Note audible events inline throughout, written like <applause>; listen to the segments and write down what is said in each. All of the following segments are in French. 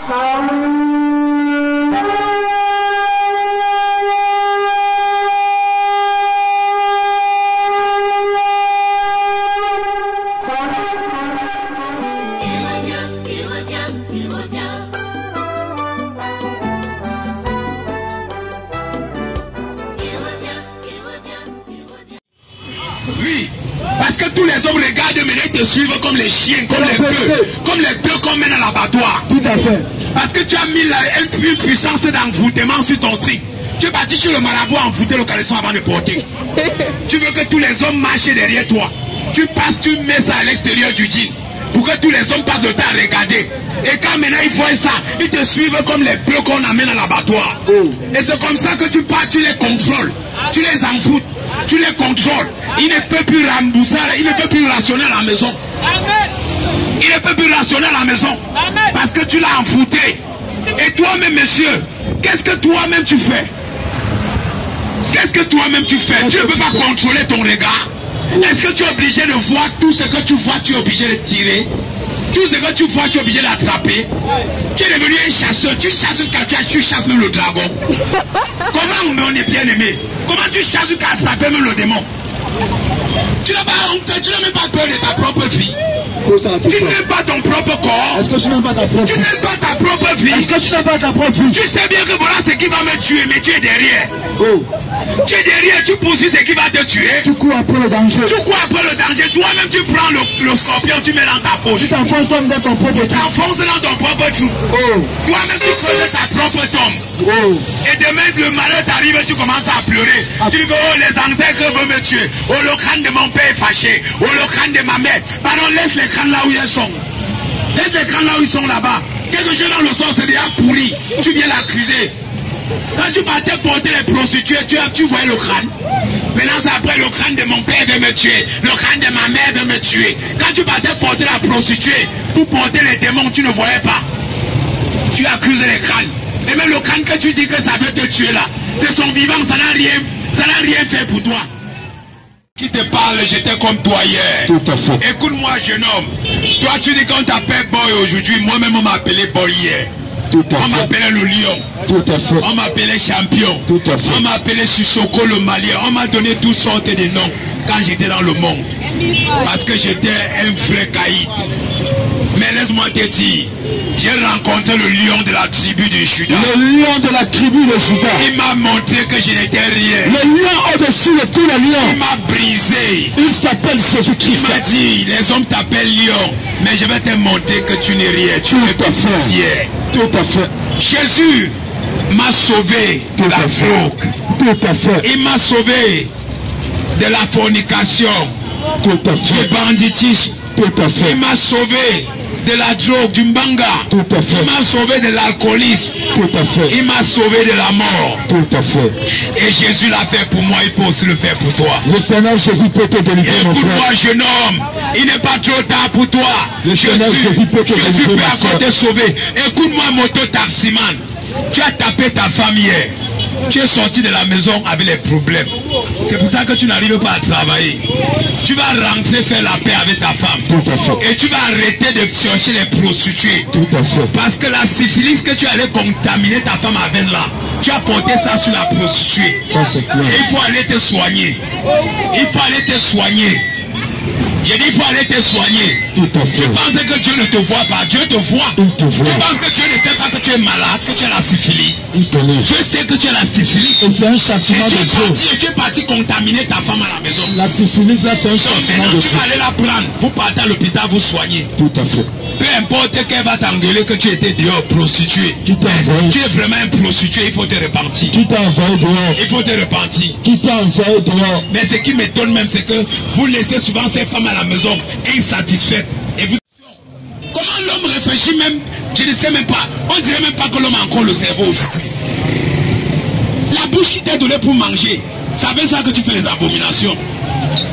Oui, une, puissance d'envoûtement sur ton signe. Tu es parti sur le marabout envoûter le caleçon avant de porter. <laughs> tu veux que tous les hommes marchent derrière toi. Tu passes, tu mets ça à l'extérieur du jean. Pour que tous les hommes passent le temps à regarder. Et quand maintenant ils voient ça, ils te suivent comme les bœufs qu'on amène à l'abattoir. Et c'est comme ça que tu pars, tu les contrôles. Tu les envoûtes. Tu les contrôles. Il ne peut plus rembourser, il ne peut plus rationner à la maison. Il ne peut plus rationner à la maison. Parce que tu l'as envoûté. Et toi-même, monsieur, qu'est-ce que toi-même tu fais? Qu'est-ce que toi-même tu fais? Tu ne peux pas contrôler ton regard. Est-ce que tu es obligé de voir tout ce que tu vois, tu es obligé de tirer? Tout ce que tu vois, tu es obligé d'attraper. Tu es devenu un chasseur, tu chasses jusqu'à tu, tu chasses même le dragon. Comment on est bien aimé? Comment tu chasses jusqu'à attraper même le démon? Tu n'as pas honte, tu n'as même pas peur de ta propre vie. Pose la Tu n'aimes pas ton propre corps. Est-ce que tu n'aimes pas ta propre Tu vie n'aimes pas ta propre vie. Est-ce que tu n'aimes pas ta propre vie? Tu sais bien que voilà ce qui va me tuer, mais tu es derrière. Oh, Tu es derrière, tu poursuis ce qui va te tuer. tu cours après le danger. Tu cours après le danger. Toi-même, tu prends le, le scorpion, tu mets dans ta poche. Tu t'enfonces dans ton propre Tu t'enfonces dans ton propre trou. Oh, Toi-même, tu creuses ta propre tombe. oh. Et demain, le malheur t'arrive et tu commences à pleurer. Tu dis oh, les ancêtres veulent me tuer. Oh, le crâne de mon père est fâché. Oh, le crâne de ma mère. Pardon, laisse les crânes là où ils sont. Laisse les crânes là où ils sont là-bas. Quelque chose dans le sang, c'est déjà pourri. Tu viens l'accuser. Quand tu partais porter les prostituées, tu, tu voyais le crâne. Maintenant, c'est après le crâne de mon père veut me tuer. Le crâne de ma mère veut me tuer. Quand tu partais porter la prostituée pour porter les démons, tu ne voyais pas tu accuses les crânes. Et même le crâne que tu dis que ça veut te tuer là, de son vivant, ça n'a rien, ça n'a rien fait pour toi. Qui te parle, j'étais comme toi hier. Tout à fait. Écoute-moi, jeune homme. Toi, tu dis qu'on t'appelle boy aujourd'hui. Moi-même, on m'a appelé boy hier. Tout à On m'appelait le lion. Tout à fait. On m'appelait champion. Tout à fait. On m'appelait Sissoko le malien. On m'a donné toutes sortes de noms quand j'étais dans le monde. Parce que j'étais un vrai caïd. Mais laisse-moi te dire, j'ai rencontré le lion de la tribu de Judas. Le lion de la tribu de Judas. Il m'a montré que je n'étais rien. Le lion au-dessus de tous les Il lions. m'a brisé. Il s'appelle Il Jésus-Christ. m'a dit, les hommes t'appellent lion, mais je vais te montrer que tu n'es rien. Tu Tout es à fait. poussière. Tout à fait. Jésus m'a sauvé de la drogue. Tout à fait. Il m'a sauvé de la fornication, Tout à du fait. banditisme. Tout à fait. Il m'a sauvé de la drogue, du mbanga. Tout à Il fait. m'a sauvé de l'alcoolisme. Tout à fait. Il m'a sauvé de la mort. Tout à fait. Et Jésus l'a fait pour moi, il peut aussi le faire pour toi. Le Seigneur Jésus peut te délivrer, mon Écoute-moi, frère. jeune homme, il n'est pas trop tard pour toi. Le Seigneur Jésus, peut te Jésus peut encore te sauver. Écoute-moi, moto taximan. Tu as tapé ta femme hier. Tu es sorti de la maison avec les problèmes. C'est pour ça que tu n'arrives pas à travailler. Tu vas rentrer faire la paix avec ta femme. Tout à fait. Et tu vas arrêter de chercher les prostituées. Tout à fait. Parce que la syphilis que tu allais contaminer ta femme avec là, tu as porté ça sur la prostituée. Ça, c'est clair. Et il faut aller te soigner. Il faut aller te soigner. J'ai dit il faut aller te soigner. Tout à Tu fait. penses que Dieu ne te voit pas. Dieu te voit. Il te Tu voit. penses que Dieu ne sait pas que tu es malade, que tu as la syphilis. Il te lève. Dieu sait que tu as la syphilis. C'est un châtiment tu de es Dieu. parti, et tu es parti contaminer ta femme à la maison. La syphilis, là, c'est un châtiment de tu Dieu. vas aller la prendre. Vous partez à l'hôpital, vous soignez. Tout à fait. Peu importe qu'elle va t'engueuler que tu étais dehors prostitué. Qui t'a envoyé? Tu es vraiment un prostitué, il faut te repentir. Qui t'a envoyé dehors? Il faut te repentir. Qui t'a envoyé dehors? Mais ce qui m'étonne même, c'est que vous laissez souvent ces femmes à la maison insatisfaites. Et vous... Comment l'homme réfléchit même Je ne sais même pas. On dirait même pas que l'homme a encore le cerveau aujourd'hui. La bouche qui t'est donnée pour manger, c'est avec ça que tu fais les abominations.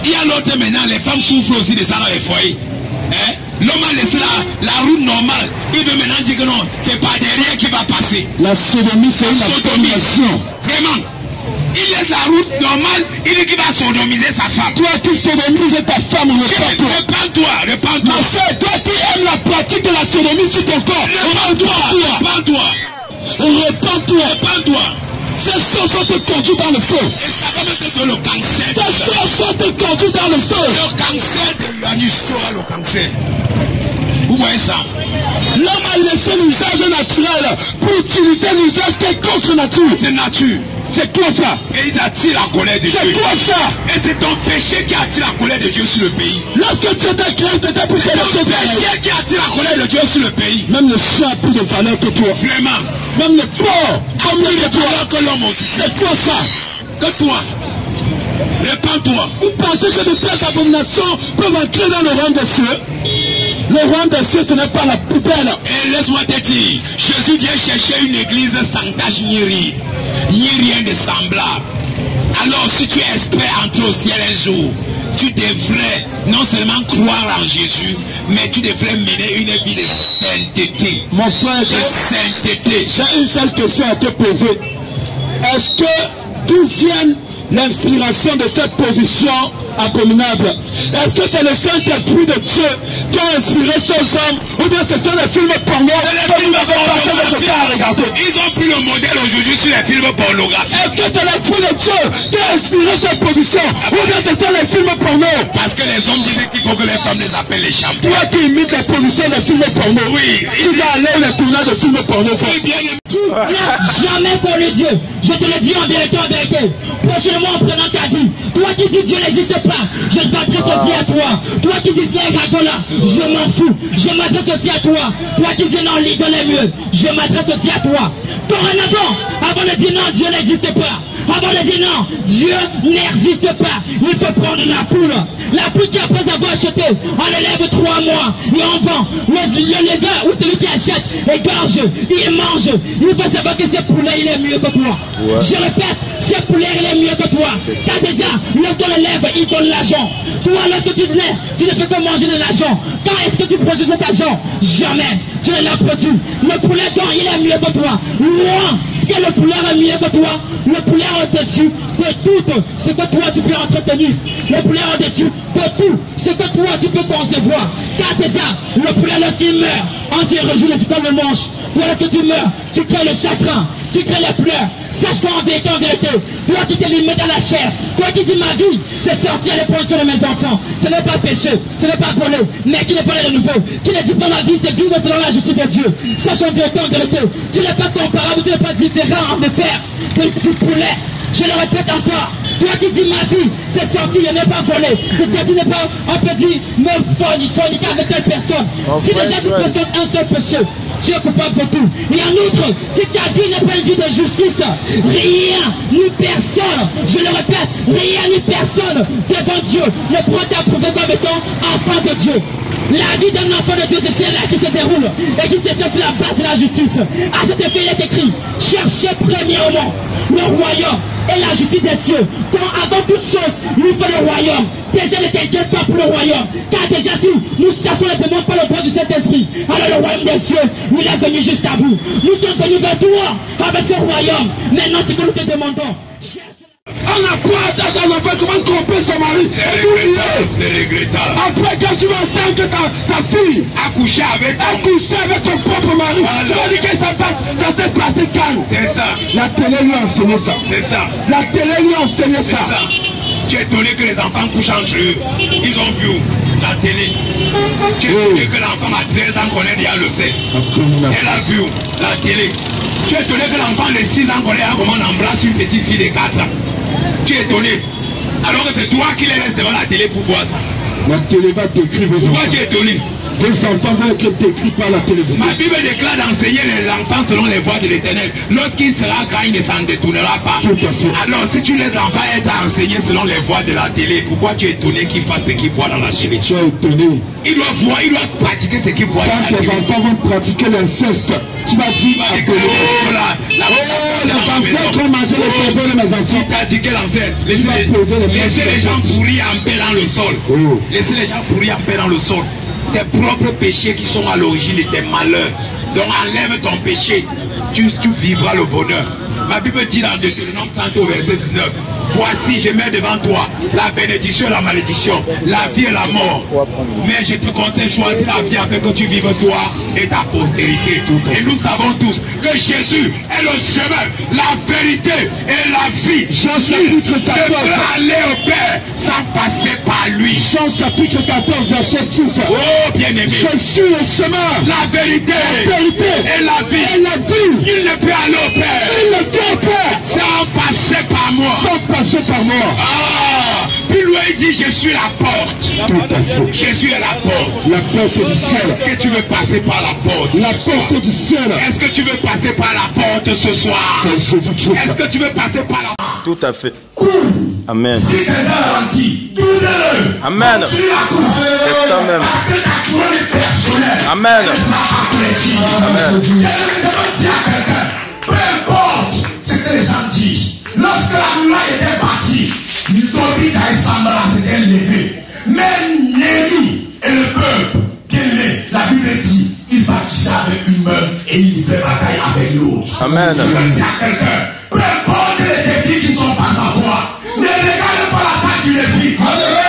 Il y a l'autre maintenant, les femmes souffrent aussi de ça dans les foyers. Hein? L'homme a laissé la, la route normale. Il veut maintenant dire que non, c'est pas derrière qui va passer. La sodomie, c'est une Sodomie. abomination. Vraiment. Il laisse la route normale, il dit qu'il va sodomiser sa femme. Toi qui sodomises ta femme, répands-toi. Ma soeur, toi qui aimes la pratique de la sodomie sur ton corps, répands-toi. répands-toi. Répands-toi. Répands-toi. Ces choses sont te conduire dans le feu. Et ça va le cancer. Ces choses sont te conduire dans le feu. Le cancer de l'anus sera le cancer. Vous voyez ça? L'homme a laissé l'usage naturel pour utiliser l'usage qui est contre nature. C'est nature. C'est quoi ça Et ils attirent la colère de C'est Dieu. quoi ça Et c'est ton péché qui attire la colère de Dieu sur le pays. Lorsque tu étais créé, tu étais faire C'est ton péché qui attire la colère de Dieu sur le pays. Même le chien a plus de valeur que toi. Vraiment. Même le porc a plus de C'est valeur. que l'homme. C'est quoi ça Que toi. Répands-toi. Vous pensez que de telles abominations peuvent entrer dans le rang des cieux? Le rang des cieux, ce n'est pas la poubelle. Et laisse-moi te dire, Jésus vient chercher une église sans tâche ni rire, ni rien de semblable. Alors si tu espères entrer au ciel un jour, tu devrais non seulement croire en Jésus, mais tu devrais mener une vie de sainteté. Mon frère, De j'ai sainteté. j'ai une seule question à te poser. Est-ce que d'où vient l'inspiration de cette position abominable Est-ce que c'est le Saint-Esprit de Dieu qui a inspiré ces hommes ou bien ce sont les films porno? Ils ont pris le modèle aujourd'hui sur les films pornographiques. Est-ce que c'est l'Esprit de Dieu qui a inspiré cette position ou bien ce sont les films porno? Parce que les hommes disaient qu'il faut que les femmes les appellent les champions. Toi qui imites les positions des films porno, Oui. tu vas aller les tournages de films porno. Tu n'as jamais connu Dieu. Je te le dis en vérité, en vérité. En prenant ta vie. Toi qui dis Dieu n'existe pas, je m'adresse aussi à toi. Toi qui dis les ragola, je m'en fous. Je m'adresse aussi à toi. Toi qui dis non, l'idole est mieux, je m'adresse aussi à toi. Dorénavant, avant de dire non, Dieu n'existe pas. Avant de dire non, Dieu n'existe pas. Il faut prendre la poule. La poule qui après avoir acheté, on élève trois mois et on vend. Le, le leveur ou celui qui achète égorge, il mange. Il faut savoir que ce poulet, il est mieux que toi. Je répète, ce poulet, il est mieux que toi. Car déjà, lorsqu'on l'élève, il donne l'argent. Toi, lorsque tu lèves, tu ne fais que manger de l'argent. Quand est-ce que tu produis cet argent? Jamais. Tu ne l'as produit. Le poulet, donc, il est mieux que toi. Loin que le poulet est mieux que toi. Le poulet est au-dessus de tout ce que toi tu peux entretenir. Le poulet est au-dessus de tout ce que toi tu peux concevoir. Car déjà, le poulet lorsqu'il meurt, on se réjouit les comme le mange. Toi lorsque tu meurs, tu crées le chagrin, tu crées les pleurs. Sache qu'en vérité, en vérité, toi qui te limites à la chair, toi qui dis ma vie, c'est sortir les points de mes enfants. Ce n'est pas péché, ce n'est pas voler, mais qui n'est pas de nouveau. Qui ne dit pas ma vie, c'est vivre selon la justice de Dieu. Sache en vérité, en vérité, tu n'es pas comparable, tu n'es pas différent en faire que du poulet. Je le répète encore. Toi qui dis ma vie, c'est sorti, je n'ai pas volé. C'est sorti, n'est pas, on peut dire, me forniquer avec telle personne. si déjà tu poses un seul péché, tu es coupable de tout. Et en outre, si ta vie n'est pas une vie de justice, rien ni personne, je le répète, rien ni personne devant Dieu ne pourra t'approuver comme étant enfant de Dieu. La vie d'un enfant de Dieu, c'est celle-là qui se déroule et qui se fait sur la base de la justice. À cet effet, il est écrit, cherchez premièrement le royaume et la justice des cieux. Donc avant toute chose, il faut le royaume. Déjà ne t'inquiète pas pour le royaume. Car déjà si nous chassons les démons par le droit du Saint-Esprit, alors le royaume des cieux, il est venu jusqu'à vous. Nous sommes venus vers toi avec ce royaume. Maintenant, ce que nous te demandons, On a quoi dans un enfant Comment tromper son mari C'est regrettable. Après, quand tu vas entendre que ta, ta fille avec a couché avec ton propre mari, tu vas dire que ça passe, ça s'est passé calme. C'est ça, La télé lui a enseigné ça. c'est ça, La télé lui a enseigné c'est ça. ça. Tu es étonné que les enfants couchent entre eux. Ils ont vu la télé. Tu es étonné que l'enfant a 13 ans connaît déjà le sexe. Elle a vu la télé. Tu es étonné que l'enfant de 6 ans connaît comment on embrasse une petite fille de 4 ans. Tu es étonné. Alors que c'est toi qui les laisses devant la télé pour voir ça. La télé va décrire vos Pourquoi tu es étonné? Vos enfants vont être décrits par la télévision. Ma Bible déclare d'enseigner l'enfant selon les voies de l'éternel. Lorsqu'il sera grand, il ne s'en détournera pas. Tout à fait. Alors, si tu laisses l'enfant être enseigné selon les voies de la télé, pourquoi tu es étonné qu'il fasse ce qu'il voit dans la télé? Tu es étonné. Il doit voir, il doit pratiquer ce qu'il voit dans Quand la tes télé. enfants vont pratiquer l'inceste, tu vas dire à oh la Oh, les enfants qui ont mangé les cerveaux de mes enfants. pratiquer l'ancêtre. Laissez, les- les laissez les gens pourrir en paix dans le sol. Oh. Laissez les gens pourrir en paix dans le sol. Tes propres péchés qui sont à l'origine de tes malheurs. Donc enlève ton péché. Tu, vivras le bonheur. Ma Bible dit dans Deutéronome 30 au verset 19, Voici, je mets devant toi la bénédiction et la malédiction, la vie et la mort. Mais je te conseille choisir la vie afin que tu vives toi et ta postérité. Et nous savons tous que Jésus est le chemin, la vérité et la vie. Jean ne chapitre peut 14. aller au Père sans passer par lui. Jean chapitre 14, verset 6. Oh bien-aimé, Je suis le chemin, la vérité la vérité et la vie. et la vie. Il ne peut aller au Père Il au Père sans passer par moi. sans passer par moi. Ah, plus loin il dit je suis la porte. Tout à fait. Jésus est la porte. La porte du ciel. Est-ce que tu veux passer par la porte La ce soir? porte du ciel. Est-ce que tu veux passer par la porte ce soir? C'est Jésus-Christ. Est-ce que tu veux passer par la porte? Tout à fait. Amen. Si t'es garanti, tourne-le. Amen. Sur la course. C'est ça même. Parce que ta chronique personnelle Amen. Amen. Il y a une demande dit à quelqu'un, peu importe ce que les gens disent, lorsque la muraille était bâtie, ils ont dit à Sambra s'était levé. Mais Némi et le peuple, bien aimé, la Bible dit, il bâtissait avec une main et il fait bataille avec l'autre. Amen. Je veux dire à quelqu'un, peu importe les défis qui sont face à toi, ne regarde pas la taille du défi.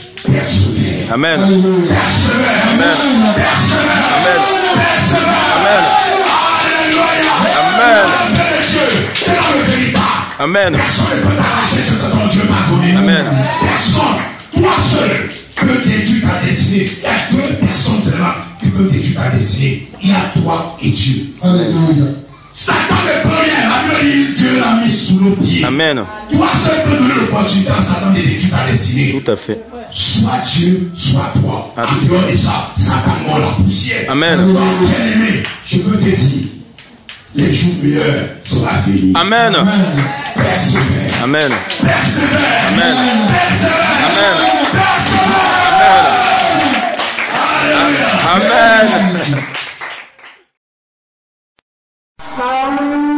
Amen. Amen. Amen. Amen. Alléluia. Amen. Amen. Personne ne peut t'arracher ce que ton Dieu m'a donné. Amen. Personne, toi seul, peut détruire ta destinée. Il y a deux personnes seulement qui peuvent détruire ta destinée. Il y a toi et Dieu. Alléluia. Satan ne peut rien. La Bible dit Dieu l'a mis sous nos pieds. Amen. Toi seul peux donner l'opportunité à Satan de détruire ta destinée. Tout à fait. Soit Dieu, soit toi. Amen. En dehors de ça, Satan mord la poussière. Amen. Donc, bien aimé, je veux te dire, les jours meilleurs sont à venir. Amen. Persévère. Amen. Persévère. Amen. Persévère. Amen. Persévère. Amen. Tu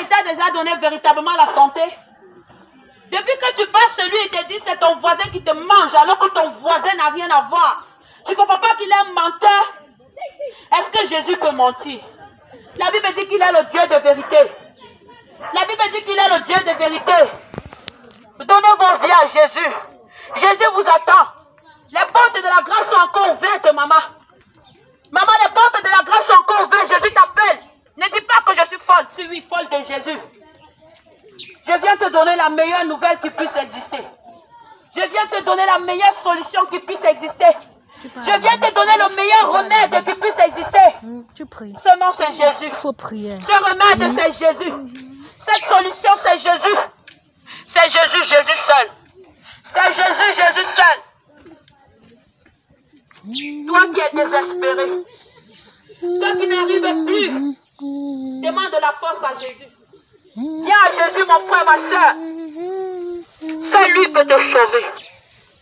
il t'a déjà donné véritablement la santé. Depuis que tu passes chez lui, il te dit c'est ton voisin qui te mange alors que ton voisin n'a rien à voir. Tu ne comprends pas qu'il est un menteur? Est-ce que Jésus peut mentir? La Bible dit qu'il est le Dieu de vérité. La Bible dit qu'il est le Dieu de vérité. Donnez vos vies à Jésus. Jésus vous attend. Les portes de la grâce sont encore ouvertes, maman. Maman, les portes de la grâce sont encore ouvertes. Jésus t'appelle. Ne dis pas que je suis folle. Si oui, folle de Jésus. Je viens te donner la meilleure nouvelle qui puisse exister. Je viens te donner la meilleure solution qui puisse exister. Je viens te donner le meilleur remède qui puisse exister. Tu pries. Ce nom, c'est Jésus. Il faut prier. Ce remède, c'est Jésus. Cette solution, c'est Jésus. C'est Jésus, Jésus seul. C'est Jésus, Jésus seul. Toi qui es désespéré, toi qui n'arrives plus, demande de la force à Jésus. Viens à Jésus, mon frère, ma soeur. Seul lui peut te sauver.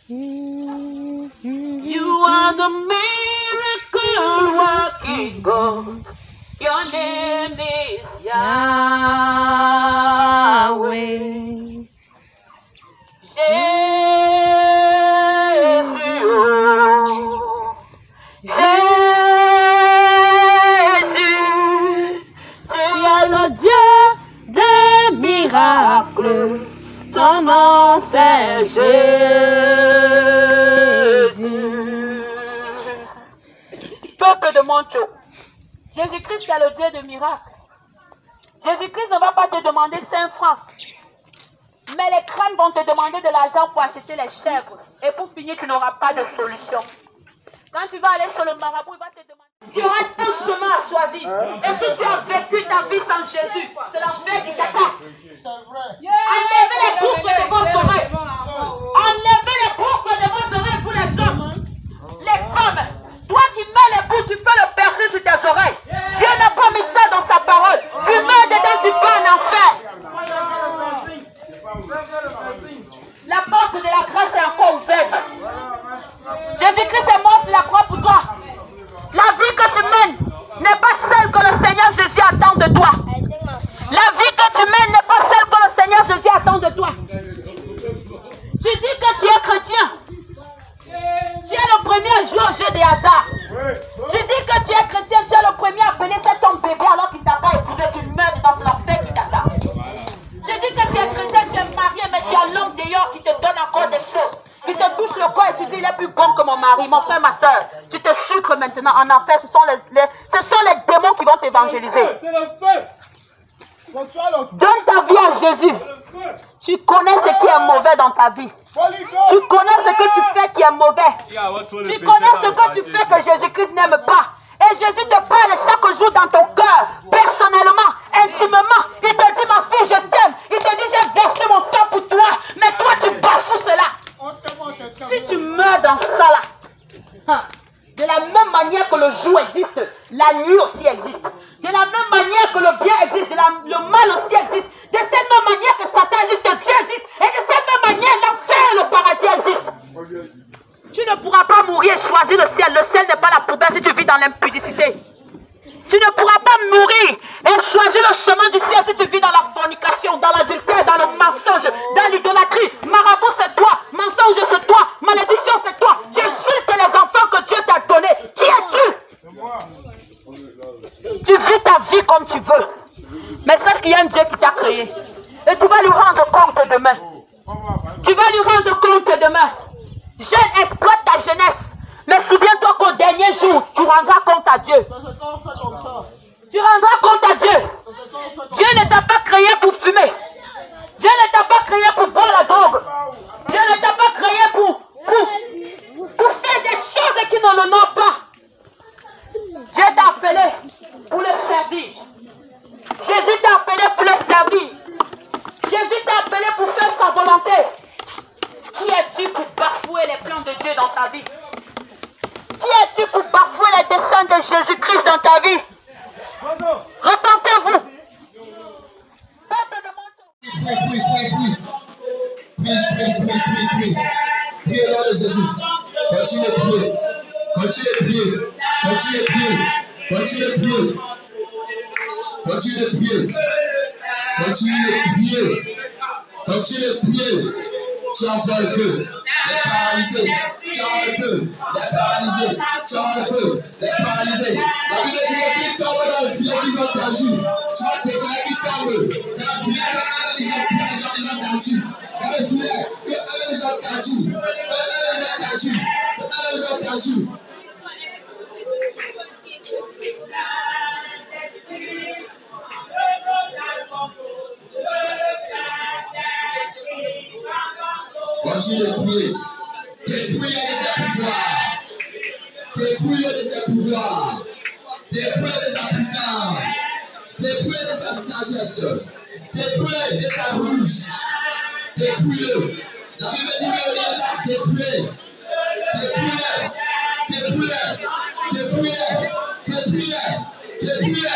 You are the miracle working God. Your name is Yahweh. Jésus. oh. Jésus. Miracles. Ton nom c'est Jésus. Peuple de mon Dieu, Jésus-Christ est le Dieu de miracles. Jésus-Christ ne va pas te demander 5 francs. Mais les crânes vont te demander de l'argent pour acheter les chèvres. Et pour finir, tu n'auras pas de solution. Quand tu vas aller chez le marabout, il va te demander. Tu auras un chemin à choisir. Et si tu as vécu ta vie sans Jésus, c'est la fin qui t'attend. Enlevez les boucles de vos oreilles. Enlevez les boucles de vos oreilles, vous les hommes. Les femmes, toi qui mets les boucles, tu fais le percer sur tes oreilles. Dieu n'a pas mis ça dans sa parole. Tu mets dedans, tu vas en enfer. La porte de la grâce est encore ouverte. Jésus-Christ est mort sur la croix pour toi. La vie que tu mènes n'est pas celle que le Seigneur Jésus attend de toi. La vie que tu mènes n'est pas celle que le Seigneur Jésus attend de toi. Tu dis que tu es chrétien. Tu es le premier à jouer au jeu des hasards. Tu dis que tu es chrétien, tu es le premier à appeler cet homme bébé alors qu'il t'a pas épousé. Tu meurs dans la fête qui t'attend. Tu dis que tu es chrétien, tu es marié, mais tu as l'homme dehors qui te donne encore des choses. Qui te touche le corps et tu dis il est plus bon que mon mari, mon frère, ma soeur. Tu te sucres maintenant en enfer. Ce sont les, les- ce sont les démons qui vont t'évangéliser. Donne ta vie à Jésus. Tu connais ce qui est mauvais dans ta vie. Tu connais ce que tu fais qui est mauvais. Tu connais ce que tu fais que Jésus-Christ n'aime pas. Et Jésus te parle chaque jour dans ton cœur, personnellement, intimement. Il te dit, ma fille, je t'aime. Il te dit, j'ai versé mon sang pour toi. Mais toi, tu bafoues cela. Si tu meurs dans ça là, hein, de la même manière que le jour existe, la nuit aussi existe. De la même manière que le bien existe, le mal aussi existe. De cette même manière que Satan existe, Dieu existe. Et de cette même manière, l'enfer et le paradis existent. Tu ne pourras pas mourir et choisir le ciel. Le ciel n'est pas la poubelle si tu vis dans l'impudicité. Tu ne pourras pas mourir et choisir le chemin du ciel si tu vis dans la fornication, dans l'adultère, dans le mensonge, dans l'idolâtrie. Marabout, c'est toi. Mensonge, c'est toi. Malédiction, c'est toi. Tu insultes les enfants que Dieu t'a donnés. Qui es-tu? Tu vis ta vie comme tu veux. Mais sache qu'il y a un Dieu qui t'a créé. Et tu vas lui rendre compte demain. Tu vas lui rendre compte demain. Jeune, exploite ta jeunesse. Mais souviens-toi qu'au dernier jour, tu rendras compte à Dieu. Tu rendras compte à Dieu. Dieu ne t'a pas créé pour fumer. Dieu ne t'a pas créé pour boire la drogue. Dieu ne t'a pas créé pour, pour, pour faire des choses qui ne l'honorent pas. Dieu t'a appelé pour le servir. Jésus t'a appelé pour le servir. Jésus t'a appelé pour faire sa volonté. Qui es-tu pour bafouer les plans de Dieu dans ta vie? Qui es-tu pour bafouer les desseins de Jésus-Christ dans ta vie? Repentez-vous. Jésus. Continue de prier. Continue de prier. Continue de prier. Continue de prier. Continue de prier. Continue. Champion filled. feu, power is in. Champion filled. Let power is in. Champion filled. Let power is in. Làbí lè ti lè kí tọ́wọ́ náà ti lè kí sọ dájú. Champion filled lè kí tọ́wọ́. Náà ti lè kí ọ̀nà dans le dájú que sọ dájú. Náà ti lè kí ọ̀nà ní sọ dájú. Ọ̀nà ní sọ dájú. Ọ̀nà ní sọ dájú. Thank you. Continue de prier. Dépouille de ses pouvoirs. Dépouille de ses. Dépouille de sa puissance. Dépouille de sa sagesse. Dépouille de sa ruse. Dépouille. La Bible dit que il a dépouillé. Dépouille. Dépouille. Dépouille. Dépouille. Dépouille. Dépouille.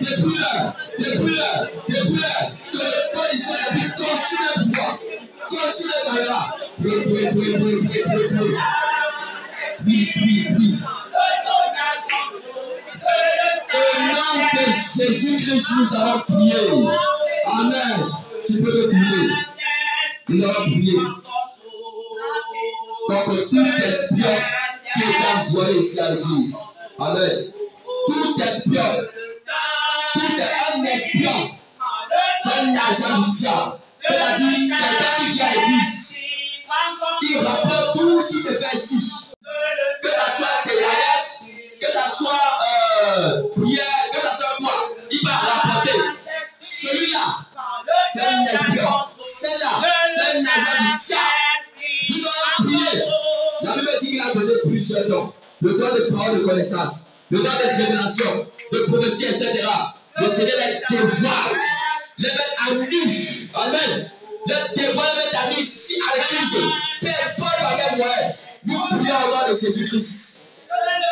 Dépouille. Dépouille. Dépouille. Que le feu du Saint-Esprit consume le pouvoir. Caméra. Prie, prie, prie. Au nom de Jésus-Christ, nous allons prier. Amen. Tu peux le prier. Nous allons prier. Contre tout espion qui est envoyé ici à l'église. Amen. Tout espion. Tout un espion. C'est un agent judiciaire. C'est-à-dire quelqu'un qui vient à l'église. Il rapporte tout ce qui se fait ici. Que ça soit témoignage, que ça soit euh, prière, que ça soit quoi. Il va rapporter. Celui-là, c'est un espion. Celle-là, c'est un agent judiciaire. Nous allons prier. La Bible dit qu'il a donné plusieurs dons. Le don de parole de connaissance, le don de révélation, de prophétie, etc. Le Seigneur les dévoile, met en nu. Amen. Les dévoile, les met en nu ici à l'église. Peu importe par quel moyen, nous prions au nom de Jésus-Christ.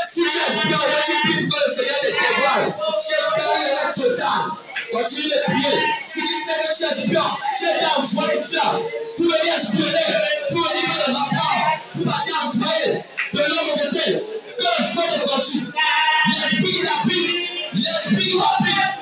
Si tu es bien, tu pries que le Seigneur te dévoile. Tu es dans le total. Continue de prier. Si tu sais que tu es bien, tu es dans le ça. Pour venir espionner, pour venir faire le rapport, pour partir en foyer de l'autre côté. Que le feu te consume. L'esprit qui t'habite, l'esprit qui t'habite,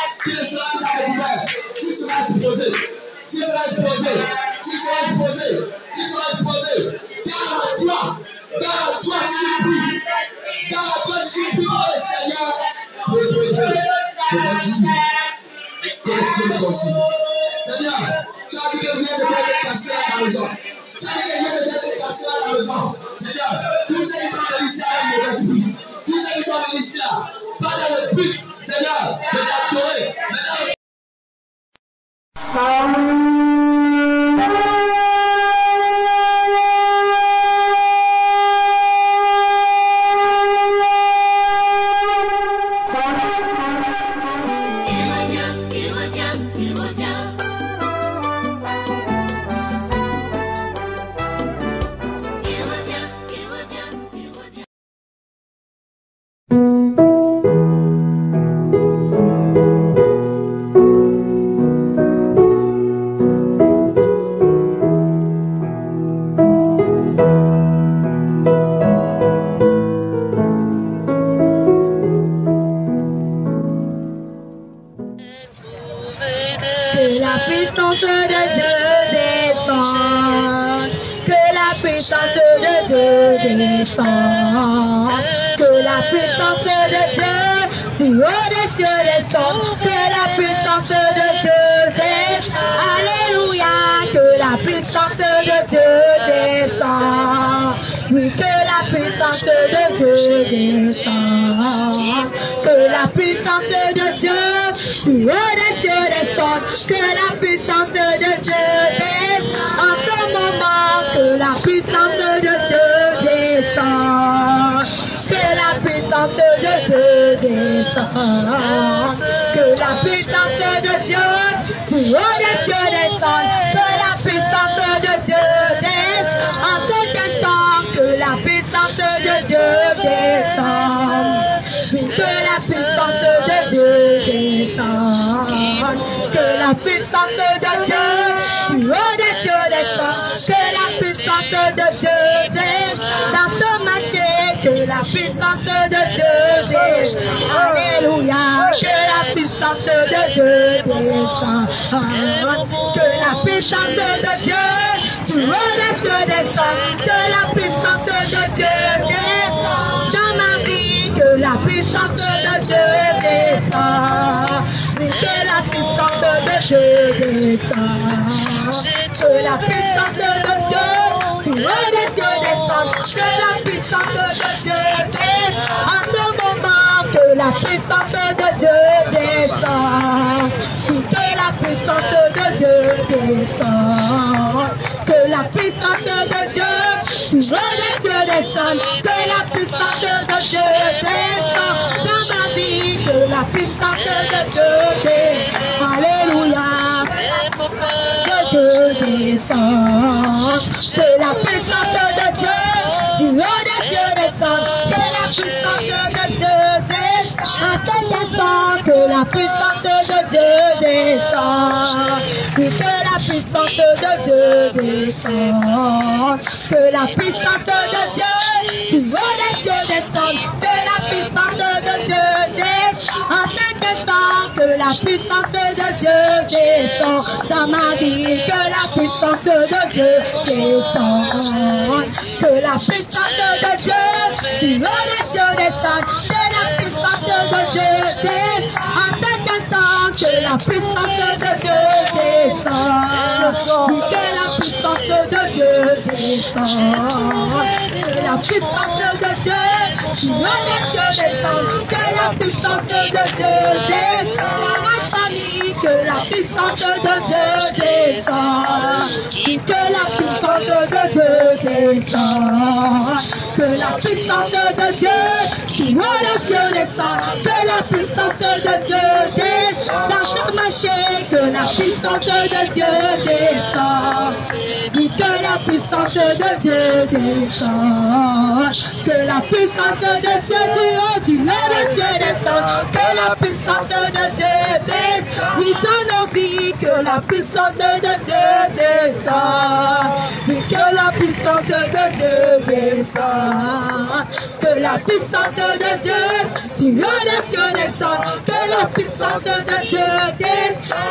consume l'esprit qui t'habite. Le feu consume l'esprit qui t'habite. Le feu consume l'esprit qui t'habite. Le feu consume l'esprit qui t'habite. L'esprit qui t'habite. Qui t'a mandaté de venir espionner. Qui t'a mandaté de donner les informations de l'église. Qui t'a mandaté de donner tout ce qui se passe au Canada. Le feu qui t'a l'esprit t'habite. Le feu consume. Par le côté. La Bible dit qu'il y a moins de caché explosé. Tu seras explosé. Tu seras explosé. Tu seras explosé. Garde-toi. Garde-toi si tu pries. Garde-toi si tu pries pour le Seigneur. Prie, prie, prie. Je continue. Continue. Seigneur, tu as dit que viens de te cacher à ta maison. Tu as dit que viens de te cacher à ta maison. Seigneur, tous ceux qui sont venus ici tous ceux qui sont venus ici pas dans le but, Seigneur, de t'adorer, mais Um... Que la puissance de Dieu du haut des cieux descende. Que la puissance de Dieu descende. En ce moment, que la puissance de Dieu descende. Oui, que la puissance de Dieu descende. Que la puissance de Dieu du haut des cieux descende. Que la puissance de Dieu descende dans ma vie. Que la puissance de Dieu descende. Dieu descende. Que la puissance de Dieu du haut des cieux descende. Que la puissance de Dieu descende. En cet instant, que la puissance de Dieu descende. Oui, que la puissance de Dieu descende. Que la puissance de Dieu du haut des cieux descende. Que la puissance de Dieu descende. En cet instant, que la puissance de Dieu descend dans ma vie. Que la puissance de Dieu descend. Que la puissance de Dieu du haut des cieux descende. Que la puissance de Dieu descend. En cet instant, que la puissance de Dieu descend. Oui, que la puissance de Dieu descend. Que la puissance de Dieu du haut des cieux. Que la puissance de Dieu descend dans ma famille. Que la puissance de Dieu descend. Oui, que la puissance de Dieu descend. Que la puissance de Dieu du haut des cieux descend. Que la puissance de Dieu descend dans chaque marché. Que la puissance de Dieu descend. Oui, que la puissance de Dieu descend. Que la puissance de Dieu du haut du haut des cieux descend. Que la puissance de Dieu descend. Dans nos vies. Que la puissance de Dieu descend. Que la puissance de Dieu descend. Que la puissance de Dieu des cieux descend. Que la puissance de de Dieu descend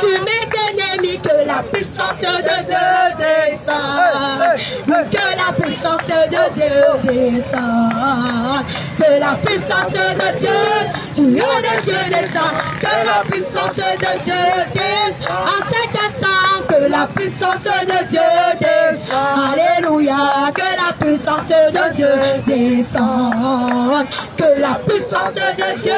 sur mes ennemis, que la puissance de Dieu descend. Que la puissance de Dieu descend. Que la puissance de Dieu, tu de Dieu descend. Que la puissance de Dieu descend. En cet instant, que la puissance de Dieu descend. Alléluia. Que la puissance de Dieu descend. Que la puissance de Dieu,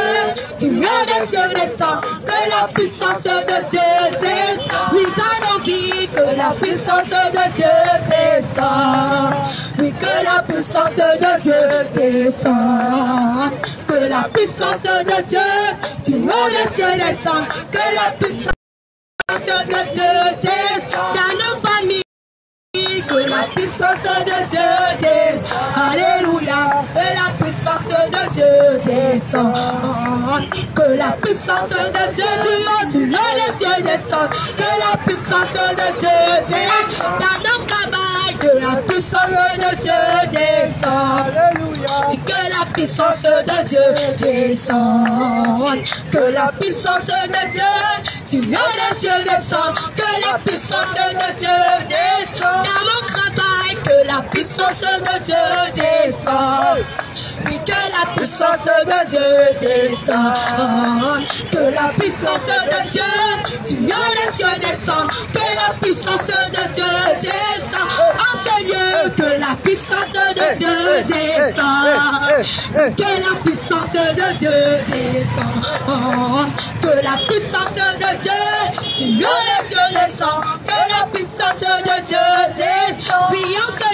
tu es de Dieu descend. Que la puissance de Dieu descend. Oui, dans nos vies, que la puissance de Dieu descend. Oui, que la puissance de Dieu descend. Que la puissance de Dieu, tu es de Dieu descend. Que la puissance de Dieu descend dans nos familles. Que la puissance de Dieu descend. Alléluia. Que la puissance de Dieu descend. Que la puissance de Dieu du haut, du haut des cieux descend. Que la puissance de Dieu descend. Dans nos travail, que la puissance de Dieu descend. Et que la puissance de Dieu descend. Que la puissance de Dieu, tu es des cieux descend. Que la puissance de Dieu descend. Dans mon travail, que la puissance de Dieu descend. Oui, que la puissance de Dieu descend. Que la puissance de Dieu, tu es des cieux descend. Que la puissance de Dieu descend. En ce lieu, que la puissance de Dieu descend. Que la puissance de Dieu descend. Que la puissance de Dieu, tu es des cieux descend. Que la puissance de Dieu descend. Oui,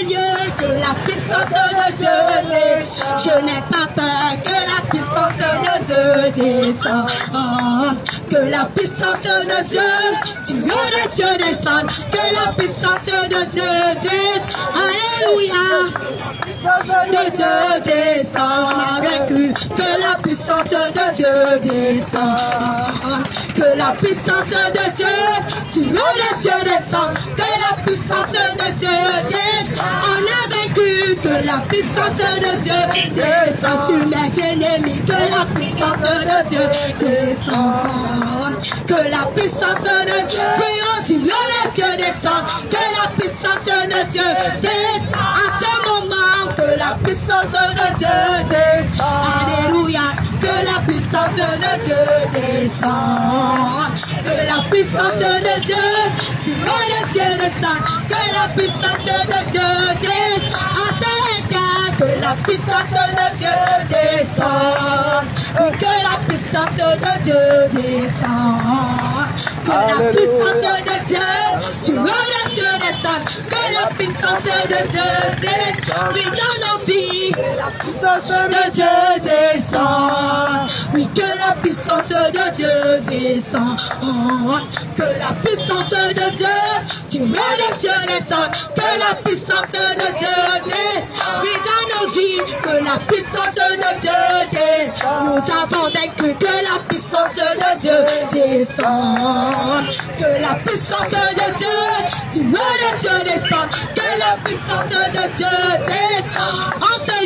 lieu, que la puissance de Dieu descend. Je n'ai pas peur que la puissance descend. Que la puissance de Dieu, tu es des cieux descend. Que la puissance de Dieu descend. Alléluia. De Dieu descend avec lui. Que la puissance de Dieu descend. Que la puissance de Dieu, tu es des cieux descend. Que la puissance de Dieu descend. Que la puissance de Dieu descend sur mes ennemis. Que la puissance de Dieu descend. Que la puissance de Dieu, tu es des cieux descend. Que la puissance de Dieu descend. À ce moment, que la puissance de Dieu descend. Alléluia. Que la puissance de Dieu descend. Que la puissance de Dieu, tu es des cieux descend. Que la puissance de Dieu descend. Que la puissance de Dieu descend. Que la puissance de Dieu descend. Que la puissance de Dieu, tu des cieux descend. Que la puissance de Dieu descend. Oui, dans nos vies, la puissance de Dieu descend. Oui, que la puissance de Dieu descend. Que la puissance de Dieu, tu es des cieux descend. Que la puissance de Dieu descend. Oui, dans nos vies, que la puissance de Dieu descend. Nous avons vaincu que la puissance de Dieu descend. Que la puissance de Dieu, tu es des cieux descend. Que la puissance de Dieu descend.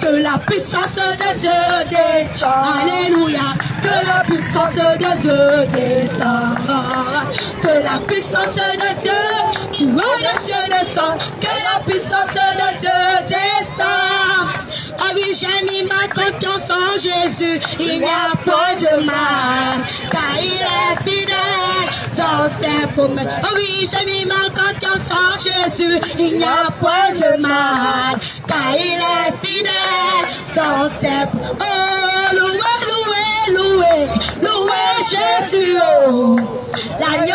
Que la puissance de Dieu descend. Alléluia. Que la puissance de Dieu descend. Que la puissance de Dieu, tu es des cieux descend. Que la puissance de Dieu descend. Ah oui, j'ai mis ma confiance en Jésus. Il n'y a pas de mal. Ah oui, j'ai mis ma confiance en Jésus. Il n'y a pas de mal. Car il est fidèle ses promesses. Oh, louez, louez, louez. Louez Jésus. Oh, l'agneau.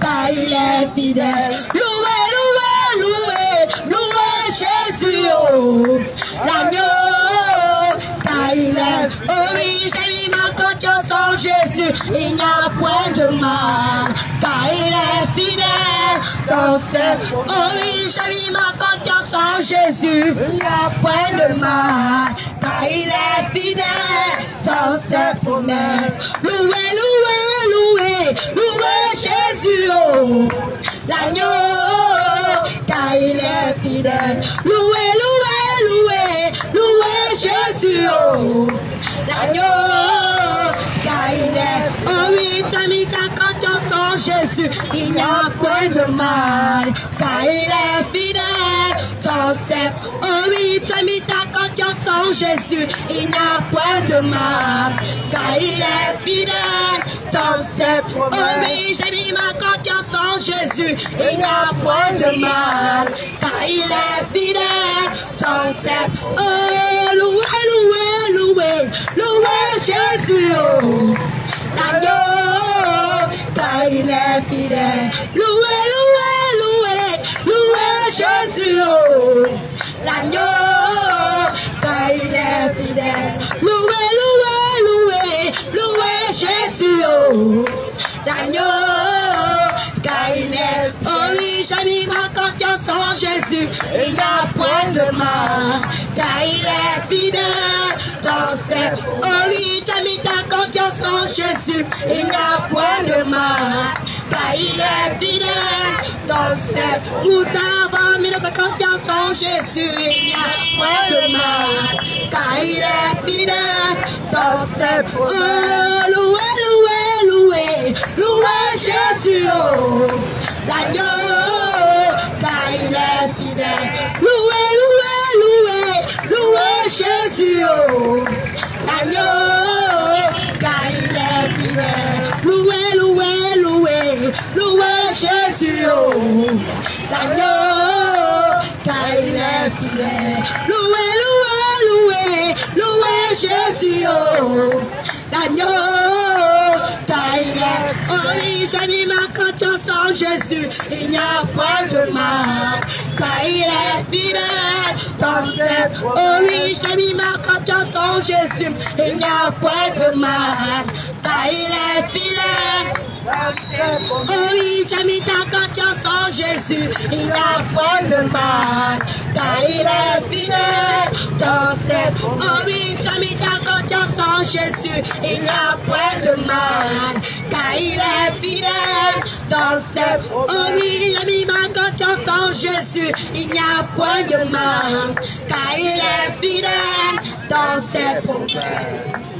Car il est fidèle. Jésus. Il n'y a point de mal. Car il est fidèle dans ses. Oh oui, j'ai mis ma confiance en Jésus. Il n'y a point de mal. Car il est fidèle dans ses promesses. Louez, louez, louez. Louez Jésus. Oh, l'agneau. Car il est fidèle. Louez, louez, louez. Louez Jésus. Oh, l'agneau. いで。ちゃん見たこと est Jésus, il n'y a point de mal, car il est fidèle. Ton sceptre, oh oui, tu mis ta confiance en Jésus, il n'y a point de mal, car il est fidèle. Ton sceptre, oh oui, j'ai mis ma confiance en Jésus, il n'y a point de mal, car il est fidèle. Ton sceptre, oh, loué, loué, loué, loué Jésus, oh. L'agneau, car i lefty there. Loué, loué, loué, loué Jésus, l'agneau, mighty lefty there. Loué, loué, loué, loué Jésus, l'agneau, mighty lefty j'ai ma confiance en Jésus. Il n'y a point de mal, car il est fidèle. Dans ses, oh oui, j'ai ta confiance en Jésus. Il n'y a point de mal, car il est fidèle. Dans ses, nous avons mis notre confiance en Jésus. Il n'y a point de mal, car il est fidèle. Dans ses, oh, loué, loué, loué Jésus, oh, car il est fidèle. Loué, loué, loué, loué Jésus, oh, car il est fidèle. Loué, loué, loué, loué Jésus, oh, oh, l'agneau, oh oui, j'ai mis ma confiance en Jésus, il n'y a point de mal, car il est fidèle, dans ses, oh oui, j'ai mis ma confiance en Jésus, il n'y a point de mal, car il est fidèle. Oui, j'ai mis ta confiance en Jésus, il n'y a point de mal, car il est fidèle dans ses... Oh oui, j'ai mis ta confiance en Jésus, il n'y a point de mal, car il est fidèle dans ses... Oh oui, j'ai mis ma confiance en Jésus, il n'y a point de mal, car il est fidèle dans ses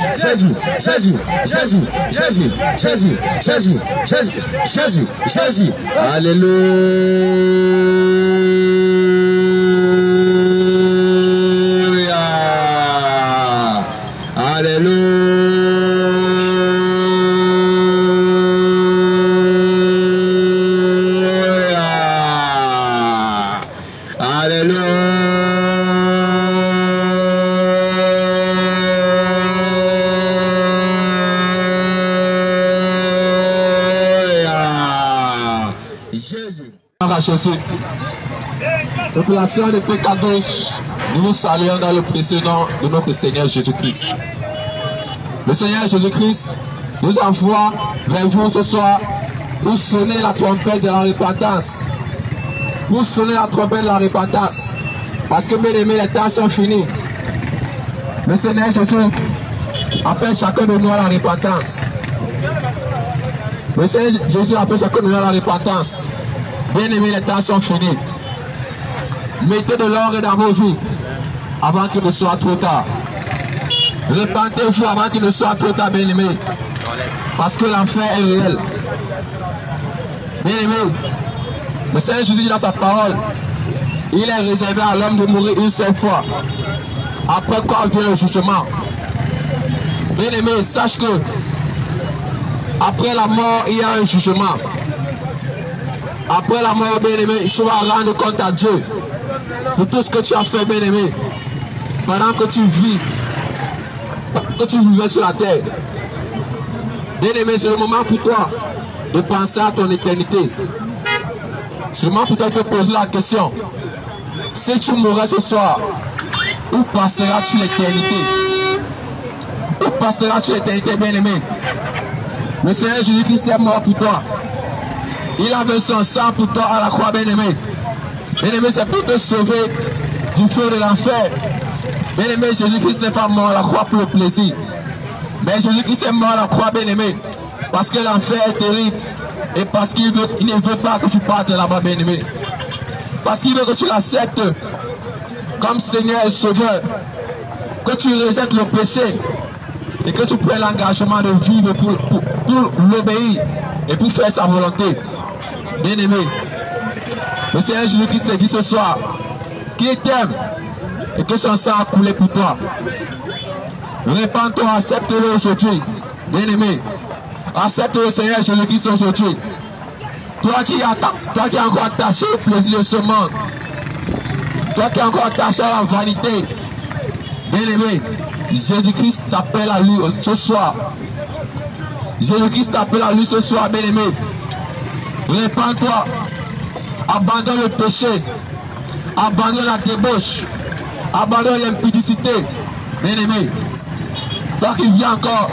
Jésus, Jésus, Jésus, Jésus, Jésus, Jésus, Jésus, Jésus, Jésus, Alléluia. Population de Pécados, nous vous saluons dans le précieux nom de notre Seigneur Jésus-Christ. Le Seigneur Jésus-Christ nous envoie vers vous ce soir pour sonner la trompette de la repentance. Pour sonner la trompette de la repentance. Parce que bien aimés, les temps sont finis. Le Seigneur Jésus appelle chacun de nous à la repentance. Le Seigneur Jésus appelle chacun de nous à la repentance. Bien aimés, les temps sont finis. Mettez de l'ordre dans vos vies avant qu'il ne soit trop tard. Repentez-vous avant qu'il ne soit trop tard, bien aimé. Parce que l'enfer est réel. Bien aimé, le Seigneur Jésus dit dans sa parole, il est réservé à l'homme de mourir une seule fois. Après quoi vient le jugement. Bien aimé, sache que après la mort, il y a un jugement. Après la mort, bien aimé, tu vas rendre compte à Dieu pour tout ce que tu as fait, bien aimé. Pendant que tu vis, que tu vivais sur la terre. Bien aimé, c'est le moment pour toi de penser à ton éternité. C'est le moment pour toi te poser la question. Si tu mourrais ce soir, où passeras-tu l'éternité? Où passeras-tu l'éternité, bien aimé Le Seigneur Jésus-Christ est mort pour toi. Il a versé son sang pour toi à la croix, bien-aimé. Bien-aimé, c'est pour te sauver du feu de l'enfer. Bien-aimé, Jésus-Christ n'est pas mort à la croix pour le plaisir. Mais Jésus-Christ est mort à la croix, bien-aimé. Parce que l'enfer est terrible. Et parce qu'il ne veut pas que tu partes là-bas, bien-aimé. Parce qu'il veut que tu l'acceptes comme Seigneur et Sauveur. Que tu rejettes le péché. Et que tu prennes l'engagement de vivre pour, pour, pour l'obéir et pour faire sa volonté. Bien-aimé, le Seigneur Jésus-Christ te dit ce soir qu'il t'aime et que son sang a coulé pour toi. Répands-toi, accepte-le aujourd'hui. Bien-aimé, accepte le Seigneur Jésus-Christ aujourd'hui. Toi qui, atta- toi qui es encore attaché au plaisir de ce monde, toi qui es encore attaché à la vanité, bien-aimé, Jésus-Christ t'appelle à lui ce soir. Jésus-Christ t'appelle à lui ce soir, bien-aimé. Répands-toi. Abandonne le péché. Abandonne la débauche. Abandonne l'impudicité. Bien-aimé. Toi qui viens encore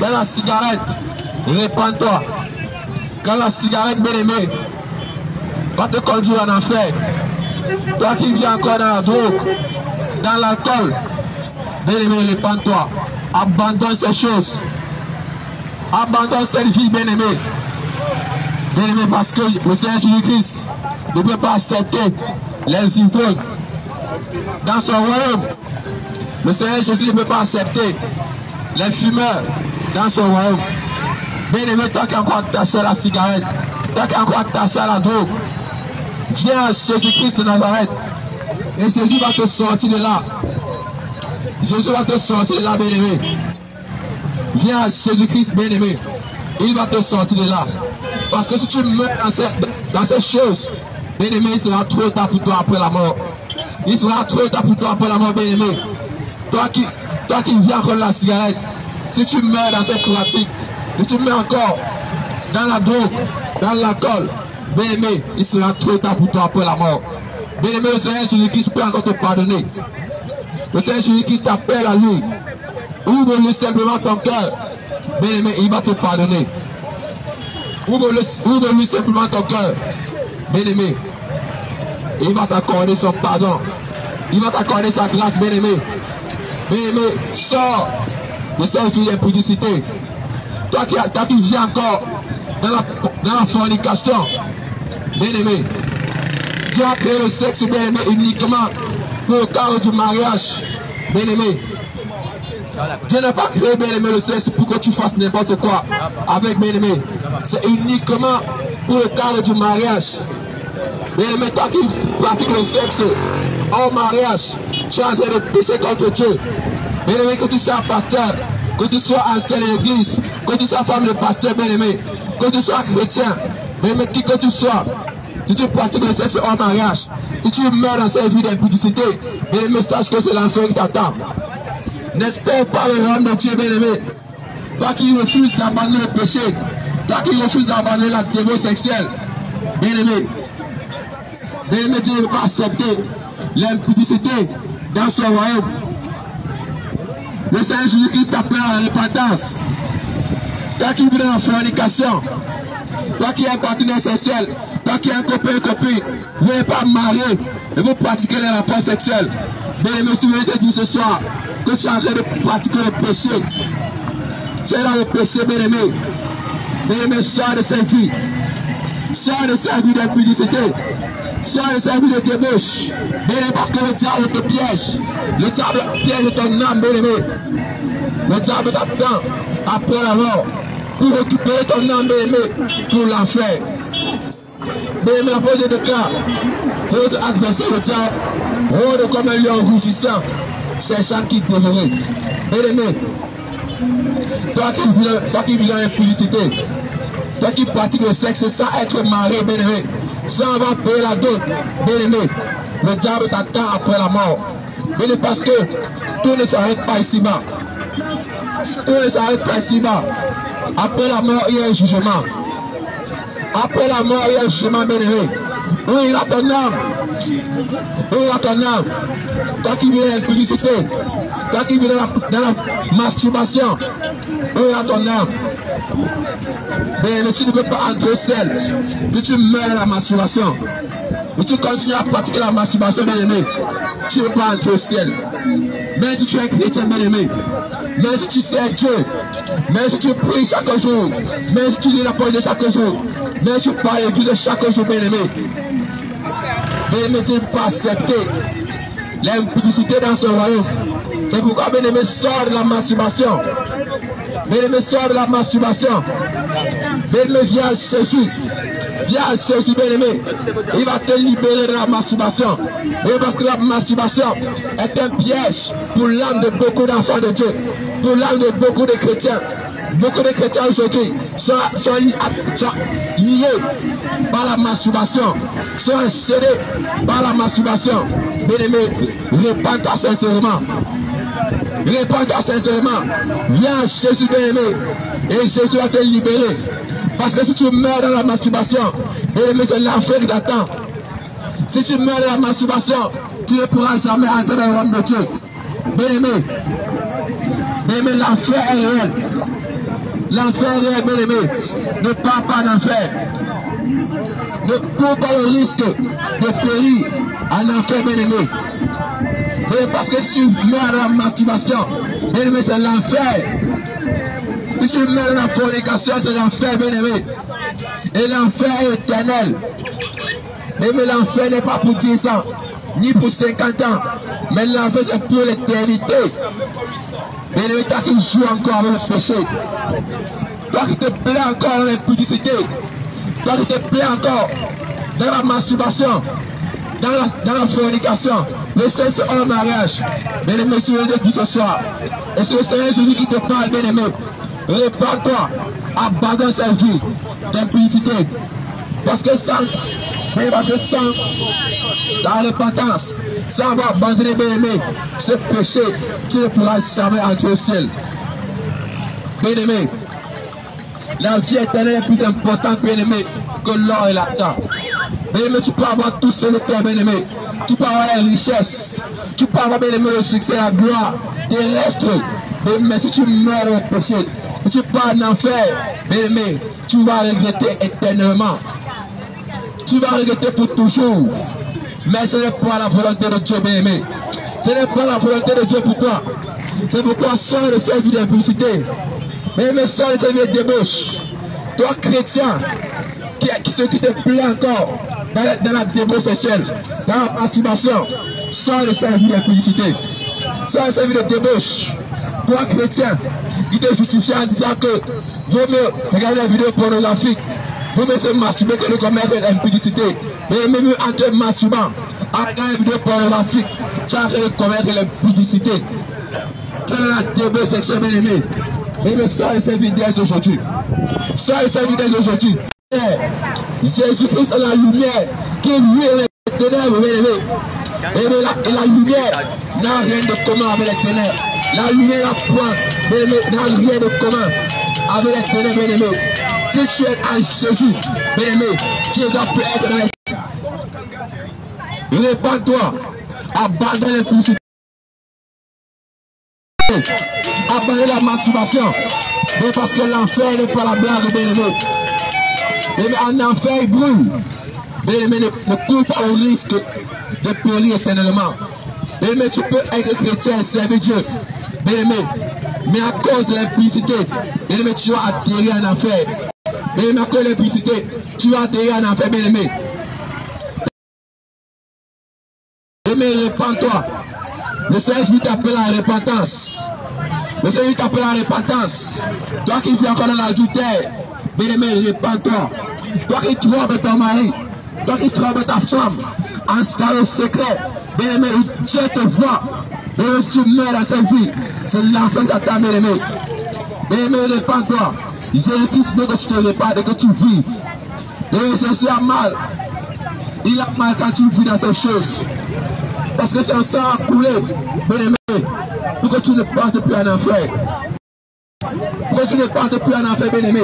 dans la cigarette, répands-toi. Quand la cigarette, bien-aimé, va te conduire en enfer. Toi qui viens encore dans la drogue, dans l'alcool, bien-aimé, répands-toi. Abandonne ces choses. Abandonne cette vie, bien-aimé. Bien-aimé, parce que le Seigneur Jésus-Christ ne peut pas accepter les ivrognes dans son royaume. Le Seigneur Jésus ne peut pas accepter les fumeurs dans son royaume. Bien-aimé, toi qui es encore attaché à la cigarette, toi qui es encore attaché à la drogue, viens à Jésus-Christ de Nazareth. Et Jésus va te sortir de là. Jésus va te sortir de là, bien-aimé. Viens à Jésus-Christ, bien-aimé. Il va te sortir de là. Parce que si tu meurs dans dans ces choses, bien-aimé, il sera trop tard pour toi après la mort. Il sera trop tard pour toi après la mort, bien-aimé. Toi qui, toi qui viens encore la cigarette, si tu meurs dans cette pratique, si tu meurs encore dans la drogue, dans l'alcool, bien-aimé, il sera trop tard pour toi après la mort. Bien-aimé, le Seigneur Jésus-Christ peut encore te pardonner. Le Seigneur Jésus-Christ t'appelle à lui. Ouvre-lui simplement ton cœur. Bien-aimé, il va te pardonner. Ouvre-lui ouvre-lui simplement ton cœur. Bien-aimé, il va t'accorder son pardon. Il va t'accorder sa grâce, bien-aimé. Bien-aimé, sors de cette vie d'impudicité. Toi qui, toi qui viens encore dans la, dans la fornication, bien-aimé, Dieu a créé le sexe, bien-aimé, uniquement pour le cadre du mariage, bien-aimé. Dieu n'a pas créé, bien-aimé, le sexe pour que tu fasses n'importe quoi avec, bien-aimé. C'est uniquement pour le cadre du mariage. Bien-aimé, toi qui pratiques le sexe en mariage, tu es en train de contre Dieu. Bien-aimé, que tu sois pasteur, que tu sois ancien de l'église, que tu sois femme de pasteur, bien-aimé, que tu sois chrétien, bien-aimé, qui que tu sois, si tu pratiques le sexe en mariage, si tu meurs dans cette vie d'impudicité, bien-aimé, sache que c'est l'enfer qui t'attend. N'espère pas le de Dieu, bien-aimé. Toi qui refuses d'abandonner le péché, toi qui refuses d'abandonner la dévotion sexuelle, bien-aimé, bien-aimé, Dieu ne pas accepter l'impudicité dans son royaume. Le Seigneur Jésus-Christ t'appelle à la repentance. Toi qui vis dans la fornication, toi qui es un partenaire sexuel, toi qui es un copain, une copine, vous n'êtes pas marié et vous pratiquez les rapports sexuels. Bien-aimé, si vous te dire ce soir que tu es en train de pratiquer le péché, tu es dans le péché, bien-aimé. Bien-aimé, sors de cette vie. Sors de cette vie d'impudicité. Cette vie de débauche. Bien-aimé, parce que le diable te piège. Le diable piège ton âme, bien-aimé. Le diable t'attend après la mort pour récupérer ton âme, bien-aimé, pour l'enfer. Bien-aimé, la pose de déclare. Adversaire, le diable, rôde comme un lion rougissant, cherchant qui dévorer. Bien-aimé, toi qui vis dans- toi qui vis dans l'impudicité, toi qui pratiques le sexe sans être marié, bien-aimé, sans avoir payé la dot, bien-aimé, le diable t'attend après la mort. Bien-aimé, parce que tout ne s'arrête pas ici-bas. Tout ne s'arrête pas ici-bas. Après la mort, il y a un jugement. Après la mort, il y a un jugement, bien-aimé. Ira ton âme Ouvre ton âme. Toi qui vis dans la, masturbation, ouvre ton âme. Mais, tu ne peux pas entrer au ciel si tu meurs la masturbation. Et tu continues à pratiquer la masturbation, bien aimé. Tu ne peux pas entrer au ciel. Même si tu es chrétien, bien aimé. Même si tu sais Dieu. Même si tu pries chaque jour. Même si tu lis la poésie chaque jour. Même si tu parles l'église chaque jour, bien aimé. Bien aimé, tu ne pas accepter l'impudicité dans ce royaume. C'est pourquoi, bien aimé, sors de la masturbation. Bien aimé, sors de la masturbation. Bien aimé, viens à Jésus. Viens à Jésus, bien aimé. Il va te libérer de la masturbation. Et parce que la masturbation est un piège pour l'âme de beaucoup d'enfants de Dieu. Pour l'âme de beaucoup de chrétiens. Beaucoup de chrétiens aujourd'hui sont, liés par la masturbation, sont enchaînés par la masturbation. Bien aimé, répands-toi sincèrement. Répands-toi sincèrement. Viens Jésus, bien aimé. Et Jésus va te libérer. Parce que si tu meurs dans la masturbation, bien aimé, c'est l'enfer qui t'attend. Si tu meurs dans la masturbation, tu ne pourras jamais entrer dans le royaume de Dieu. Bien aimé, bien aimé, l'enfer est réel. L'enfer est bien aimé. Ne pars pas d'enfer. Ne cours pas le risque de périr en enfer, bien aimé. Mais parce que si tu meurs dans la masturbation, bien aimé, c'est l'enfer. Si tu meurs dans la fornication, c'est l'enfer, bien aimé. Et l'enfer est éternel. Mais l'enfer n'est pas pour 10 ans, ni pour 50 ans. Mais l'enfer, c'est pour l'éternité. Bien aimé, toi qui joues encore avec le péché. Toi qui te plais encore dans l'impudicité. Toi qui te plais encore dans la masturbation, dans la, dans la fornication, le sexe hors mariage. Bien aimé, si je dis ce soir, et c'est le Seigneur Jésus qui te parle, bien aimé. Répands-toi, abandonne cette vie d'impudicité. Parce que sans, mais parce que sans la repentance, sans avoir abandonné, bien aimé, ce péché, tu ne pourras jamais entrer au ciel. Bien aimé, la vie éternelle est plus importante, bien aimé, que l'or et l'argent. Bien aimé, tu peux avoir tout le terre, bien aimé. Tu peux avoir la richesse. Tu peux avoir, bien aimé, le succès, la gloire terrestre. Mais si tu meurs le péché, si tu pars en enfer, bien aimé, tu vas regretter éternellement. Tu vas regretter pour toujours. Mais ce n'est pas la volonté de Dieu, bien aimé. Ce n'est pas la volonté de Dieu pour toi. C'est pourquoi de cette vie d'impulsité. Mais de cette vie de débauche. Toi, chrétien, qui, ce qui te plaît encore dans la, la débauche sexuelle, dans la masturbation, sors de cette vie d'impulsité. Sors de cette vie de débauche. Toi, chrétien, qui te justifie en disant que vaut mieux regarder les vidéos pornographiques, vaut mieux se masturber que de commettre l'impudicité. Et même en te masturbant, en regardant les vidéos pornographiques, tu as fait commettre l'impudicité. Tu dans la débauche sexuelle, bien aimé. Mais le de ces vidéos aujourd'hui. De ces vidéos aujourd'hui. Jésus-Christ est la lumière qui lui est les ténèbres, bien aimé. La, la lumière n'a rien de commun avec les ténèbres. La lumière n'a point, rien de commun avec les ténèbres, bien aimé. Si tu es en Jésus, bien aimé, tu dois plus être dans les Répands-toi, abandonne l'impulsité. Abandonne la masturbation. Mais parce que l'enfer n'est pas la blague, bien aimé. Mais en enfer, il brûle. Bien aimé, ne, cours pas au risque de périr éternellement. Bien aimé, tu peux être chrétien et servir Dieu. Bien aimé, mais à cause de l'impudicité, bien aimé, tu vas atterrir en enfer. Bien aimé, à cause de l'impudicité, tu vas atterrir en enfer, bien aimé. Bien aimé, répands-toi. Le Seigneur Jésus t'appelle à la repentance. Le Seigneur t'appelle à la repentance. Toi qui vis encore dans l'adultère, bien aimé, répands-toi. Toi qui trompes ton mari, toi qui trompes ta femme, en dans le secret, bien aimé, Dieu te voit. Bien aimé, si tu meurs dans cette vie, c'est l'enfer qui t'attend, bien aimé. Bien aimé, répands-toi. Jésus-Christ veut que tu te répandes et que tu vives. Bien aimé, Jésus a mal. Il a mal quand tu vis dans ces choses. Parce que c'est un sang à couler, bien aimé, pour que tu ne partes plus en enfer. Pour que tu ne partes plus en enfer, bien aimé.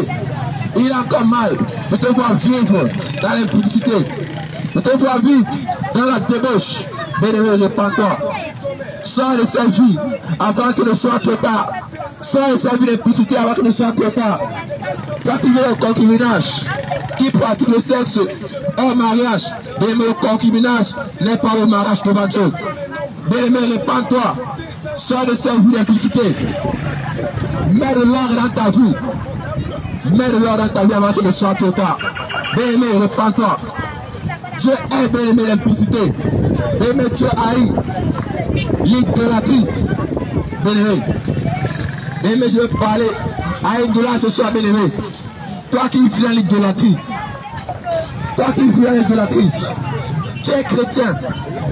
Il a encore mal de te voir vivre dans l'impudicité. de te voir vivre dans la débauche. Bien-aimé, répands-toi. Sors de cette vie avant que ne soit trop tard. Que ne soit trop tard. Toi qui veux au concubinage, qui pratique le sexe hors mariage, bien-aimé, le concubinage n'est pas le mariage devant Dieu. Bien-aimé, répands-toi. Sors de cette vie d'impudicité. Mets de l'ordre dans ta vie. Mets de l'ordre dans ta vie avant que soit trop tard. Bien-aimé, répands-toi. Dieu est bien-aimé l'impudicité. Bien-aimé, Dieu haït l'idolâtrie. Bien-aimé. Bien-aimé, je veux parler à dollar ce soir, bien-aimé. Toi qui vis dans l'idolâtrie. Toi qui vis dans l'idolâtrie. Tu es chrétien,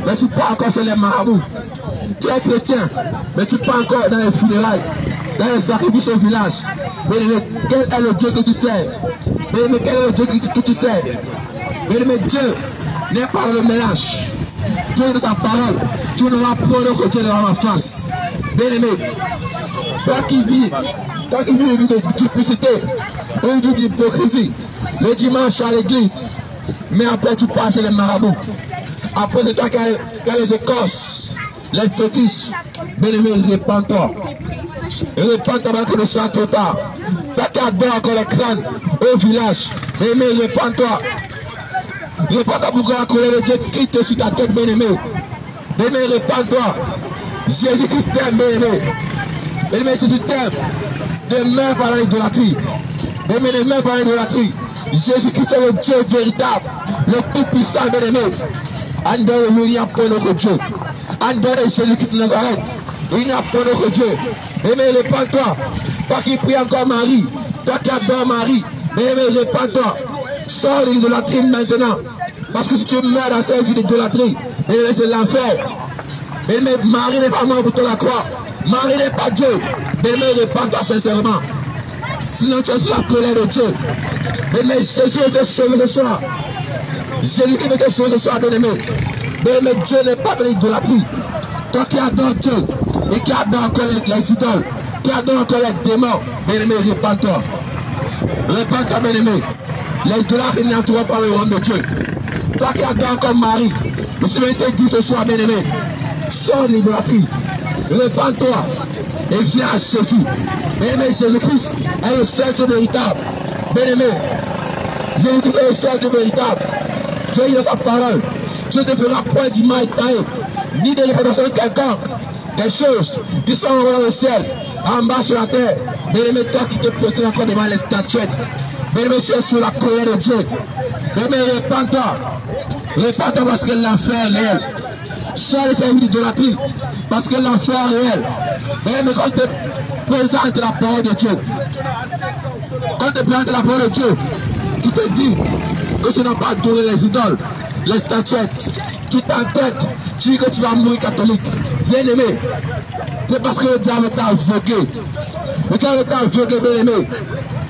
mais tu pas encore sur les marabouts. Tu es chrétien, mais tu pas encore dans les funérailles, dans les sacrifices au village. Bien-aimé, quel est le Dieu que tu sais? Bien-aimé, quel est le Dieu que tu sais? Bien-aimé, Dieu n'est pas le mélange. Dieu de sa parole. Tu n'auras pas de Dieu devant ma face. Bien-aimé, toi qui vis, toi qui vis une vie de duplicité, une vie d'hypocrisie, le dimanche à l'église, mais après tu passes chez les marabouts. Après c'est toi qui as, les écorces, les fétiches. Bien-aimé, répands-toi. Répands-toi avant que ne soit trop tard. Toi qui adores encore les crânes au village. Bien-aimé, répands-toi. Répands-toi pour que la colère de Dieu quitte sur ta tête, bien-aimé. Bien-aimé, répands-toi. Jésus-Christ t'aime, bien-aimé. Bien-aimé, si tu t'aimes, demeure par l'idolâtrie. Bien-aimé, demeure par l'idolâtrie. Jésus-Christ est le Dieu véritable, le tout-puissant, bien-aimé. En il n'y a pas d'autre Dieu. En dehors de Jésus-Christ de Nazareth, il n'y a pas d'autre Dieu. Bien-aimé, répands-toi. Toi qui pries encore Marie, toi qui adores Marie, bien-aimé, répands-toi. Sors de l'idolâtrie maintenant. Parce que si tu meurs dans cette vie d'idolâtrie, bien-aimé, c'est l'enfer. Bien-aimé, Marie n'est pas mort pour te la croix. Marie n'est pas Dieu. Bien-aimé, répands-toi sincèrement. Sinon, tu es sous la colère de Dieu. Bien-aimé, Jésus veut te sauver ce soir. Jésus qui veut te sauver ce soir, bien-aimé. Bien-aimé, Dieu n'est pas de l'idolâtrie. Toi qui adores Dieu et qui adore encore les, les idoles, qui adore encore les démons, bien-aimé, répands-toi. Répands-toi, bien-aimé. Les idolâtres n'entourent pas le royaume de Dieu. Toi qui adores encore Marie, le Seigneur te dit ce soir, bien-aimé, sors l'idolâtrie. Répands-toi et viens à Jésus. Bien-aimé, Jésus-Christ est le seul véritable. Bien-aimé, Jésus-Christ est le seul véritable. Dieu dit dans sa parole, Dieu ne fera point du mal taillé, ni de l'épandation quelconque. Des choses qui sont dans le ciel, en bas sur la terre. Bien-aimé, toi qui te poses encore devant les statuettes. Bien-aimé, tu es sous la colère de Dieu. Bien-aimé, répands-toi. Répands-toi parce que l'enfer est réel. Sors de cette vie d'idolâtrie parce que l'enfer est réel. Bien-aimé, quand tu te présentes la parole de Dieu, quand tu te présentes la parole de Dieu, tu te dis que tu n'as pas adoré les idoles, les statuettes. Tu t'entêtes, tu dis que tu vas mourir catholique. Bien-aimé, c'est parce que le diable t'a aveuglé. Le diable t'a aveuglé, bien-aimé.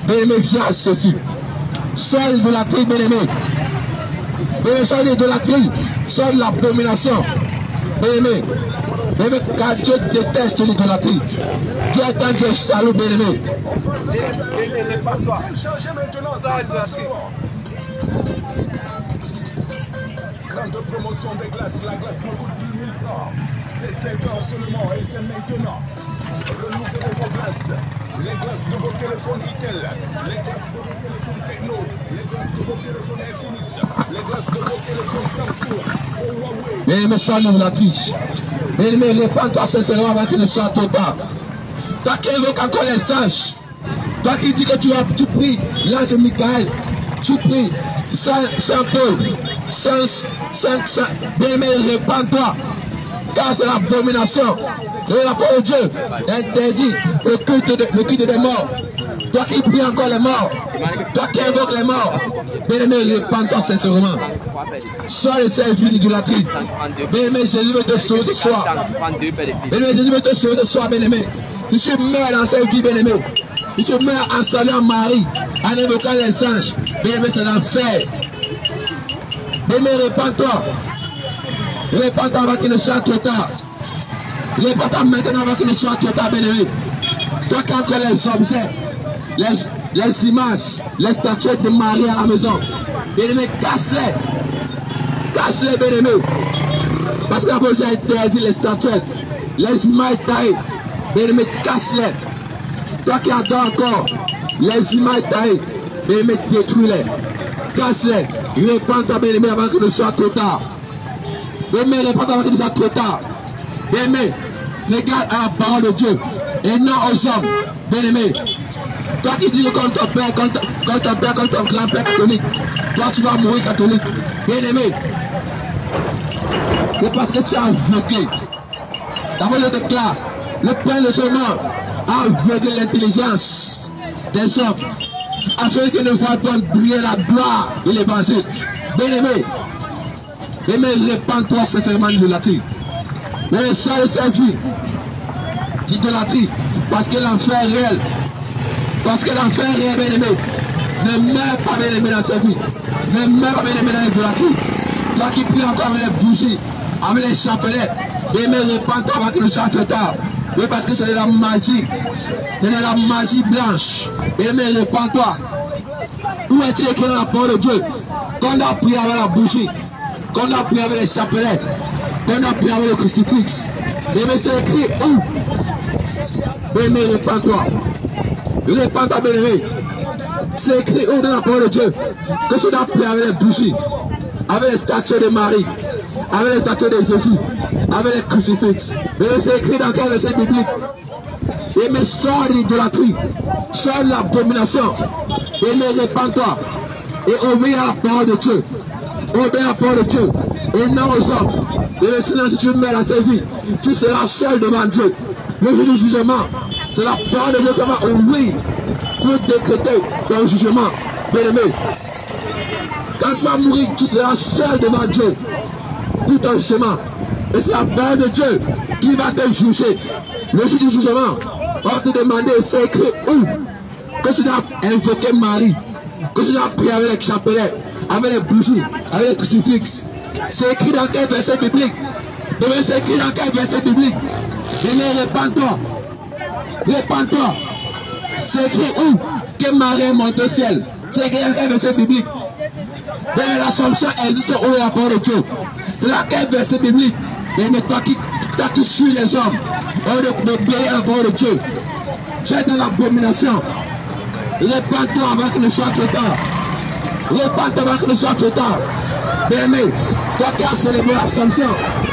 Bien-aimé, viens à. Sors de l'idolâtrie, bien-aimé. Bien-aimé, sors de l'idolâtrie. Sors de l'abomination. Bien-aimé. Bien-aimé, car Dieu déteste l'idolâtrie. Dieu est un Dieu salaud, bien-aimé. Grande promotion des glaces, la glace ne coûte plus 1000 francs. C'est 16 heures seulement et c'est maintenant. Renouvelez vos glaces. Les glaces de vos téléphones Itel, les glaces de vos téléphones Techno, les glaces de vos téléphones Infinix, les glaces de vos téléphones Samsung, vos Huawei. Bien-aimé, sors de l'idolâtrie. Bien-aimé, répands-toi sincèrement avant qu'il ne soit trop tard. Toi qui invoques encore les anges, toi qui dis que tu, as, tu pries l'ange Michael, tu pries Saint, Saint Paul, Saint, Saint, Saint, bien-aimé, répands-toi, car c'est l'abomination. De la de Dieu interdit le culte, des morts. Toi qui pries encore les morts, toi qui invoques les morts, bien-aimé, répands-toi sincèrement. Sois le service d'idolâtrie. Bien-aimé, Jésus veut te sauver ce soir. Bien-aimé, Jésus veut te sauver ce soir, bien-aimé. Si tu meurs dans cette vie, bien-aimé, si tu meurs en saluant Marie, en invoquant les anges, bien-aimé, c'est l'enfer. Bien-aimé, répands-toi. Répands-toi avant qu'il ne soit trop tard. Répands-toi maintenant avant qu'il ne soit trop tard, bien-aimé. Toi qui as encore les objets, les, les images, les statuettes de Marie à la maison, bien-aimé, casse-les. Casse-les, bien-aimés. Parce que a interdit les statuettes, les images taillées. Bien-aimés, casse-les. Toi qui adores encore les images taillées, bien-aimés, détruis-les. Casse-les. Répands-toi, bien-aimé, avant que ne soit trop tard. Bien-aimé, répands-toi avant que ne soit trop tard. Bien-aimé, regarde à la parole de Dieu et non aux hommes. Bien-aimé, toi qui dis que comme ton père, comme ton, père, comme ton grand-père catholique, toi tu vas mourir catholique. Bien-aimé, c'est parce que tu as aveuglé. D'abord, je déclare, le Père de ce monde a aveuglé l'intelligence des hommes, afin qu'ils ne voient pas briller la gloire de l'évangile. Bien-aimé, bien-aimé, répands-toi sincèrement d'idolâtrie. Mais seul servi d'idolâtrie, parce que l'enfer est réel. Parce que l'enfer est réel, bien-aimé. Ne meurs pas, bien-aimé, dans sa vie. Ne meurs pas, bien-aimé, dans l'idolâtrie. Toi qui prie encore avec les bougies, avec les chapelets, bien-aimé, répands-toi avant que ne soit tard. Oui, parce que c'est de la magie. C'est de la magie blanche. Bien-aimé, répands-toi. Où est-il écrit dans la parole de Dieu? Qu'on a prié avec la bougie, qu'on a prié avec les chapelets, qu'on a prié avec le crucifix. Mais c'est écrit où? Bien-aimé, répands-toi. Répands-toi, bien-aimé. C'est écrit où dans la parole de Dieu Que tu dois prier avec les bougies, avec les statues de Marie, avec les statues de Jésus, avec les crucifix. Mais c'est écrit dans quel verset biblique? Et mais sors de l'idolâtrie, sors de l'abomination, et répands-toi, et obéis à la parole de Dieu. Obéis à la parole de Dieu, et non aux hommes. Et sinon, si tu dans cette vie, tu seras seul devant Dieu. Le jour du jugement, c'est la parole de Dieu qui va ouvrir pour décréter ton jugement. Bien-aimé, quand tu vas mourir, tu seras seul devant Dieu pour ton jugement. Et c'est la parole de Dieu qui va te juger. Le jour du jugement, on va te demander, c'est écrit où Que tu dois invoquer Marie, que tu dois prier avec les chapelets, avec les bougies, avec les crucifix. C'est écrit dans quel verset biblique? Demain, c'est écrit dans quel verset biblique? Venez, répands-toi. Répands-toi. C'est écrit où Que Marie est montée au ciel. C'est écrit quel verset biblique mais l'assomption existe la parole de Dieu? C'est dans quel verset biblique? Mais toi qui, suis les hommes, au lieu de Dieu, tu es dans l'abomination. Répands-toi avant qu'il ne soit trop tard. Répands-toi avant qu'il ne soit trop tard. Bien-aimé, toi qui as célébré l'Assomption,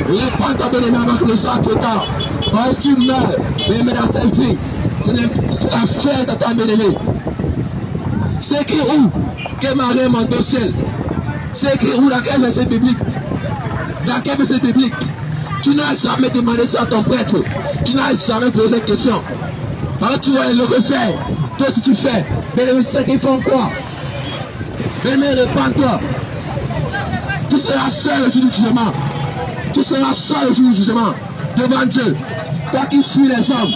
répands-toi bien-aimé avant qu'il ne soit trop tard. Parce que tu meurs, bien-aimé, dans cette vie, c'est la fête à ta bien-aimé. C'est écrit où Que Marie monte au ciel. C'est écrit où? Dans quel verset biblique? Dans quel verset biblique? Tu n'as jamais demandé ça à ton prêtre. Tu n'as jamais posé cette question. Quand tu vois le refaire, toi ce que tu fais, mais tu sais qu'ils font quoi? Mais mais répands-toi. Tu seras seul le jour du jugement. Tu seras seul le jour du jugement devant Dieu. Toi qui suis les hommes,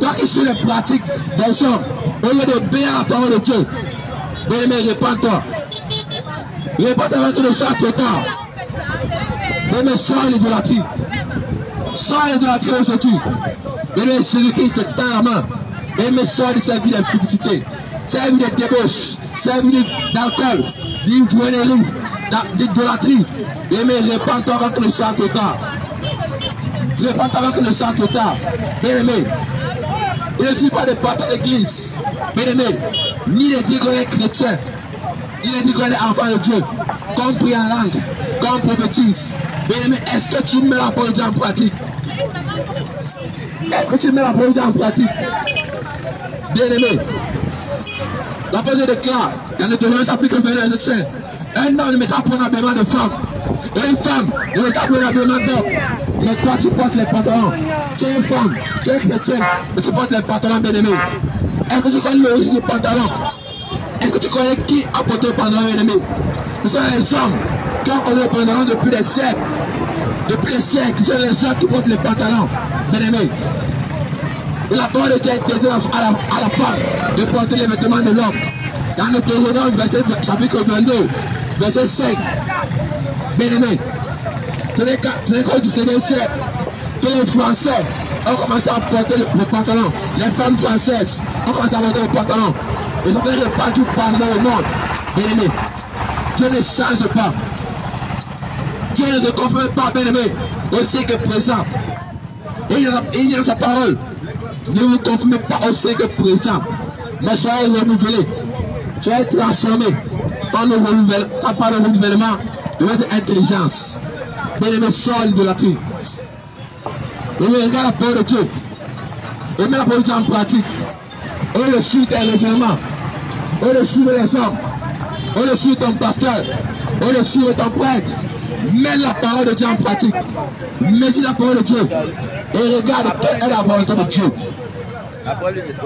toi qui suis les pratiques des hommes, au lieu de bénir la parole de Dieu, bien aimé, répands-toi. Répands-toi que le soit trop tard. Bien aimé, sors l'idolâtrie. Sors l'idolâtrie aujourd'hui. Bien aimé, Jésus-Christ est la main. Bien aimé, sors de cette vie d'impudicité. Cette vie de débauche. Cette vie d'alcool, d'ivrognerie, d'idolâtrie. Bien aimé, répands-toi que le soit trop tard. Répands-toi avant que le soit trop tard. Bien aimé, il ne suffit pas de partir à l'église, bien aimé, ni de dire qu'on est chrétien, ni de dire qu'on est enfant de Dieu, qu'on prie en langue, qu'on prophétise. Bien aimé, est-ce que tu mets la parole en pratique? Est-ce que tu mets la parole en pratique? Bien aimé, la parole de Dieu déclare, dans le Deutéronome s'applique au verset 5, un homme ne mettra pas l'habillement de femme, une femme ne mettra pas l'habillement d'homme. Mais toi, tu portes les pantalons. Tu es une femme, tu es chrétienne, mais tu portes les pantalons bien aimés. Est-ce que tu connais l'origine du pantalon? Est-ce que tu connais qui a porté le pantalon bien aimé Ce sont les hommes qui ont connu le pantalon depuis des siècles. Depuis des siècles, ce sont les hommes qui portent les pantalons bien aimés. Et la parole de Dieu interdit à la, à, la, femme de porter les vêtements de l'homme. Dans le Deutéronome, verset, chapitre 22, verset 5. Bien aimé, ce n'est qu'au 19e siècle que les Français ont commencé à porter le, pantalon. Les femmes françaises ont commencé à porter le pantalon. Et ça fait que partout dans le monde, bien aimé, Dieu ne change pas. Dieu ne se confirme pas, bien-aimé, au siècle présent. Il y a, sa parole. Ne vous conformez pas au siècle présent, mais soyez renouvelés, soyez transformés par par le renouvellement de votre intelligence. Bien-aimé, sors l'idolâtrie. Et regarde la parole de Dieu. Et mets la parole de Dieu en pratique. Et le suit tes raisonnements. Et le suit les hommes. Et le suit ton pasteur. Et le suit ton prêtre. Mets la parole de Dieu en pratique. Mets la parole de Dieu. Et regarde quelle est la volonté de Dieu.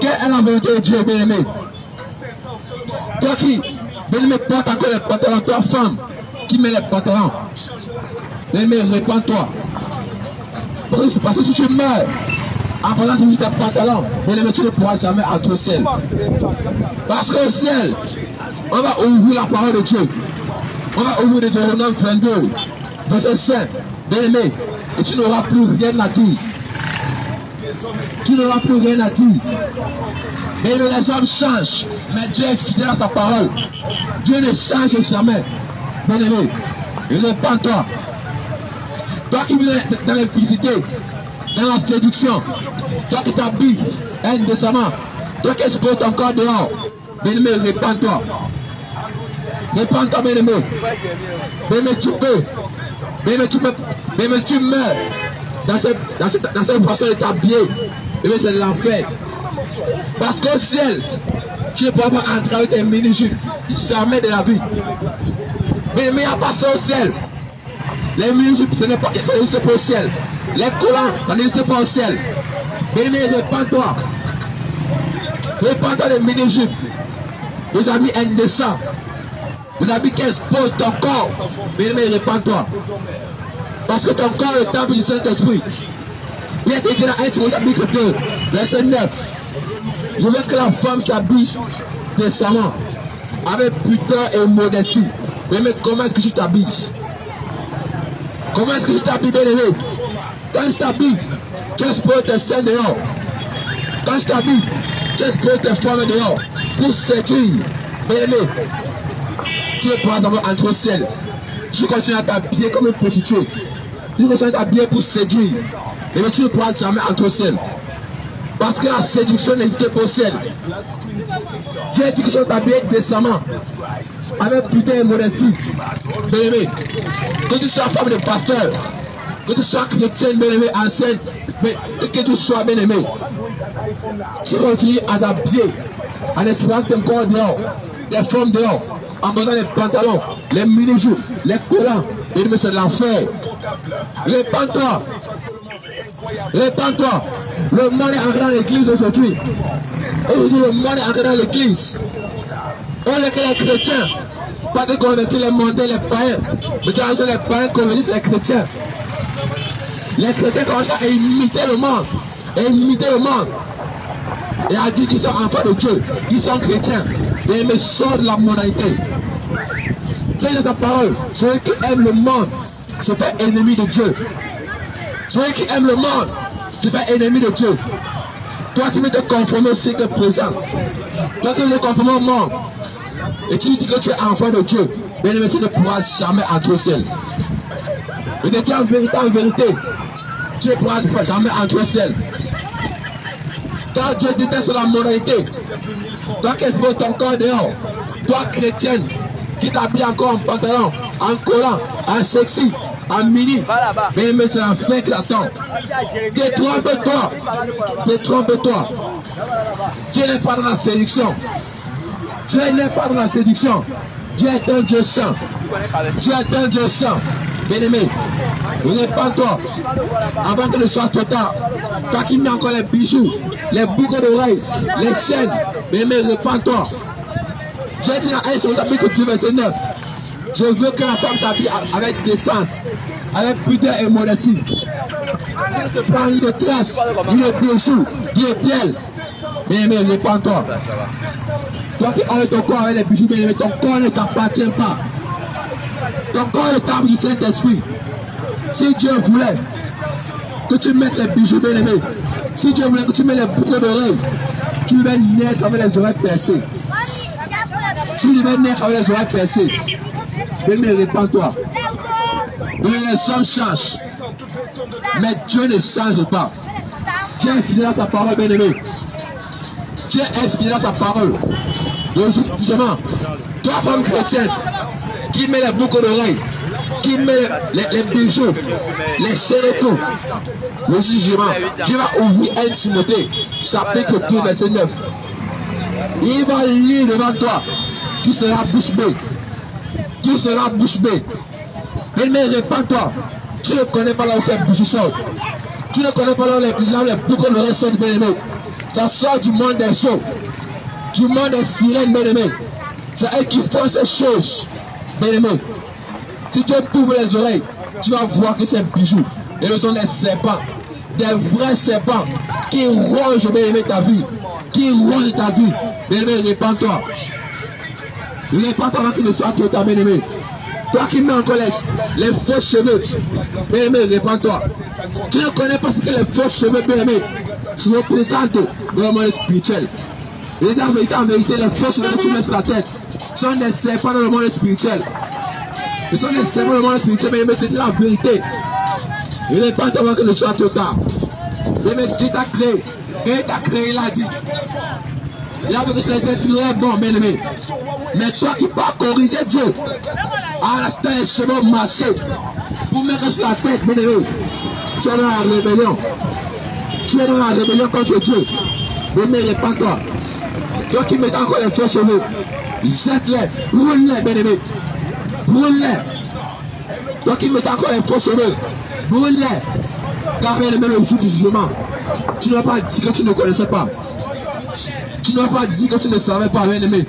Quelle est la volonté de Dieu, bien-aimé Toi qui, bien-aimé, porte encore les pantalons, toi femme, qui met les pantalons. Bien-aimé, répands-toi. Parce que si tu meurs, en prenant toujours tes pantalons, bien-aimé, tu ne pourras jamais entrer au ciel. Parce qu'au ciel, on va ouvrir la parole de Dieu. On va ouvrir le Deutéronome 22, verset 5. Bien-aimé, et tu n'auras plus rien à dire. Tu n'auras plus rien à dire. Mais les hommes changent. Mais Dieu est fidèle à sa parole. Dieu ne change jamais. Bien-aimé, répands-toi. Toi qui vis dans l'implicité, dans la séduction, toi qui t'habilles indécemment, toi qui exposes ton corps dehors, bien-aimé, répands-toi. Répands-toi, bien-aimé. Bien-aimé, tu peux. Bien-aimé, tu peux. Bien-aimé, tu meurs dans cette, dans cette, dans cette façon de t'habiller, bien-aimé, c'est l'enfer. Parce qu'au ciel, tu ne pourras pas entrer avec tes mini-jupes. Jamais de la vie. Mais il n'y a pas ça au ciel. Les mini-jupes, ce n'est pas, ça n'existe pas au ciel. Les collants, ça n'existe pas au ciel. Mais répands-toi. Répands-toi des mini-jupes. Des habits indécents. Des habits qui exposent ton corps. Mais répands-toi. Parce que ton corps est le temple du Saint-Esprit. Il est écrit dans 1 chapitre 2, verset 9. Je veux que la femme s'habille décemment, avec pudeur et modestie. Mais comment est-ce que tu t'habilles? Comment est-ce que tu t'habilles, bien aimé Quand tu t'habilles, tu exposes tes seins dehors? Quand tu t'habilles, tu exposes tes formes dehors? Pour séduire. Bien aimé, tu ne pourras jamais entrer au ciel. Tu continues à t'habiller comme une prostituée. Tu continues à t'habiller pour séduire. Mais tu ne pourras jamais entrer au ciel. Parce que la séduction n'existe pas au ciel. Dieu dit que je t'habiller décemment, avec putain et modestie. Bien-aimé, que tu sois femme de pasteur, que tu sois chrétienne, bien-aimé, enseigne, mais que tu sois bien-aimé. Tu continues à t'habiller, en espérant ton corps dehors, des formes dehors, en posant les pantalons, les mini-joues, les collants. Bien-aimé, c'est de l'enfer. Répands-toi. Répands-toi. Le monde est entré dans l'église aujourd'hui. Aujourd'hui, le monde est entré dans l'église. On est que les chrétiens. Pas de convertir les mondains, les païens. Mais quand c'est les païens convertissent les chrétiens. Les chrétiens commencent à imiter le monde. Monde. Et à dire qu'ils sont enfants de Dieu. Qu'ils sont chrétiens. Et ils me sortent de la modalité. Tiens ta parole. Celui qui aime le monde se fait ennemi de Dieu. Celui qui aime le monde se fait ennemi de Dieu. Toi qui veux te conformer au siècle présent, toi qui veux te conformer au monde, et tu dis que tu es enfant de Dieu, bien aimé, tu ne pourras jamais entrer ciel. Je te dis en vérité, en vérité, tu ne pourras jamais entrer ciel. Car Dieu déteste la moralité. Toi qui exposes ton corps dehors, toi chrétienne, qui t'habille encore en pantalon, en collant, en sexy, en mini. Mais c'est la fin qui t'attend. Détrompe-toi. Détrompe-toi. Dieu n'est pas dans la séduction. Dieu n'est pas dans la séduction. Dieu est un Dieu saint. Dieu est un Dieu saint. Bien-aimé, répands-toi avant que ne soit trop tard. Toi qui mets encore les bijoux, les boucles d'oreilles, les chaînes, bien-aimé, répands-toi. Dieu dit dans 1 chapitre 2, verset 9. Je veux que la femme s'habille avec décence, avec pudeur et modestie. Prends traces, ni de bijoux, ni de piel. Bien aimé, répands-toi. Toi qui as ton corps avec les bijoux, bien aimé, ton corps ne t'appartient pas. Ton corps est temple du Saint-Esprit. Si Dieu voulait que tu mettes les bijoux, bien aimé, si Dieu voulait que tu mettes les boucles d'oreilles, tu vas naître avec les oreilles percées. Tu devais naître avec les oreilles percées. Bien-aimé, répands-toi. Les hommes changent. Mais Dieu ne change pas. Dieu est fidèle à sa parole, bien-aimé. Dieu est à sa parole. Donc, justement, toi, femme chrétienne, qui met les boucles d'oreilles, qui met les, les bijoux, les chaînes le jugement, Dieu va ouvrir 1 Timothée, chapitre 2, verset 9. Il va lire devant toi. Tu seras bouche bée. Tu seras bouche bée. Mais, répands-toi. Tu ne connais pas là où ces bouches sortent. Tu ne connais pas là où les, là où les boucles d'oreilles sortent, bien Ça sort du monde des choses. Du monde des sirènes, bien aimé. C'est eux qui font ces choses, bien aimé. Si tu ouvres les oreilles, tu vas voir que ces bijoux, et ce sont des serpents, des vrais serpents qui rongent, bien aimé, ta vie, qui rongent ta vie. Bien aimé, répands-toi. Répands-toi avant qu'il ne soit trop tard, bien aimé. Toi qui mets encore les, les faux cheveux, bien aimé, répands-toi. Tu ne connais pas ce que les faux cheveux, bien aimé, se le monde spirituel. Et en vérité, en vérité, les faux que tu mets sur la tête sont des serpents dans le monde spirituel. Ce sont des serpents dans le monde spirituel, mais aimé, c'est la vérité. Et répands-toi avant qu'il ne soit trop tard. Dieu t'a créé. Quand il t'a créé, il a dit. Il a vu que c'était très bon, bien aimé. Mais toi qui vas corriger Dieu, l'instant les cheveux marcher, pour mettre sur la tête, bien aimé, tu es dans la rébellion. Tu es dans la rébellion contre Dieu. Bien aimé, répands-toi. Toi qui mets encore les faux cheveux, jette-les, roule-les, bien aimé. Brûle-les. Toi qui mets encore les faux cheveux, brûle-les. Car bien aimé, le jour du jugement, tu n'as pas dit que tu ne connaissais pas. Tu n'as pas dit que tu ne savais pas, bien aimé.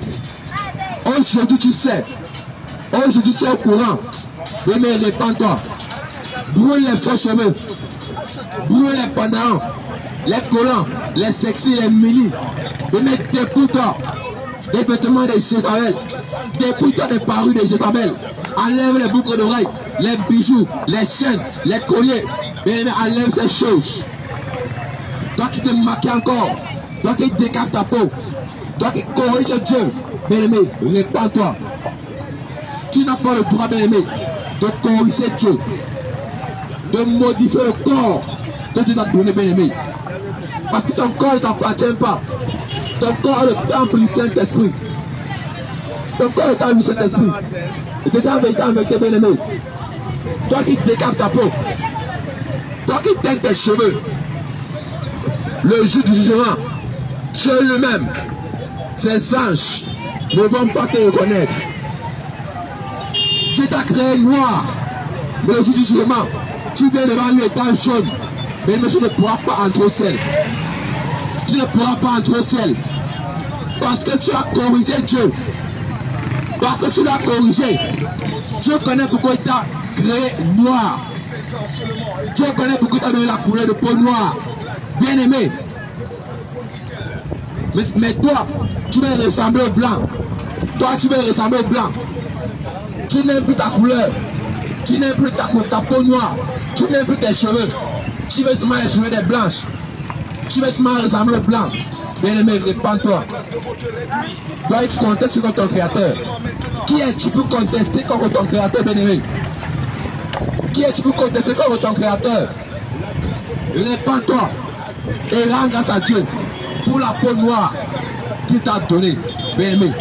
Aujourd'hui, tu sais. Aujourd'hui, tu es au courant. Mais répands-toi. Brûle les faux cheveux. Brûle les pantalons. Les collants. Les sexy, les mini. Oui, mais dépouille-toi. Des vêtements de Jézabel. Dépouille-toi des parures de Jézabel. Enlève les boucles d'oreilles, les bijoux, les chaînes, les colliers. Bien aimé, enlève ces choses. Toi qui te maquilles encore. Toi qui décapes ta peau. Toi qui corriges Dieu. Bien aimé, répands-toi. Tu n'as pas le droit, bien aimé, de corriger Dieu. De modifier le corps que Dieu t'a donné, bien aimé. Parce que ton corps ne t'appartient pas. Ton corps est le temple du Saint-Esprit. Ton corps est le temple du Saint-Esprit. Et déjà en vérité, en vérité, bien aimé. Toi qui décapes ta peau. Toi qui teigne tes cheveux. Le jour du jugement. Dieu lui-même. Ses anges ne vont pas te reconnaître. Dieu t'a créé noir. Mais le jour du jugement, tu viens devant lui étant jaune. Mais tu ne pourras pas entrer au ciel. Tu ne pourras pas entrer au ciel. Parce que tu as corrigé Dieu. Parce que tu l'as corrigé. Dieu connaît pourquoi il t'a créé noir. Dieu connaît pourquoi il t'a donné la couleur de peau noire. Bien aimé. Mais, mais toi, tu veux ressembler au blanc. Toi, tu veux ressembler au blanc. Tu n'aimes plus ta couleur. Tu n'aimes plus ta, ta peau noire. Tu n'aimes plus tes cheveux. Tu veux seulement les cheveux des blanches. Tu veux seulement ressembler au blanc. Bien aimé, répands-toi. Toi, il conteste contre ton créateur. Qui es-tu pour contester contre ton créateur, bien aimé Qui es-tu pour contester contre ton créateur? Répands-toi et rends grâce à Dieu pour la peau noire qu'il t'a donnée, bien aimé.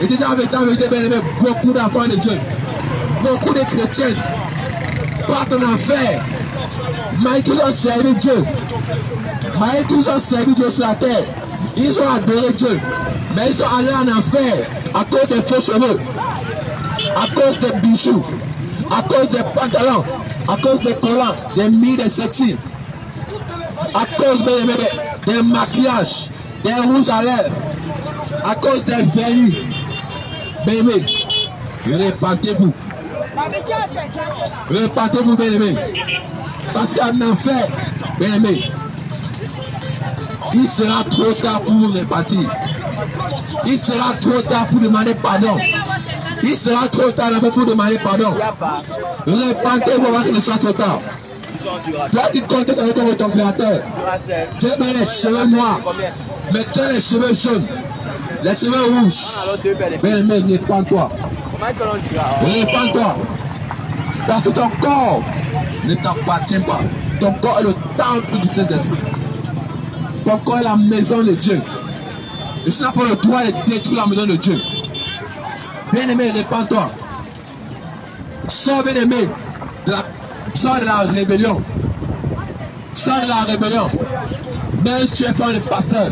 Et déjà avec en vérité, bien aimé, beaucoup d'enfants de Dieu, beaucoup de chrétiens partent en enfer. Ont servi Dieu. Ils ont servi Dieu sur la terre. Ils ont adoré Dieu. Mais ils sont allés en enfer à cause des faux cheveux, à cause des bijoux, à cause des pantalons, à cause des collants, des mines, des sexy, à cause des, des maquillages, des rouges à lèvres, à cause des vernis. Répentez-vous. Répentez-vous, bien aimé. Parce qu'en enfer, bien aimé, il sera trop tard pour répartir. Il sera trop tard pour demander pardon. Il sera trop tard pour demander pardon. Répentez-vous avant qu'il ne soit trop tard. Toi qui contestes avec ton créateur, tu as les cheveux noirs, mais tu as les cheveux jaunes, les cheveux rouges. Bien aimé, répands-toi. Répands-toi. Parce que ton corps ne t'appartient pas. Ton corps est le temple du Saint-Esprit. Ton corps est la maison de Dieu. Et tu n'as pas le droit de détruire la maison de Dieu. Bien-aimé, répands-toi. Sors, bien-aimé, de la, sors de la rébellion. Sors de la rébellion. Même si tu es femme de pasteur,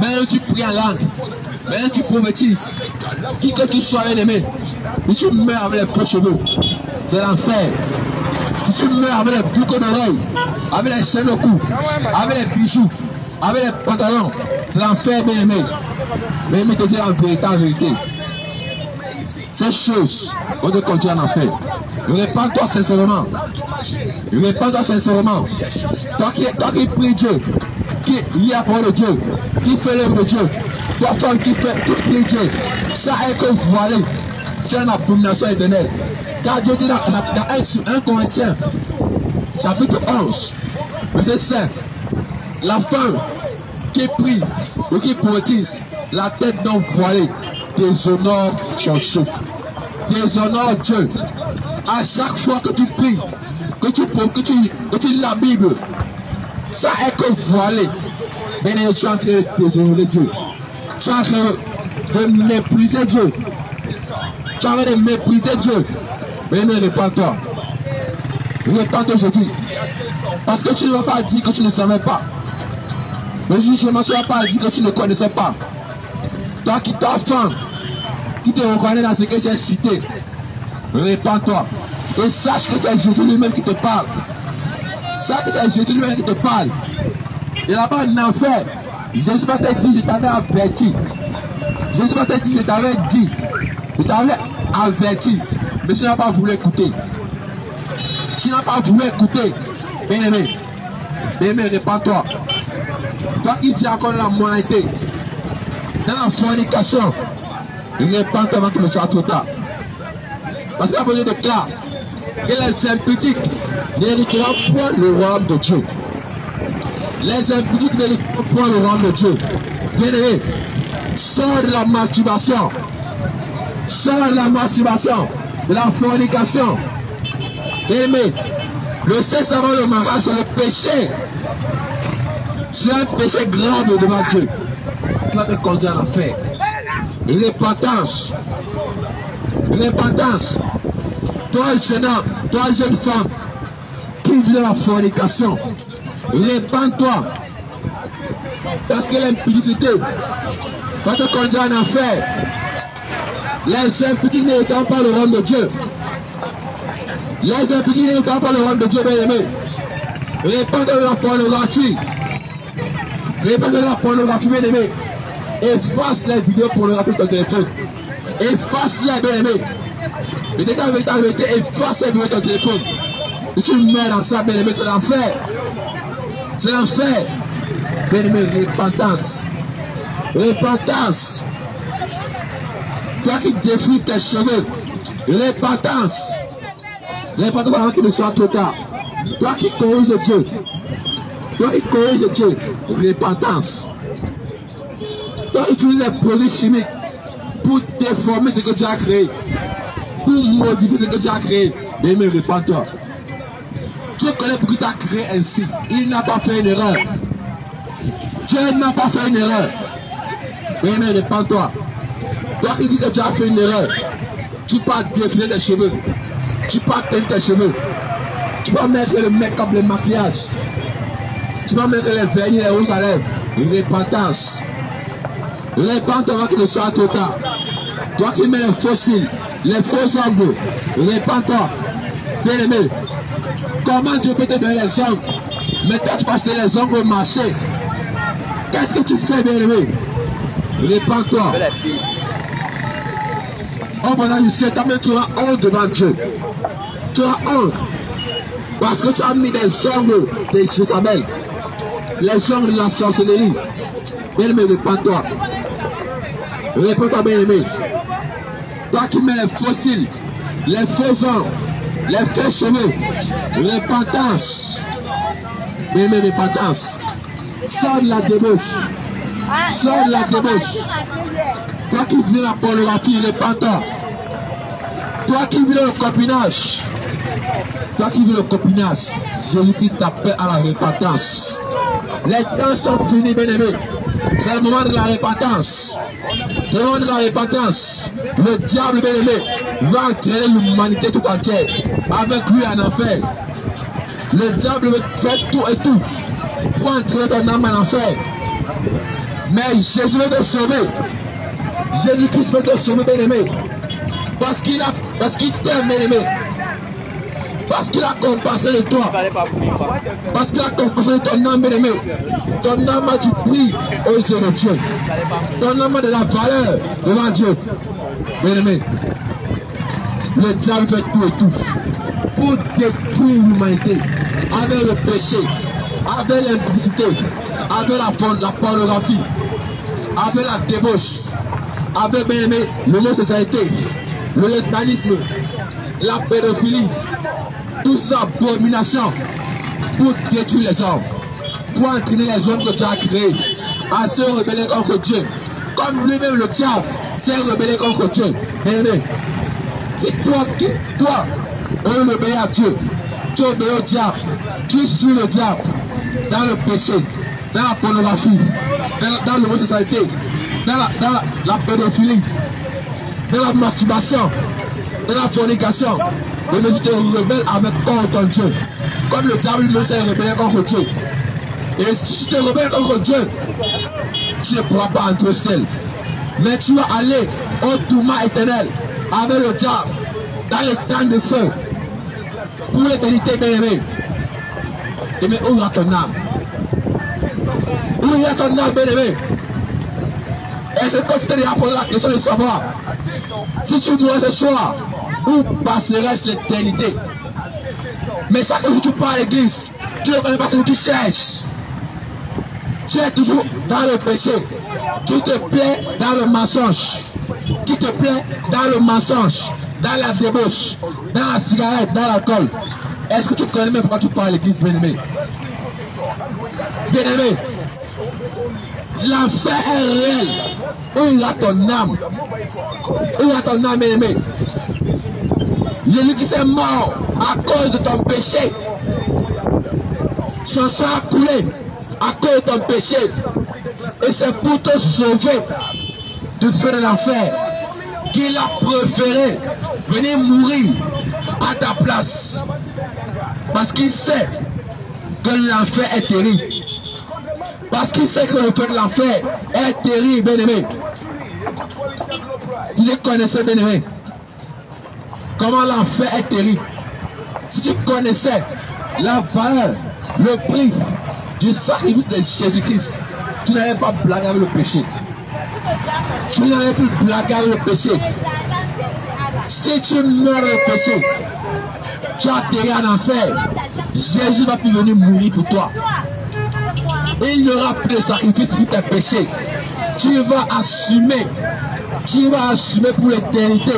même si tu pries en langue, même si tu prophétises, qui que tu sois, bien-aimé, si tu meurs avec les faux cheveux, c'est l'enfer. Tu meurs avec les boucles d'oreilles, avec les chaînes au cou, avec les bijoux, avec les pantalons, c'est l'enfer, bien-aimé. Mais aimé te dire la vérité, en vérité. Ces choses vont te conduire en enfer. Répands-toi sincèrement. Répands-toi sincèrement. Toi qui, toi qui prie Dieu, qui lit la parole de Dieu, qui fait l'œuvre de Dieu, toi qui fait, qui prie Dieu, ça est que voilé. Tu es une abomination éternelle. Car Dieu dit dans, dans 1, 1 Corinthiens, chapitre 11, verset 5, la femme qui prie ou qui prophétise, la tête non voilée, déshonore son chef. Déshonore Dieu. À chaque fois que tu pries, que tu, que tu, que tu lis la Bible, ça est que voilé. Mais tu es en train de déshonorer Dieu. Tu es en train de mépriser Dieu. Tu es en train de mépriser Dieu. Ne répands-toi. Répands-toi aujourd'hui. Parce que tu ne vas pas dire que tu ne savais pas. Justement, tu ne vas pas dire que tu ne connaissais pas. Toi qui ta femme, qui te reconnais dans ce que j'ai cité, répands-toi. Et sache que c'est Jésus lui-même qui te parle. Sache que c'est Jésus lui-même qui te parle. Et là-bas en enfer, Jésus va te dire, je t'avais averti. Jésus va te dire, je t'avais dit. Je t'avais averti. Mais tu n'as pas voulu écouter. Tu n'as pas voulu écouter. Bien-aimé. Bien-aimé, répands-toi. Toi qui dans la moralité, dans la fornication, répands-toi avant qu'il ne soit trop tard. Parce que la Bible déclare que les impudiques n'hériteront point le royaume de Dieu. Les impudiques n'hériteront point le royaume de Dieu. Bien-aimé, sors la masturbation. Sors de la masturbation, la fornication. Bien-aimé, le sexe avant le mariage, c'est le péché. C'est un péché grave devant Dieu. Tu vas te conduire en enfer. Repentance. Repentance. Toi, jeune homme, toi, jeune femme, qui la fornication, répands-toi. Parce que l'impudicité va te conduire en enfer. Les impudiques n'étant pas le royaume de Dieu. Les impudiques n'étant pas le royaume de Dieu, bien aimé. Répandez la pornographie. Répandez la pornographie, bien aimé. Efface les vidéos pornographiques de ton téléphone. Efface-les, bien aimé. Et dès ta vérité, efface les vidéos de ton téléphone. Et tu meurs dans ça, bien aimé, c'est l'enfer. C'est l'enfer. Bien aimé, repentance. Repentance. Toi qui défrises tes cheveux, repentance. Repentance avant qu'il ne soit trop tard. Toi qui corrige Dieu, toi qui corrige Dieu, repentance. Toi qui utilise les produits chimiques pour déformer ce que Dieu a créé, pour modifier ce que Dieu a créé, mais repends-toi. Dieu connaît pourquoi tu as créé ainsi. Il n'a pas fait une erreur. Dieu n'a pas fait une erreur. Mais repends-toi. Toi qui dis que tu as fait une erreur, tu peux défiler tes cheveux, tu peux teindre tes cheveux, tu peux mettre le make-up, le maquillage, tu peux mettre les vernis, les rouges à lèvres, repentance. Repends-toi avant qu'il ne soit trop tard. Toi qui mets les fossiles, les faux ongles, repends-toi. Bien aimé, comment Dieu peut te donner les ongles Mais toi tu passes les ongles au marché. Qu'est-ce que tu fais, bien aimé? Oh, tu auras honte devant Dieu. Tu auras honte. Parce que tu as mis des ongles de Jézabel. Les ongles de la sorcellerie. Bien aimé, repends-toi. Repends-toi, bien aimé. Toi qui mets les fossiles, les faux ongles, les faux cheveux, repentance. Bien aimé, repentance. Sors de la débauche. Sors de la débauche. Toi qui vis la pornographie, repends-toi. Toi qui vis le copinage, Toi qui veux le copinage, Jésus-Christ t'appelle à la repentance. Les temps sont finis, bien-aimés. C'est le moment de la repentance. C'est le moment de la repentance. Le diable, bien-aimé, va entraîner l'humanité tout entière avec lui en enfer. Le diable veut faire tout et tout pour entraîner ton âme en enfer. Mais Jésus veut te sauver. Jésus-Christ veut te sauver, bien-aimé. Parce qu'il a, parce qu'il t'aime, bien-aimé. Parce qu'il a compassion de toi. Parce qu'il a compassion de ton âme, bien-aimé. Ton âme a du prix aux yeux de Dieu. Ton âme a de la valeur devant Dieu. Bien-aimé. Le diable fait tout et tout pour détruire l'humanité avec le péché, avec l'impudicité, avec la, la pornographie, avec la débauche, avec bien aimé l'homosexualité, le lesbianisme, la pédophilie, tout ça abomination pour détruire les hommes, pour entraîner les hommes que Dieu a créés à se rebeller contre Dieu. Comme lui-même le diable s'est rebellé contre Dieu. Aimé, c'est toi qui, toi, on obéit à Dieu. Tu obéis au diable. Tu suis le diable dans le péché, dans la pornographie, dans, dans dans, la, dans la, la pédophilie, dans la masturbation, dans la fornication. Et mais tu te rebelles avec contre Dieu. Comme le diable lui-même s'est rebellé contre Dieu. Et si tu te rebelles contre Dieu, tu ne pourras pas entrer au ciel. Mais tu vas aller au tourment éternel avec le diable dans les temps de feu pour l'éternité bien aimé. Et mais où ira ton âme Où ira ton âme bien aimé Est-ce que tu t'es posé la question de savoir si tu mourais ce soir, où passerais-je l'éternité? Mais chaque jour tu pars à l'église, tu ne connais pas ce que tu cherches. Tu es toujours dans le péché. Tu te plais dans le mensonge. Tu te plais dans le mensonge, dans la débauche, dans la cigarette, dans l'alcool. Est-ce que tu connais même pourquoi tu pars à l'église, bien-aimé? Bien-aimé, l'enfer est réel. Où a ton âme Où a ton âme, bien-aimé Jésus qui s'est mort à cause de ton péché. Son sang a coulé à cause de ton péché. Et c'est pour te sauver du feu de l'enfer qu'il a préféré venir mourir à ta place. Parce qu'il sait que l'enfer est terrible. Parce qu'il sait que le feu de l'enfer est terrible, bien-aimé. Les connaissez, bien-aimé. Comment l'enfer est terrible. Si tu connaissais la valeur, le prix du sacrifice de Jésus-Christ, tu n'allais pas blaguer avec le péché. Tu n'allais plus blaguer avec le péché. Si tu meurs le péché, tu as atterri en enfer. Jésus va plus venir mourir pour toi. Il n'y aura plus de sacrifice pour tes péchés. Tu vas assumer. Tu vas assumer pour l'éternité.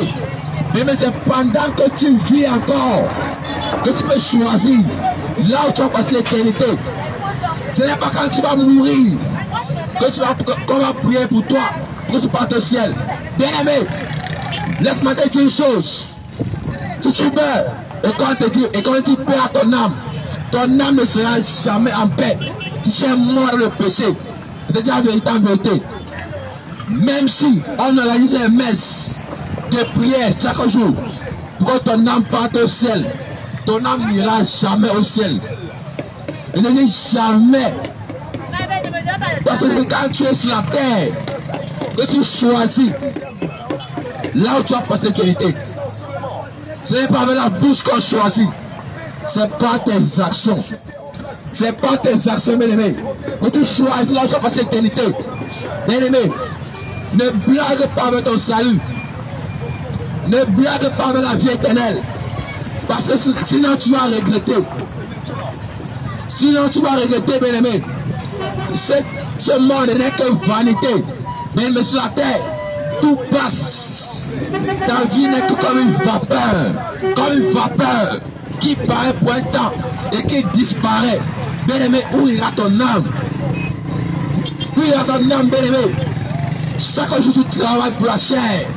Mais c'est pendant que tu vis encore que tu peux choisir là où tu vas passer l'éternité. Ce n'est pas quand tu vas mourir que tu vas, qu'on va prier pour toi, pour que tu partes au ciel. Bien aimé, laisse-moi te dire une chose. Si tu meurs, et quand on te et quand on dit à ton âme, ton âme ne sera jamais en paix. Tu es mort le péché, te dis la vérité en vérité. Même si on organise une messe de prière chaque jour pour que ton âme parte au ciel, ton âme n'ira jamais au ciel. Je te dis jamais. Parce que quand tu es sur la terre, que tu choisis là où tu vas passer l'éternité, ce n'est pas avec la bouche qu'on choisit, c'est pas tes actions. C'est pas tes actions, bien aimé. Que tu choisis là où tu l'éternité. Bien aimé, ne blague pas avec ton salut. Ne blague pas avec la vie éternelle. Parce que si- sinon tu vas regretter. Sinon tu vas regretter, bien aimé. Ce, monde n'est que vanité. Mais sur la terre, tout passe. Ta vie n'est que comme une vapeur. Comme une vapeur qui paraît pour un temps et qui disparaît. Bien aimé, où ira ton âme? Où ira ton âme, bien aimé Chaque jour tu travailles pour la chair.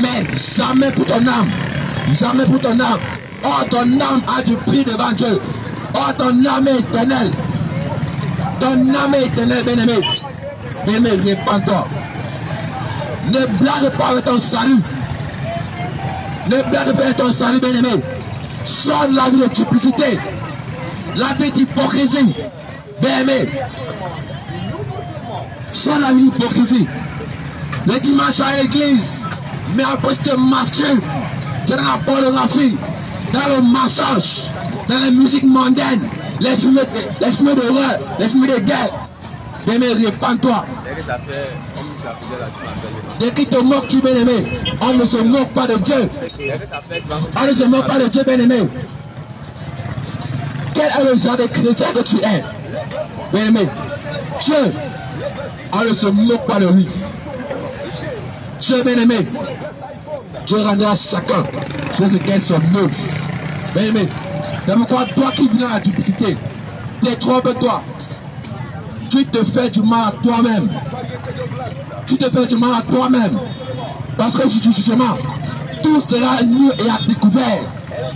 Mais jamais pour ton âme. Jamais pour ton âme. Oh, ton âme a du prix devant Dieu. Oh, ton âme est éternelle. Ton âme est éternelle, bien-aimé. Bien-aimé, répands-toi. Ne blague pas avec ton salut. Ne blague pas avec ton salut, bien-aimé. De la vie de duplicité. La vie d'hypocrisie. Bien-aimé. De la vie d'hypocrisie. Le dimanche à l'église, mais après te marcher dans la pornographie, dans le massage, dans les musiques mondaines, les films, les films d'horreur, les films de guerre. Bien-aimé, répands-toi. Dès qu'il te moque, tu bien-aimé, on ne se moque pas de Dieu. On ne se moque pas de Dieu, bien-aimé. Quel est le genre de chrétien que tu es? Bien-aimé, Dieu, on ne se moque pas de lui. Dieu bien-aimé, Dieu rendra chacun sur ce qu'elle se œuvre. Bien-aimé, pourquoi toi qui viens à la duplicité, détrompe-toi. Tu te fais du mal à toi-même. Tu te fais du mal à toi-même. Parce que tout sera nu et à découvert.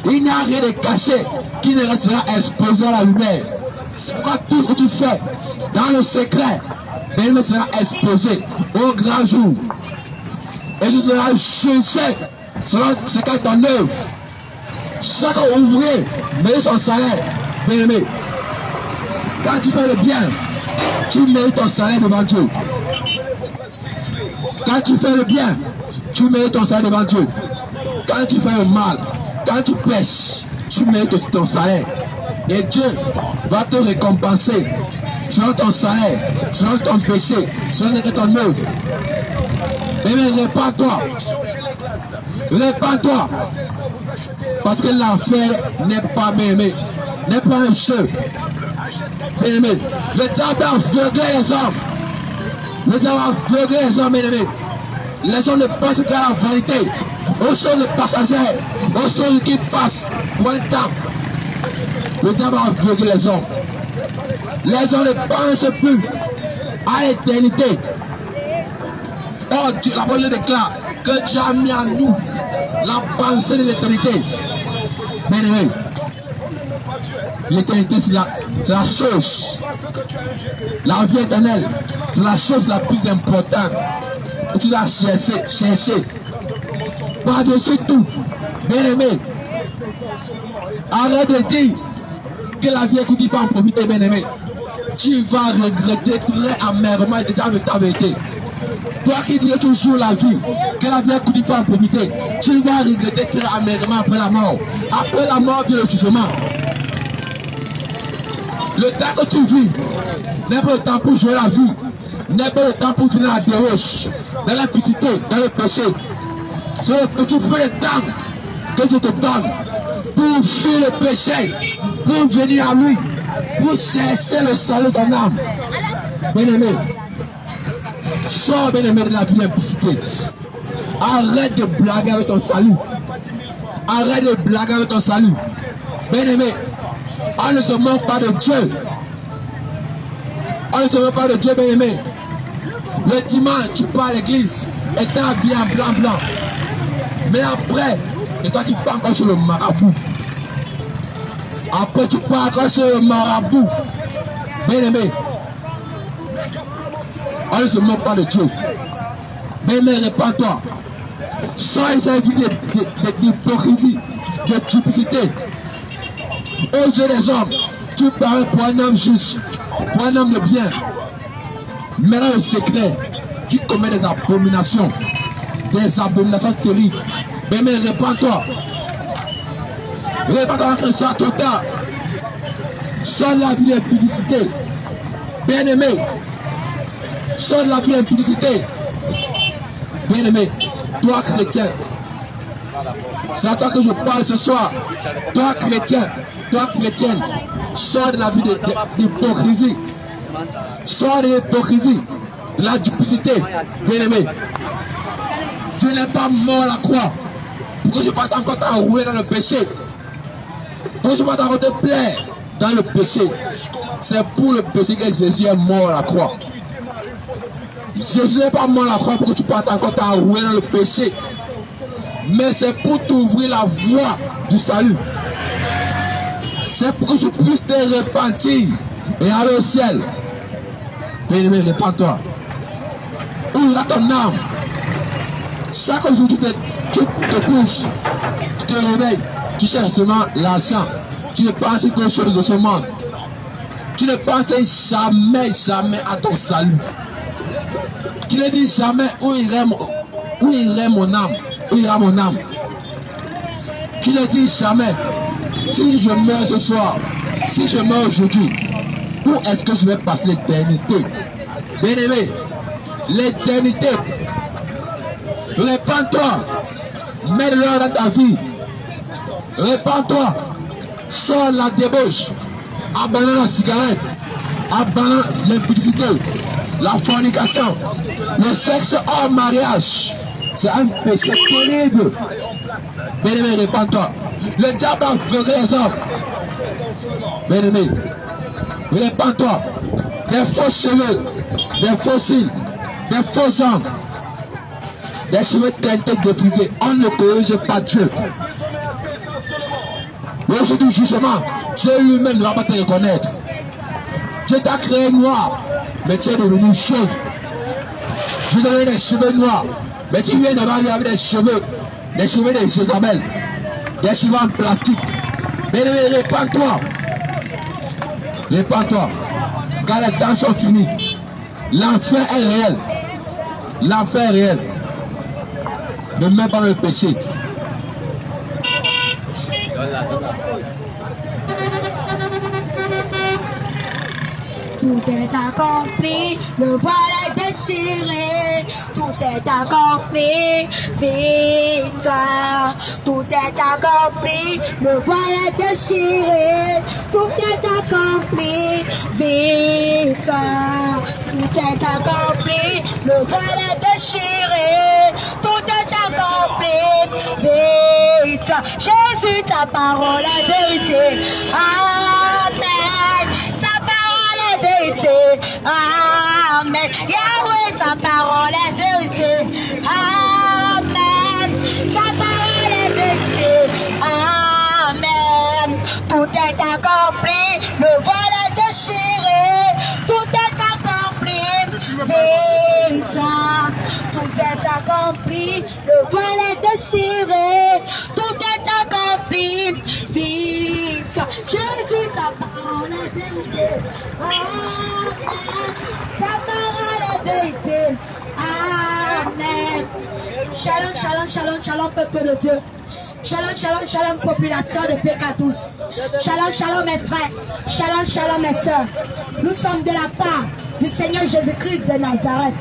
Il n'y a rien de caché qui ne restera exposé à la lumière. Pourquoi tout ce que tu fais dans le secret, bien sera exposé au grand jour. Et tu seras jugé selon ce qu'est ton œuvre. Chaque ouvrier mérite son salaire. Bien aimé, quand tu fais le bien, tu mérites ton salaire devant Dieu. Quand tu fais le bien, tu mérites ton salaire devant Dieu. Quand tu fais le mal, quand tu pêches, tu mérites ton salaire. Et Dieu va te récompenser selon ton salaire, selon ton péché, selon ton œuvre. Mais répands-toi. Répands-toi. Parce que l'enfer n'est pas aimé, n'est pas un jeu. Bien aimé, le diable a aveuglé les hommes. Le diable a aveuglé les hommes, bien aimé. Les hommes ne pensent qu'à la vérité. Aux choses passagères, aux choses qui passent pour un temps. Le diable a aveuglé les hommes. Les hommes ne pensent plus à l'éternité. Oh Dieu, la Bible déclare que Dieu a mis en nous la pensée de l'éternité. Bien aimé, l'éternité c'est la, la chose. La vie éternelle, c'est la chose la plus importante. Et tu dois chercher, chercher. Par-dessus tout, bien aimé, arrête de dire que la vie écoute, il faut en profiter, bien aimé. Tu vas regretter très amèrement déjà avec ta vérité. Toi qui dis toujours la vie, que la vie il faut en profiter. Tu vas regretter très amèrement après la mort. Après la mort vient le jugement. Le temps que tu vis n'est pas le temps pour jouer la vie. N'est pas le temps pour finir la déroche, dans l'impudicité, dans le péché. C'est le petit peu de temps que Dieu te donne pour fuir le péché, pour venir à lui, pour chercher le salut de ton âme. Bien-aimé, sors bien-aimé de la vie d'impudicité. Arrête de blaguer avec ton salut. Arrête de blaguer avec ton salut. Bien-aimé, on ne se moque pas de Dieu. On ne se moque pas de Dieu, bien-aimé. Le dimanche, tu pars à l'église, étant habillé en blanc, blanc. Mais après, c'est toi qui pars encore sur le marabout. Après, tu pars encore sur le marabout. Bien-aimé, on ne se moque pas de Dieu. Bien-aimé, répands-toi. Sois vie d'hypocrisie, de duplicité. Aux yeux des hommes, tu parais pour un homme juste, pour un homme de bien. Mais dans le secret, tu commets des abominations, des abominations terribles. Mais répands-toi. Répands-toi que trop tard. Sors la vie d'impudicité. Bien-aimé, sors la vie d'impudicité. Bien-aimé, toi chrétien, c'est à toi que je parle ce soir. Toi chrétien, toi chrétienne, sors de la vie d'hypocrisie. Sors de l'hypocrisie, de la duplicité. Bien-aimé, Dieu n'est pas mort à la croix pour que je parte encore t'enrouler dans le péché. Pour que je parte encore te plaire dans le péché. C'est pour le péché que Jésus est mort à la croix. Jésus n'est pas mort à la croix pour que tu partes encore t'enrouler dans le péché. mais c'est pour t'ouvrir la voie du salut. C'est pour que tu puisses te repentir et aller au ciel. Bien-aimé, répands-toi. Ouvre ton âme. Chaque jour, tu te, tu te couches, tu te réveilles, tu cherches seulement l'argent. Tu ne penses qu'aux choses de ce monde. Tu ne penses jamais, jamais à ton salut. Tu ne dis jamais où irait mon, où irait mon âme, où ira mon âme. Tu ne dis jamais, si je meurs ce soir, si je meurs aujourd'hui, où est-ce que je vais passer l'éternité? Bien aimé, l'éternité, répands-toi, mets-le dans ta vie, répands-toi, sors la débauche, abandonne la cigarette, abandonne l'impudicité, la fornication, le sexe hors mariage. C'est un péché terrible. Bien-aimé, répands-toi. Le diable a les hommes. Bien-aimé, répands-toi. Des faux cheveux, des faux cils, des faux ongles, des cheveux teintés de fusée. On ne corrige pas Dieu. Mais aujourd'hui, justement, Dieu lui-même ne va pas te reconnaître. Dieu t'a créé noir, mais tu es devenu chauve. Tu donné des cheveux noirs, mais tu viens devant lui avec des cheveux, des cheveux de Jézabel, des cheveux en plastique. Mais répands-toi. Répands-toi. Car les temps sont finis. L'enfer est réel. L'enfer est réel. Ne mets pas le péché. Tout est accompli, le voile est déchiré. Tout est accompli, victoire. Tout est accompli, le voile est déchiré. Tout est accompli, victoire. Tout est accompli, le voile est déchiré. Tout est accompli, victoire. Jésus, ta parole est vérité. Amen. Amen. Yahweh, ta parole est vérité. Amen. Ta parole est vérité. Amen. Tout est accompli. Le voile est déchiré. Tout est accompli. Victoire. Tout est accompli. Le voile est déchiré. Tout est accompli. Victoire. Jésus, ta parole est vérité. Amen. Ta parole est vérité. Amen. Shalom, shalom, shalom, shalom, peuple de Dieu. Shalom, shalom, shalom, population de PK12. Shalom, shalom, mes frères. Shalom, shalom, mes soeurs. Nous sommes de la part du Seigneur Jésus-Christ de Nazareth.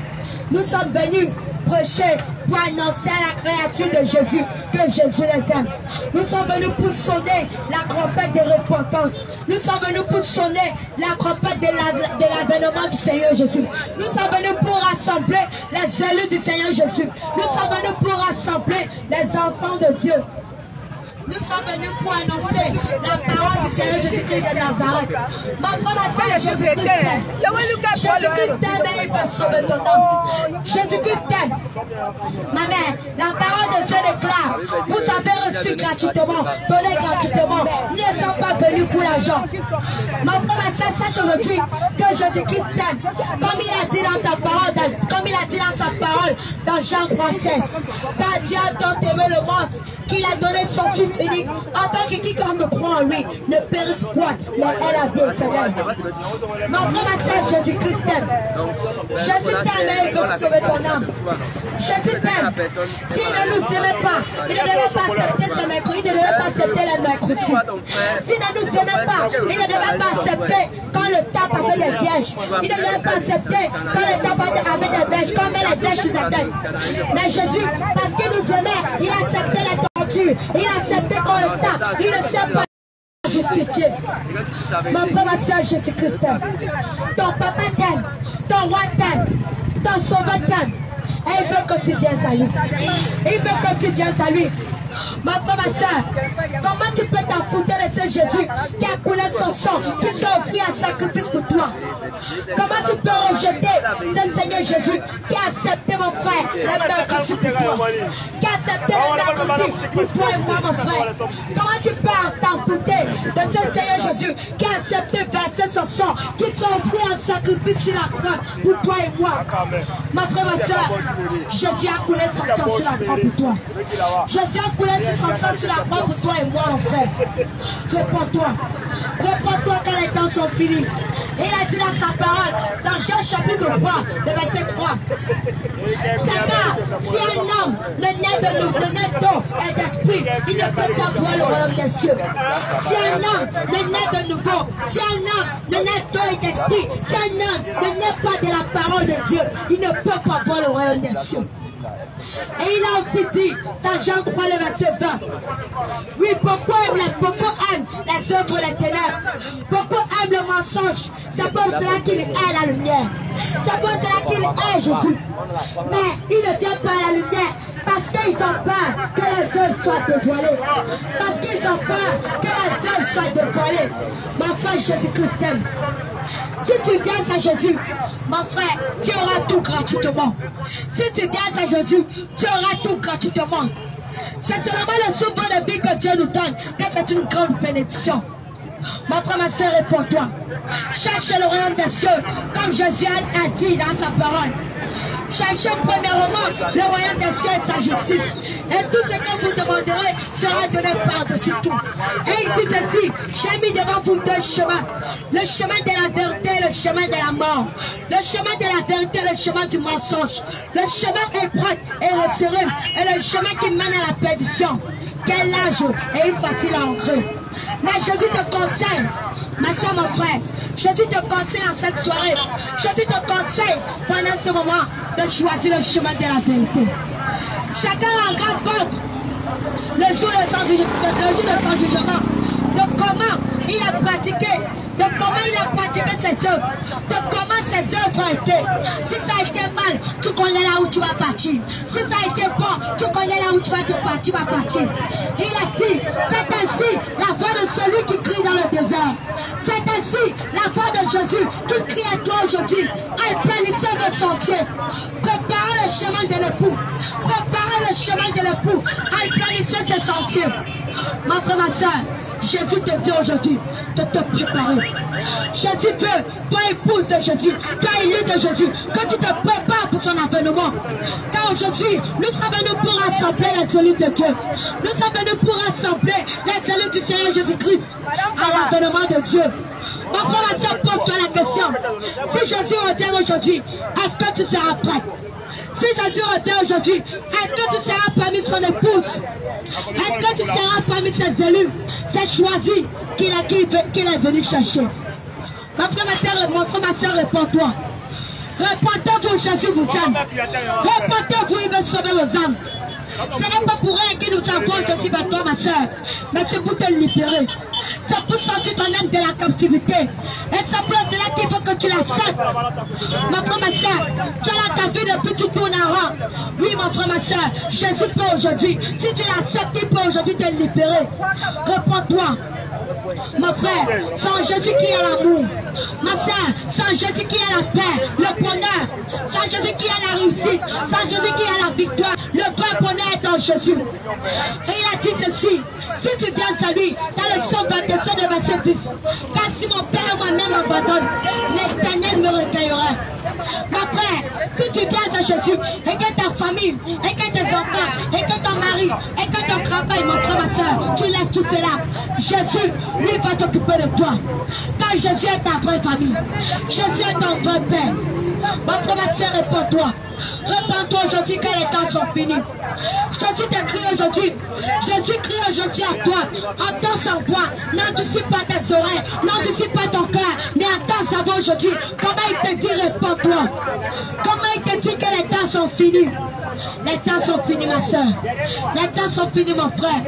Nous sommes venus pour annoncer à la créature de Jésus que Jésus les aime. Nous sommes venus pour sonner la trompette de repentance. Nous sommes venus pour sonner la trompette de l'avènement du Seigneur Jésus. Nous sommes venus pour rassembler les élus du Seigneur Jésus. Nous sommes venus pour rassembler les enfants de Dieu. Nous sommes venus pour annoncer la parole du Seigneur Jésus-Christ de Nazareth. Ma grande sœur, Jésus-Christ. Jésus-Christ t'aime et il va sauver ton âme. Jésus-Christ t'aime. Ma mère, la parole de Dieu déclare, vous avez reçu gratuitement, donné gratuitement. Nous ne sommes pas venus pour l'argent. Ma frère, sache aujourd'hui que Jésus-Christ t'aime. Comme il a dit dans ta parole, dans- comme il a dit dans sa parole, dans Jean 3,16. Car Dieu a tant aimé le monde qu'il a donné son Fils unique, afin que quiconque croit en lui ne périsse point, mais ait la vie éternelle. Mon frère, ma soeur, Jésus-Christ t'aime. Jésus t'aime et il veut sauver ton âme. Jésus t'aime. S'il ne nous aimait pas, il ne devait pas accepter mains crues, il ne devait pas accepter mains cruciées. S'il ne nous aimait pas, il ne devait pas accepter quand le tape avait des pièges. Il ne devait pas accepter quand le tape avait des pièges, comme les pièges sur sa tête. Mais Jésus, parce qu'il nous aimait, il a accepté les tortures. Il a accepté qu'on le tape. Il ne sait pas justifié. Mon frère, ma soeur, Jésus-Christ. Ton papa t'aime. Ton roi t'aime. Ton sauveur t'aime. Et il veut que tu viennes à lui. Il veut que tu viennes à lui. Ma femme, ma soeur, comment tu peux t'en foutre de ce Jésus qui a coulé son sang, qui s'est offert un sacrifice pour toi? Comment tu peux rejeter ce Seigneur Jésus qui a accepté mon frère, la mère pour toi Qui a accepté la mère crucifix pour toi et moi, mon frère? Comment tu peux t'en foutre de ce Seigneur Jésus qui a accepté verser son sang, qui s'est offert un sacrifice sur la croix pour toi et moi? Ma frère, ma soeur, Jésus a coulé son sang sur la croix pour toi. Jésus a coulé son sang sur la croix pour toi et moi, mon frère. Réponds-toi. Réponds-toi quand les temps sont finis. Et il a dit dans sa parole, dans Jean chapitre 3, le verset 3. C'est car si un homme ne naît de nous, ne naît d'eau et d'esprit, il ne peut pas voir le royaume des cieux. Si un homme ne naît de nouveau, si un homme ne naît d'eau et d'esprit, si un homme ne naît pas de la parole de Dieu, il ne peut pas voir le royaume des cieux. Et il a aussi dit, dans Jean 3, le verset 20, oui, beaucoup aiment, beaucoup aiment les œuvres ténèbres, beaucoup aiment le mensonge, c'est pour cela qu'ils aiment la lumière, c'est pour cela qu'ils aiment Jésus. Mais ils ne viennent pas à la lumière parce qu'ils ont peur que les œuvres soient dévoilées, parce qu'ils ont peur que les œuvres soient dévoilées. Ma frère Jésus-Christ t'aime. Si tu viens à Jésus, mon frère, tu auras tout gratuitement. Si tu viens à Jésus, tu auras tout gratuitement. C'est seulement le souffle de vie que Dieu nous donne, que c'est une grande bénédiction. Mon frère, ma soeur, réponds-toi. Cherche le royaume des cieux, comme Jésus a dit dans sa parole. Cherchez premièrement le royaume des cieux et sa justice. Et tout ce que vous demanderez sera donné par-dessus tout. Et il dit ceci, j'ai mis devant vous deux chemins. Le chemin de la vérité et le chemin de la mort. Le chemin de la vérité et le chemin du mensonge. Le chemin étroit et resserré et le chemin qui mène à la perdition. Quel âge et facile à entrer. Mais Jésus te conseille, ma soeur, mon frère, Jésus te conseille en cette soirée, Jésus te conseille pendant ce moment de choisir le chemin de la vérité. Chacun en grand compte le jour de son, le jour de son jugement, de comment il a pratiqué, de comment il a pratiqué ses œuvres, de comment ses œuvres ont été? Si ça a été mal, tu connais là où tu vas partir. Si ça a été bon, tu connais là où tu vas te partir, tu vas partir. Il a dit, c'est ainsi la voix de celui qui crie dans le désert. C'est ainsi la voix de Jésus qui crie à toi aujourd'hui. Alplanissez vos sentiers. Préparez le chemin de l'époux. Préparez le chemin de l'époux. Alplanissez ces sentiers. Ma frère, ma soeur, Jésus te dit aujourd'hui de te préparer. Jésus veut, toi épouse de Jésus, toi élu de Jésus, que tu te prépares pour son avènement. Car aujourd'hui, nous sommes venus pour rassembler les élus de Dieu. Nous sommes venus pour rassembler les élus du Seigneur Jésus-Christ à l'avènement de Dieu. Mon frère, ma soeur, pose-toi la question. Si Jésus revient aujourd'hui, est-ce que tu seras prêt? Si Jésus revient aujourd'hui, est-ce que tu seras parmi son épouse? Est-ce que tu seras parmi ses élus, ses choisis qu'il est venu chercher Ma frère, ma soeur, mon frère, ma soeur, réponds-toi. Répondez-vous, Jésus vous aime. Répondez-vous, il veut sauver vos âmes. Ce n'est pas pour rien que nous avons aujourd'hui vers toi, ma soeur, mais c'est pour te libérer. C'est pour sortir ton âme de la captivité. Et c'est pour cela qu'il faut que tu l'acceptes. Ma frère, ma soeur, tu as ta vie depuis tu tournes en. Oui, mon frère, ma soeur, Jésus peut aujourd'hui. Si tu l'acceptes, il peut aujourd'hui te libérer. Réponds-toi. Mon frère, sans Jésus qui a l'amour. Ma soeur, sans Jésus qui a la paix, le bonheur. Sans Jésus qui a la réussite. Sans Jésus qui a la victoire. Le vrai bonheur est en Jésus. Et il a dit ceci. Si tu viens à lui, dans le psaume 27 de verset 10. Car si mon père et moi-même m'abandonnent, l'éternel me recueillera. Ma frère, si tu viens à Jésus et que ta famille, et que tes enfants, et que ton mari, et que ton travail, mon frère, ma soeur, tu laisses tout cela, Jésus, lui, va t'occuper de toi. Car Jésus est ta vraie famille. Jésus est ton vrai père. Mon frère, ma soeur, réponds-toi. Réponds-toi aujourd'hui que les temps sont finis. Jésus te crie aujourd'hui. Jésus crie aujourd'hui à toi. Entends sa voix. N'anticipe pas tes oreilles. N'anticipe pas ton cœur. Mais entends sa voix aujourd'hui. Comment il te dit réponds-toi. Comment il te dit que les temps sont finis? Les temps sont finis, ma soeur. Les temps sont finis, mon frère.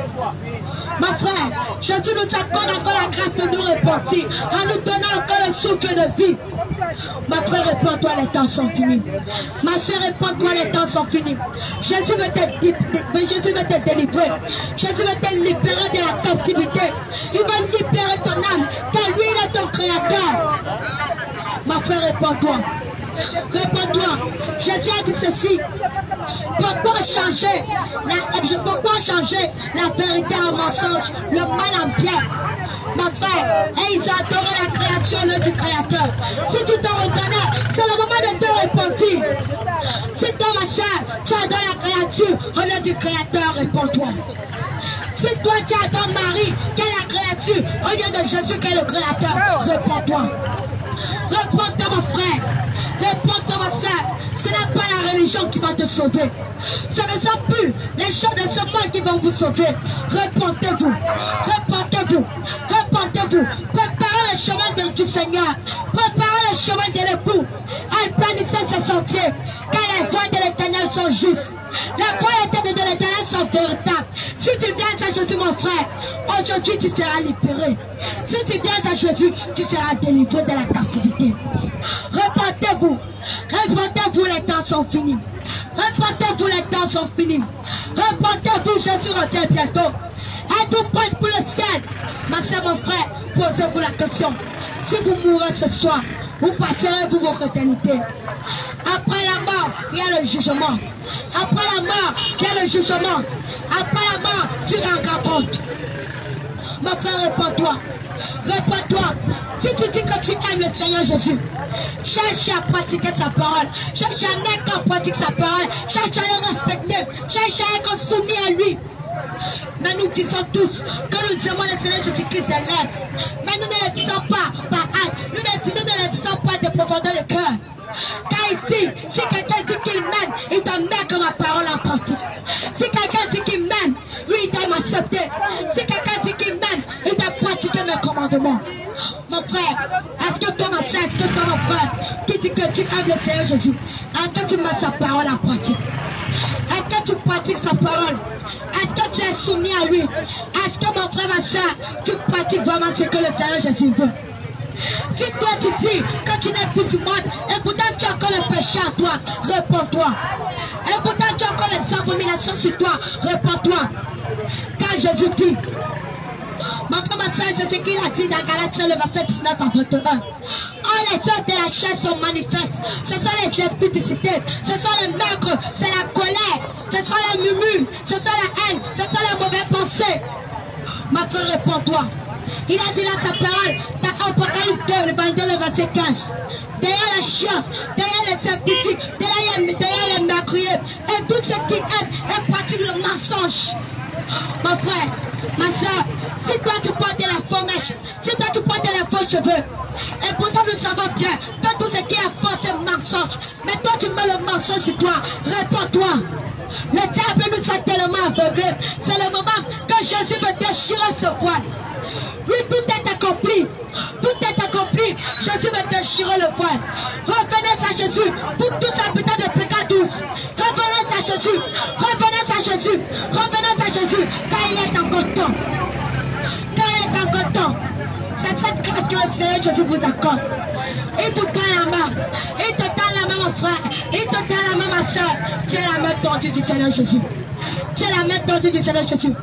Mon frère, Jésus nous accorde encore la grâce de nous repentir en nous donnant encore le souffle de vie. Ma frère, réponds-toi, les temps sont finis. Ma soeur, réponds-toi, les temps sont finis. Jésus veut te, délivrer. Jésus veut te libérer de la captivité. Il va libérer ton âme, car lui, il est ton créateur. Ma frère, réponds-toi. Réponds-toi. Jésus a dit ceci. Pourquoi changer la, pourquoi changer la vérité en mensonge, le mal en bien? Ma frère, et ils adoré la création, le du Créateur. Si tu te reconnais, c'est le moment de te repentir. Si toi, ma soeur, tu adores la créature, au lieu du Créateur, réponds-toi. Si toi, tu adores Marie, qui est la créature, au lieu de Jésus, qui est le Créateur, réponds-toi. Réponds-toi, mon frère. Réponds-toi, ma soeur. Ce n'est pas la religion qui va te sauver. Ce ne sont plus les choses de ce monde qui vont vous sauver. Repentez-vous. Repentez-vous. Repentez-vous. Chemin de- du Seigneur. Préparez le chemin de l'époux. Alpanissez ses sentiers. Car les voies de l'éternel sont justes. Les voies éternelles de l'éternel sont véritables. Si tu viens à Jésus, mon frère, aujourd'hui tu seras libéré. Si tu viens à Jésus, tu seras délivré de la captivité. Repentez-vous. Repentez-vous, les temps sont finis. Repentez-vous, les temps sont finis. Repentez-vous, Jésus revient bientôt. Êtes-vous prêts pour le ciel Ma soeur, mon frère, posez-vous la question. Si vous mourrez ce soir, vous passerez-vous votre éternité Après la mort, il y a le jugement. Après la mort, il y a le jugement. Après la mort, tu rendras compte. Mon frère, réponds-toi. Réponds-toi. Si tu dis que tu aimes le Seigneur Jésus, cherche à pratiquer sa parole. Cherche à mettre en pratique sa parole. Cherche à le respecter. Cherche à être soumis à lui. Mais nous disons tous que nous aimons le Seigneur Jésus-Christ de l'être. Mais nous ne le disons pas par hâte. Nous ne, le disons pas de profondeur de cœur. Car il dit, si quelqu'un dit qu'il m'aime, il doit mettre ma parole en pratique. Si quelqu'un dit qu'il m'aime, lui, il doit m'accepter. Si quelqu'un dit qu'il m'aime, il doit pratiquer mes commandements. Mon frère, est-ce que toi, ma est-ce que toi, mon frère, qui dit que tu aimes le Seigneur Jésus, est-ce que tu mets sa parole en pratique? Tu pratiques sa parole Est-ce que tu es soumis à lui? Est-ce que mon frère, ma soeur, tu pratiques vraiment ce que le Seigneur Jésus veut? Si toi tu dis que tu n'es plus du monde, et pourtant tu as encore le péché à toi, réponds-toi. Et pourtant tu as encore les abominations sur toi, réponds-toi. Car Jésus dit, mon frère, ma soeur, c'est ce qu'il a dit dans Galates le verset 19 à 21. Oh, les œuvres de la chair sont manifestes. Ce sont les impudicités, ce sont les meurtres, c'est la colère, ce sont les murmures, ce sont la haine, ce sont les mauvaises pensées. Ma frère, réponds-toi. Il a dit dans sa parole, dans Apocalypse 2, le 22, le verset 15. Derrière la chienne, derrière les impudiques, derrière les, derrière les meurtriers, et tous ceux qui aiment et pratiquent le mensonge. Mon frère, ma soeur, si toi tu portes la faux mèche, si toi tu portes les faux cheveux, et pourtant nous savons bien que tout ce qui est faux c'est mensonge, mais toi tu mets le mensonge sur toi, réponds-toi. Le diable nous a tellement aveuglés, c'est le moment que Jésus veut déchirer ce voile. Oui, tout est accompli. Tout est accompli. Jésus veut déchirer le voile. Revenez à Jésus pour tous habitants de pécat douce. Revenez à Jésus. Revenez à Jésus. Revenez à Jésus. Car il est encore temps. Car il est encore temps. C'est cette grâce que le Seigneur Jésus vous accorde. Il vous tend la main. Il te tend la main, mon frère. Il te tend la main, ma soeur. Tiens la main tendue du Seigneur Jésus. Tiens la main tendue du Seigneur Jésus.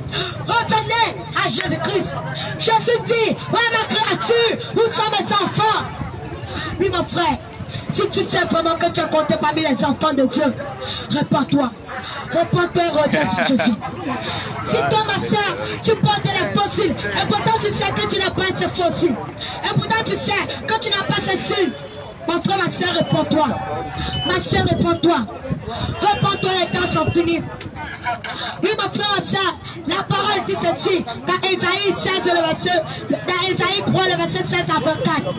Revenez à Jésus-Christ. Jésus dit, ouais ma créature, où sont mes enfants? Oui mon frère, si tu sais vraiment que tu es compté parmi les enfants de Dieu, répands-toi. Répands-toi et reviens sur Jésus. Si toi ma soeur, tu portes les fossiles, et pourtant tu sais que tu n'as pas ces fossiles, et pourtant tu sais que tu n'as pas ces signes, mon frère, ma soeur, réponds-toi. Ma soeur, réponds-toi. Réponds-toi, les temps sont finis. Oui, mon frère, ma soeur, la parole dit ceci, dans Ésaïe 16, le verset, dans Ésaïe 3, le verset 16 à 24.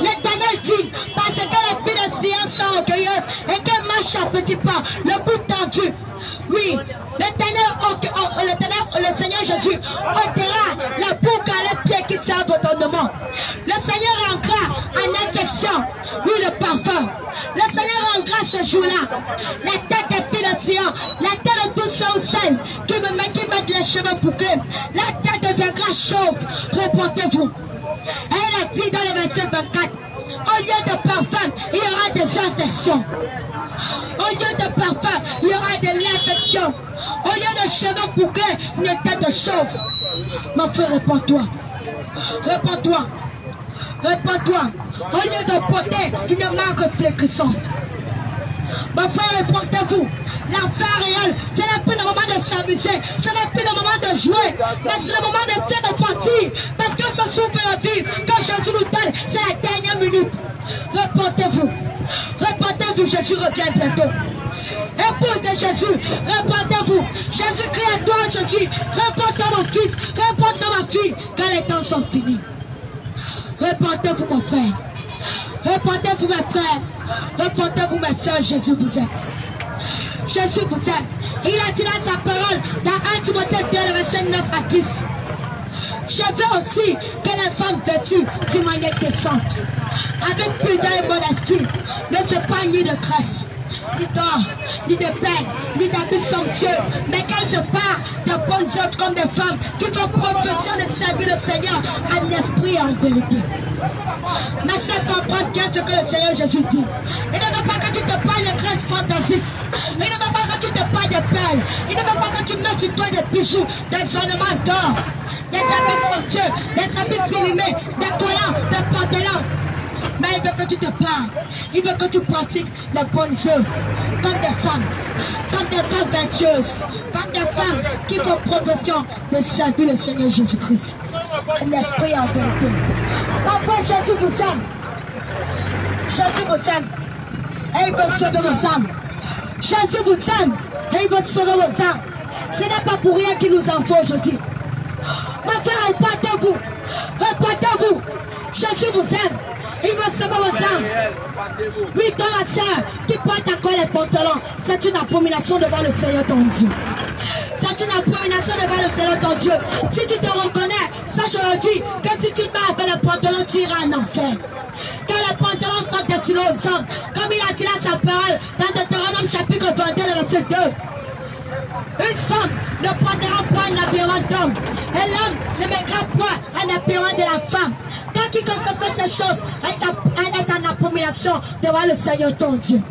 L'éternel dit, parce que les filles de Sion sont orgueilleuses et qu'elles marchent à petits pas, le cou tendu. Oui, l'éternel, l'éternel, le Seigneur Jésus ôtera les boucs à les pieds qui servent au tournement. Le Seigneur rendra en infection, oui, le parfum. Le Seigneur rendra ce jour-là la tête des filles de la tête de tous ceux au sein qui me mettent, les cheveux bouclés, la tête deviendra chauve. Répondez-vous. Elle a dit dans le verset 24, au lieu de parfum, il y aura des infections. Au lieu de parfum, il y aura de l'infection. Au lieu de cheveux bouclés, une tête chauve. Mon frère, réponds-toi. Réponds-toi. Réponds-toi. Au lieu de porter une marque flétrissante. Mon frère, répondez-vous. L'affaire réelle, ce n'est plus le moment de s'amuser, ce n'est plus le moment de jouer, mais c'est le moment de se repentir. Parce que ce souvenir que Jésus nous donne, c'est la dernière minute. Répondez-vous. Répondez-vous, Jésus revient bientôt. Épouse de Jésus, répondez-vous. Jésus crie à toi, Jésus. Réponds-toi, mon fils. Réponds-toi, ma fille, quand les temps sont finis. Répondez-vous, mon frère. Répondez-vous, mes frères. Répondez-vous, mes soeurs. Jésus vous aime. Jésus vous aime. Il a dit dans sa parole dans 1 Timothée 2, le verset 9 à 10. Je veux aussi que les femmes vêtues d'une manière décente, avec pudeur et modestie, ne ni de tresse, ni d'or, ni de peine, ni d'habits somptueux, mais qu'elles se parent de bonnes œuvres comme des femmes qui font profession de servir le Seigneur en esprit et en vérité. Mais ça comprend bien ce que le Seigneur Jésus dit. Il ne veut pas que tu te parles de grâce fantasiste. Il ne veut pas que tu te parles de perles. Il ne veut pas que tu mettes sur toi des bijoux, des ornements d'or, des habits somptueux, des habits filmés, des collants, des pantalons. Mais il veut que tu te parles. Il veut que tu pratiques les bonnes œuvres. Comme des femmes. Comme des femmes vertueuses. Comme des femmes qui font profession de servir le Seigneur Jésus-Christ. L'esprit en vérité. Frère, Jésus vous aime. Jésus vous aime. Et il veut sauver vos âmes. Jésus vous aime. Et il veut sauver vos âmes. Ce n'est pas pour rien qu'il nous envoie aujourd'hui. Mon frère, répondez-vous. Répondez-vous. Jésus vous aime. Il veut sauver vos âmes. Oui, toi, la sœur, qui porte encore les pantalons, c'est une abomination devant le Seigneur ton Dieu. C'est une abomination devant le Seigneur ton Dieu. Si tu te reconnais, sache aujourd'hui que si tu mets avec les pantalons, tu iras en enfer. Car les pantalons sont destinés aux hommes. Comme il a dit dans sa parole, dans Deutéronome chapitre 22, le verset 2. Une femme ne portera pas un habillement d'homme. Et l'homme ne mettra point un habillement de la femme. Quand quiconque fait ces choses en abomination devant le Seigneur ton Dieu.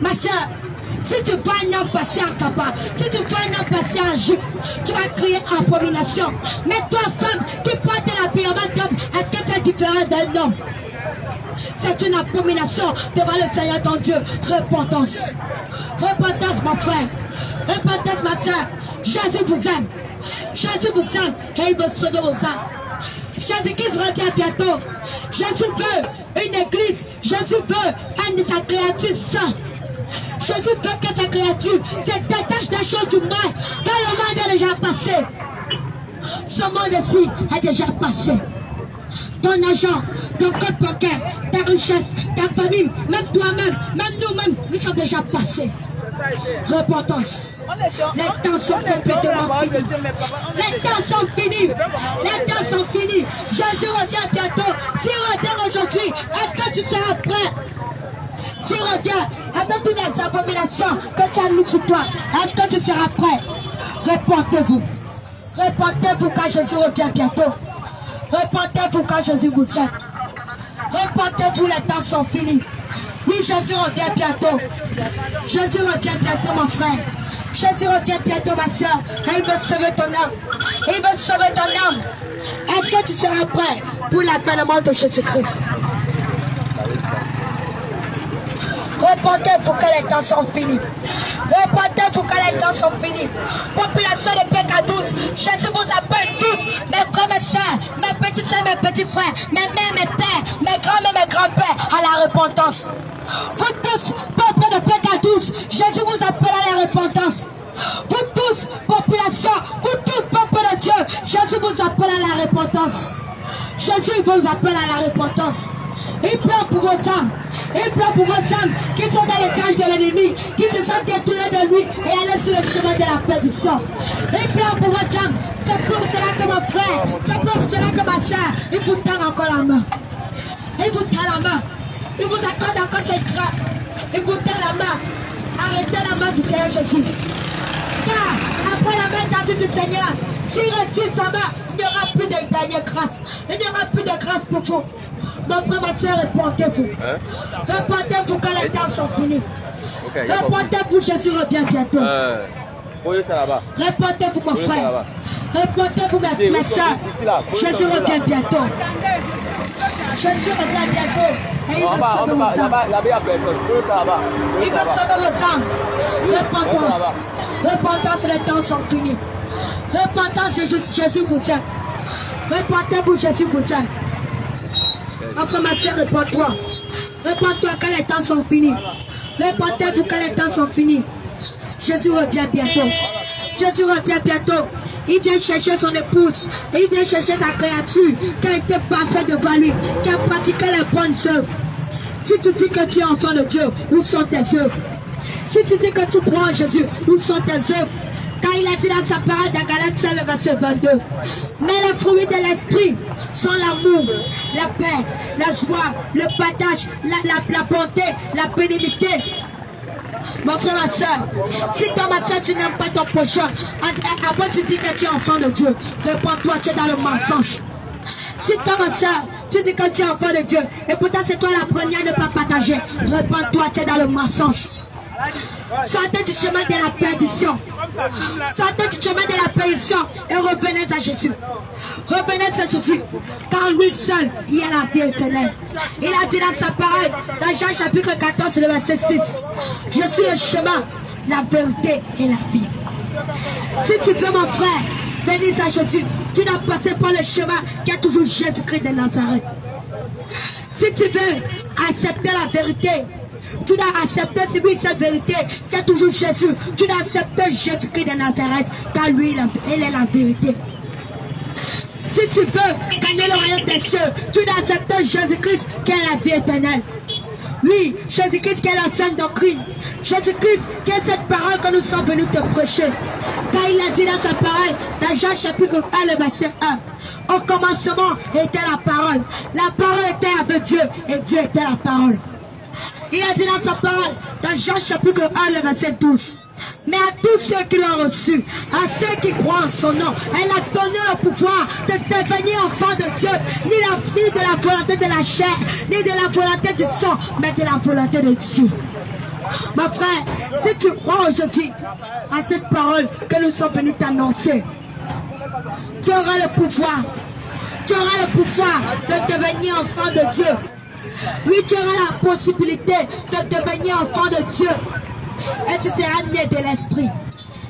Ma soeur, si tu vois un homme passer en si tu vois un homme passer en tu vas crier abomination. Mais toi, femme, qui porte l'habillement d'homme, est-ce que c'est différent d'un homme? C'est une abomination devant le Seigneur ton Dieu. Repentance. Repentance, mon frère. Repentance, ma soeur. Jésus vous aime. Jésus vous aime et il veut sauver vos âmes. Jésus-Christ revient bientôt. Jésus veut une église. Jésus veut un de sa créature sainte. Jésus veut que sa créature se détache des choses du mal. Car le monde est déjà passé. Ce monde-ci est déjà passé. Ton argent, ton code bancaire, ta richesse, ta famille, même toi-même, même nous-mêmes, nous sommes déjà passés. Repentance. Les temps sont complètement finis. Les temps sont finis. Les temps sont finis. Jésus revient bientôt. S'il revient aujourd'hui, est-ce que tu seras prêt? S'il revient avec toutes les abominations que tu as mis sur toi, est-ce que tu seras prêt? Repentez-vous. Repentez-vous quand Jésus revient bientôt. Repentez-vous quand Jésus vous aime. Repentez-vous, les temps sont finis. Oui, Jésus revient bientôt. Jésus revient bientôt, mon frère. Jésus revient bientôt, ma soeur. Et il veut sauver ton âme. Il veut sauver ton âme. Est-ce que tu seras prêt pour l'avènement de Jésus-Christ? Repentez-vous que les temps sont finis. Repentez-vous que les temps sont finis. Population de PK12, Jésus vous appelle tous, mes frères, mes soeurs, mes petits soeurs, mes petits frères, mes mères, mes pères, mes grands-mères, mes grands-pères, à la repentance. Vous tous, peuple de PK12, Jésus vous appelle à la repentance. Vous tous, population, vous tous, peuple de Dieu, Jésus vous appelle à la repentance. Jésus vous appelle à la repentance. Pleure pour. Il pleure pour vos âmes qui sont dans les camps de l'ennemi, qui se sont détournés de lui et allés sur le chemin de la perdition. Pleure pour vos âmes. C'est pour cela que mon frère, c'est pour cela que ma soeur, il vous tend encore la main. Il vous tend la main. Il vous accorde encore cette grâce. Il vous tend la main. Arrêtez la main du Seigneur Jésus. Car après la main tendue du Seigneur, s'il retire sa main, il n'y aura plus de dernière grâce. Il n'y aura plus de grâce pour vous. Frère, ma soeur, répondez-vous. Hein? Répondez-vous quand les temps sont finis. Ok, il y a pas- Répondez-vous, Jésus revient bientôt. Euh. Répondez-vous, mon frère. va. Répondez-vous, mes, soeurs. Jésus revient bientôt. Jésus revient bientôt. Et il en sauver vos âmes. il y a personne. Posez ça là-bas. Posez Il ça veut là-bas. sauver vos âmes. Repentance. les temps sont finis. Repentance, Jésus, Jésus vous aime. Repentez-vous, Jésus vous aime. Enfin, ma soeur, réponds-toi. Réponds-toi quand les temps sont finis. Répentez-vous quand les temps sont finis. Jésus revient bientôt. Jésus revient bientôt. Il vient chercher son épouse. Il vient chercher sa créature qui a été parfaite devant lui, qui a pratiqué les bonnes œuvres. Si tu dis que tu es enfant de Dieu, où sont tes œuvres? Si tu dis que tu crois en Jésus, où sont tes œuvres? Quand il a dit dans sa parole dans Galates 5, le verset 22, mais les fruits de l'esprit sont l'amour, la paix, la joie, le partage, la, la, la bonté, la bénignité, mon frère, ma soeur, si toi, ma soeur, tu n'aimes pas ton prochain, après tu dis que tu es enfant de Dieu, réponds-toi, tu es dans le mensonge. Si toi, ma soeur, tu dis que tu es enfant de Dieu, et pourtant c'est toi la première à ne pas partager, réponds-toi, tu es dans le mensonge. Sortez du chemin de la perdition. Sortez du chemin de la perdition et revenez à Jésus. Revenez à Jésus, car lui seul, il y a la vie éternelle. Il a dit dans sa parole, dans Jean chapitre 14, le verset 6, Je suis le chemin, la vérité et la vie. Si tu veux, mon frère, venir à Jésus, tu dois passer par le chemin qui est toujours Jésus-Christ de Nazareth. Si tu veux accepter la vérité, tu dois accepter celui cette vérité qui est toujours Jésus. Tu dois accepter Jésus-Christ de Nazareth, car lui, il est la vérité. Si tu veux gagner le royaume des cieux, tu dois accepter Jésus-Christ qui est la vie éternelle. Oui, Jésus-Christ qui est la sainte doctrine. Jésus-Christ qui est cette parole que nous sommes venus te prêcher. Car il a dit dans sa parole, dans Jean chapitre 1, le verset 1. Au commencement était la parole. La parole était avec Dieu et Dieu était la parole. Il a dit dans sa parole, dans Jean chapitre 1, le verset 12. Mais à tous ceux qui l'ont reçu, à ceux qui croient en son nom, elle a donné le pouvoir de devenir enfant de Dieu, ni la ni de la volonté de la chair, ni de la volonté du sang, mais de la volonté de Dieu. Mon frère, si tu crois aujourd'hui à cette parole que nous sommes venus t'annoncer, tu auras le pouvoir, tu auras le pouvoir de devenir enfant de Dieu. Oui, tu auras la possibilité de devenir enfant de Dieu. Et tu seras né de l'esprit.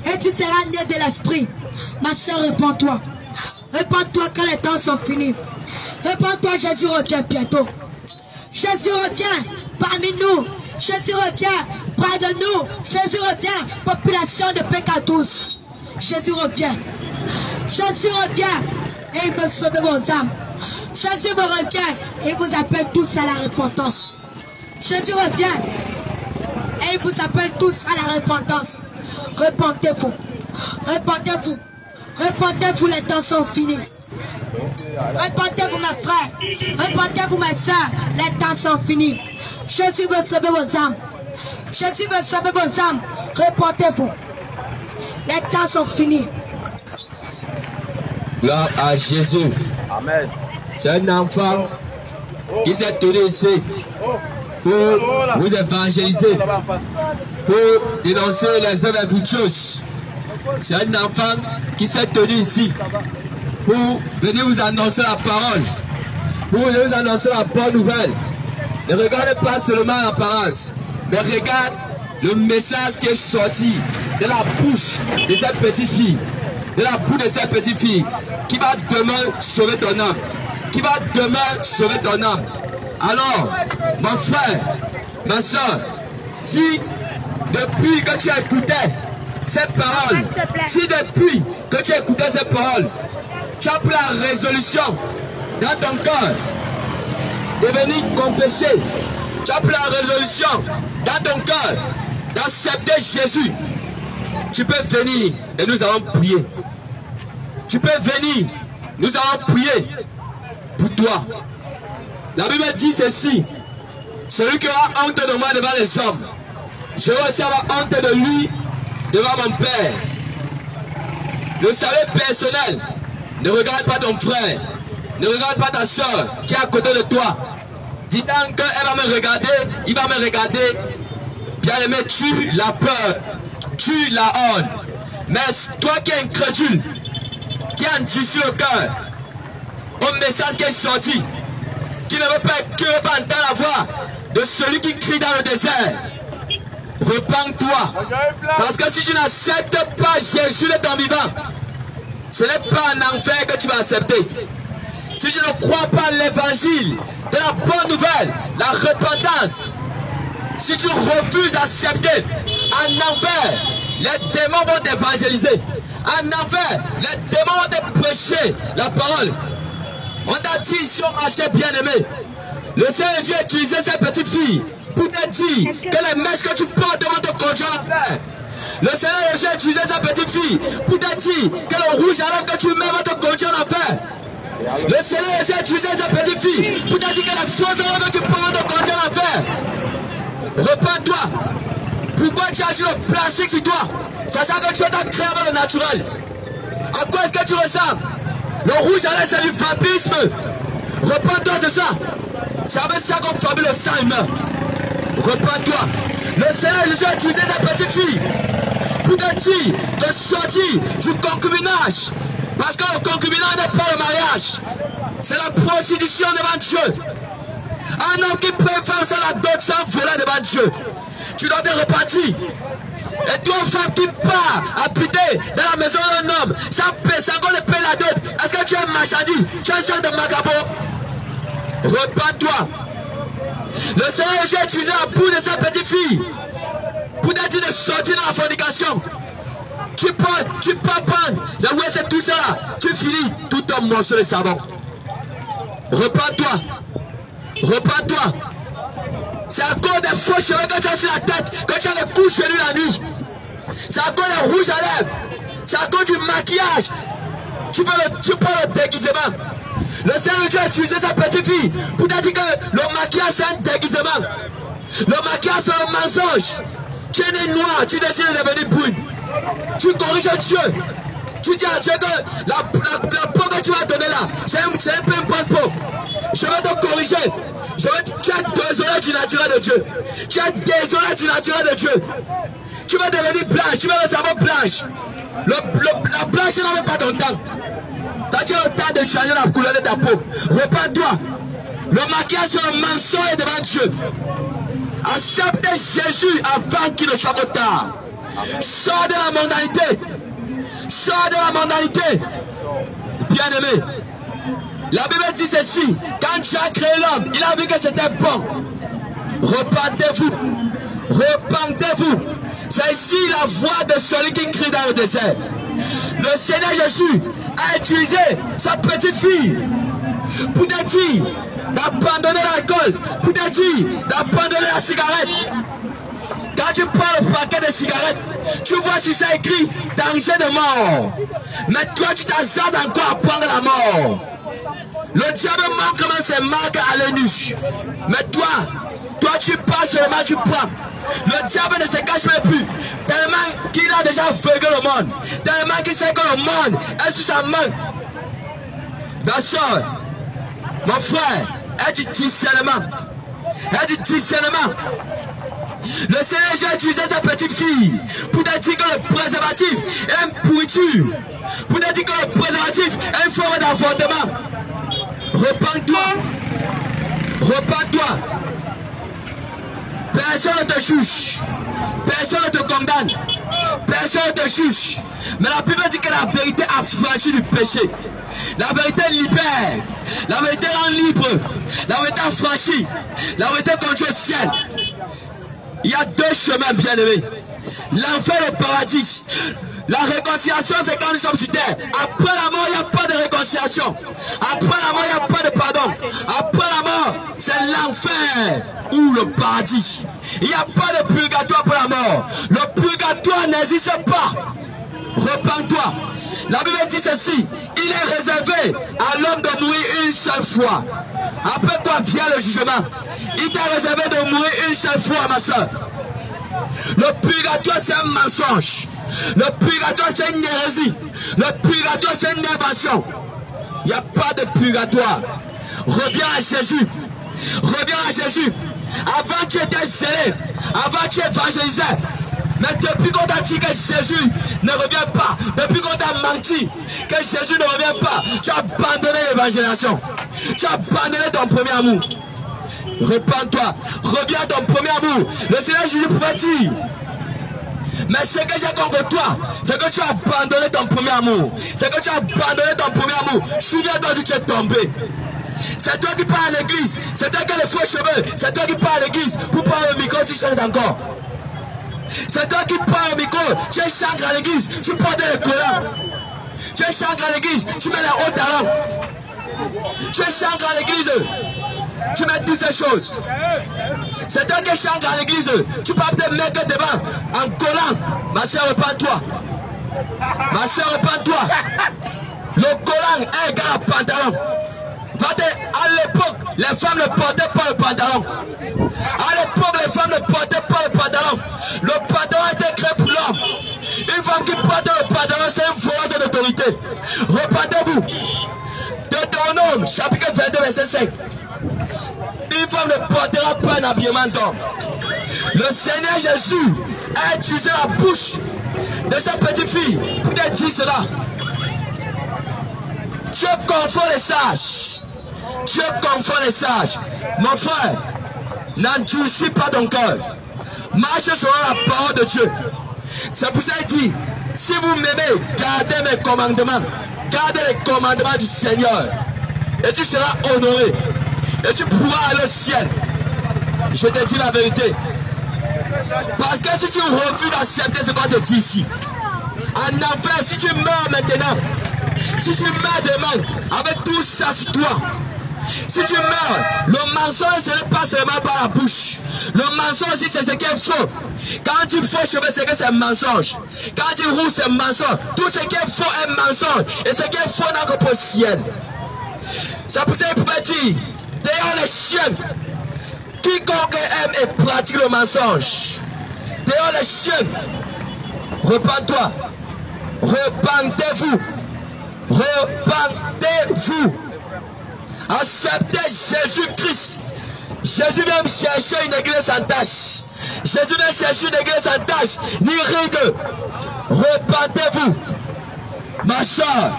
Et tu seras né de l'esprit. Ma soeur, réponds-toi. Réponds-toi quand les temps sont finis. Réponds-toi, Jésus revient bientôt. Jésus revient parmi nous. Jésus revient près de nous. Jésus revient, population de PK12. Jésus revient. Jésus revient et il veut sauver vos âmes. Jésus vous revient et il vous appelle tous à la repentance. Jésus revient et il vous appelle tous à la repentance. Repentez-vous. Repentez-vous. Repentez-vous, les temps sont finis. Repentez-vous, mes frères. Repentez-vous, mes soeurs. Les temps sont finis. Jésus veut sauver vos âmes. Jésus veut sauver vos âmes. Repentez-vous. Les temps sont finis. Gloire à Jésus. C'est un enfant qui s'est tenu ici pour vous évangéliser, pour dénoncer les œuvres infructueuses. C'est un enfant qui s'est tenu ici pour venir vous annoncer la parole, pour venir vous annoncer la bonne nouvelle. Ne regardez pas seulement l'apparence, mais regarde le message qui est sorti de la bouche de cette petite fille, de la bouche de cette petite fille, qui va demain sauver ton âme, qui va demain sauver ton âme. Alors, mon frère, ma soeur, si depuis que tu as écouté cette parole, si depuis que tu as écouté cette parole, tu as pris la résolution dans ton cœur de venir confesser, tu as pris la résolution dans ton cœur d'accepter Jésus, tu peux venir et nous allons prier. Tu peux venir, nous allons prier pour toi. La Bible dit ceci. Celui qui aura honte de moi devant les hommes, je vais aussi avoir honte de lui devant mon Père. Le salut personnel, ne regarde pas ton frère, ne regarde pas ta soeur qui est à côté de toi. disant qu'elle va me regarder, il va me regarder. Bien aimé, tu la peur, tu la honte. Mais toi qui es incrédule, qui a endurci le cœur, au message qui est sorti, qui ne veut pas, pas entendre la voix de celui qui crie dans le désert, repends-toi. Parce que si tu n'acceptes pas Jésus de ton vivant, ce n'est pas en enfer que tu vas accepter. Si tu ne crois pas l'évangile, de la bonne nouvelle, la repentance, si tu refuses d'accepter en enfer, les démons vont t'évangéliser. En enfer, les démons vont te prêcher la parole. On t'a dit ici, on bien aimé? Le Seigneur Dieu a utilisé cette petite fille pour te dire que les mèches que tu portes vont te conduire en enfer. Le Seigneur Dieu a utilisé cette petite fille pour te dire que le rouge à lèvres que tu mets va te conduire en enfer. Le Seigneur Dieu a utilisé cette petite fille pour te dire que fausses paroles que tu portes vont te conduire en enfer. Repends-toi. Pourquoi tu as le plastique sur toi? Sachant que tu es créé avant le naturel. À quoi est-ce que tu ressembles? Le rouge à lèvres, c'est du vampirisme. Repends-toi de ça. C'est avec ça qu'on fabule le sang humain. Repends-toi. Le Seigneur Jésus a utilisé cette petite fille pour te dire de sortir du concubinage. Parce que le concubinage n'est pas le mariage. C'est la prostitution devant Dieu. Un homme qui préfère faire la dot sans voler devant Dieu. Tu dois te repartir. Et toi, femme qui part habiter dans la maison d'un homme, sans qu'on le paye la dot, est-ce que tu es marchandise? Tu es un genre de macabo Repends-toi. Le Seigneur Jésus a utilisé la boue de cette petite fille pour te dire de sortir de la fornication. Tu prends, tu prends prendre, là où c'est tout ça, tu finis tout un morceau de savon. Repends-toi. Repends-toi. C'est à cause des faux cheveux que tu as sur la tête, que tu as les coups chelus la nuit. C'est à cause des rouges à lèvres. C'est à cause du maquillage. Tu, veux le, tu le déguisement. Le Seigneur Dieu a utilisé sa petite fille pour te dire que le maquillage c'est un déguisement. Le maquillage c'est un mensonge. Tu es né noir, tu décides de devenir brune. Tu corriges Dieu. Tu dis à Dieu que la, la, peau que tu vas donner là, c'est un, peu une bonne peau. Je vais te corriger. Je vais, tu es désolé du naturel de Dieu. Tu es désolé du naturel de Dieu. Tu vas devenir blanche, tu vas le savoir blanche. Le, la blanche n'avait pas ton temps. Toi, tu as le temps de changer la couleur de ta peau. Repends-toi. Le maquillage c'est un mensonge devant Dieu. Accepte Jésus avant qu'il ne soit trop tard. Sors de la mondanité. Sors de la mondanité. Bien-aimé. La Bible dit ceci. Quand Dieu a créé l'homme, il a vu que c'était bon. Repentez-vous. Repentez-vous. C'est ici la voix de celui qui crie dans le désert. Le Seigneur Jésus a utilisé sa petite fille pour te dire d'abandonner l'alcool, pour te dire d'abandonner la cigarette. Quand tu prends le paquet de cigarettes, tu vois si ça écrit danger de mort. Mais toi, tu t'hasardes encore à prendre la mort. Le diable manque comment c'est marque à l'ennemi. Mais toi, toi tu passes seulement, tu prends. Le diable ne se cache même plus. Tellement qu'il a déjà aveuglé le monde. Tellement qu'il sait que le monde est sous sa main. Ma soeur, mon frère, est du discernement? Est du discernement? Le Seigneur j'ai utilisé sa petite fille pour te dire que le préservatif est une pourriture. Pour te dire que le préservatif est une forme d'avortement. Repends-toi. Repends-toi. Personne ne te juge. Personne ne te condamne. Personne ne te juge. Mais la Bible dit que la vérité a franchi du péché. La vérité libère. La vérité rend libre. La vérité a franchi. La vérité conduit au ciel. Il y a deux chemins bien aimés. L'enfer et le paradis. La réconciliation, c'est quand nous sommes sur terre. Après la mort, il n'y a pas de réconciliation. Après la mort, il n'y a pas de pardon. Après la mort, c'est l'enfer ou le paradis. Il n'y a pas de purgatoire pour la mort. Le purgatoire n'existe pas. Repends-toi. La Bible dit ceci. Il est réservé à l'homme de mourir une seule fois. Après quoi vient le jugement. Il t'a réservé de mourir une seule fois, ma soeur. Le purgatoire, c'est un mensonge. Le purgatoire, c'est une hérésie. Le purgatoire, c'est une invention. Il n'y a pas de purgatoire. Reviens à Jésus. Reviens à Jésus. Avant tu étais zélé. Avant tu évangélisais. Mais depuis qu'on t'a dit que Jésus ne revient pas, depuis qu'on t'a menti que Jésus ne revient pas, tu as abandonné l'évangélisation. Tu as abandonné ton premier amour. Repends-toi. Reviens à ton premier amour. Le Seigneur Jésus pourrait dire. Mais ce que j'ai contre toi, c'est que tu as abandonné ton premier amour. C'est que tu as abandonné ton premier amour. Souviens-toi que tu es tombé. C'est toi qui pars à l'église. C'est toi qui as les faux cheveux. C'est toi qui pars à l'église. Pour prendre le micro, tu chantes encore. C'est toi qui pars au micro. Tu es chantes à l'église. Tu portes les collants. Tu es chantes à l'église. Tu mets les hauts talons. Tu es chantes à l'église. Tu mets toutes ces choses. C'est toi qui chantes à l'église. Tu peux te mettre devant en collant. Ma soeur, repends-toi. Ma soeur, repends-toi. Le collant est égal à pantalon. À l'époque, les femmes ne portaient pas le pantalon. À l'époque, les femmes ne portaient pas le pantalon. Le pantalon était créé pour l'homme. Une femme qui porte le pantalon, c'est une force de l'autorité. Repentez-vous. Deutéronome, chapitre 22, verset 5. Une femme ne portera pas un habillement d'homme. Le Seigneur Jésus a utilisé la bouche de sa petite fille pour te dire cela. Dieu confond les sages. Dieu confond les sages. Mon frère, n'endurcis pas ton cœur. Marche selon la parole de Dieu. C'est pour ça qu'il dit, si vous m'aimez, gardez mes commandements. Gardez les commandements du Seigneur. Et tu seras honoré. Et tu pourras aller au ciel. Je te dis la vérité. Parce que si tu refuses d'accepter ce qu'on te dit ici, en enfer, si tu meurs maintenant, si tu meurs demain avec tout ça sur toi, si tu meurs, le mensonge ce n'est pas seulement par la bouche. Le mensonge c'est ce qui est faux. Quand tu faux cheveux, c'est que c'est mensonge. Quand tu roules, c'est mensonge. Tout ce qui est faux est mensonge. Et ce qui est faux n'a que le ciel. C'est pour ça qu'il pouvait dire, d'ailleurs les chiens, quiconque aime et pratique le mensonge, d'ailleurs les chiens, repends-toi, repentez-vous, repentez-vous, acceptez Jésus-Christ. Jésus vient chercher une église sans tâche. Jésus vient chercher une église sans tâche, ni ride. Repentez-vous. Ma soeur,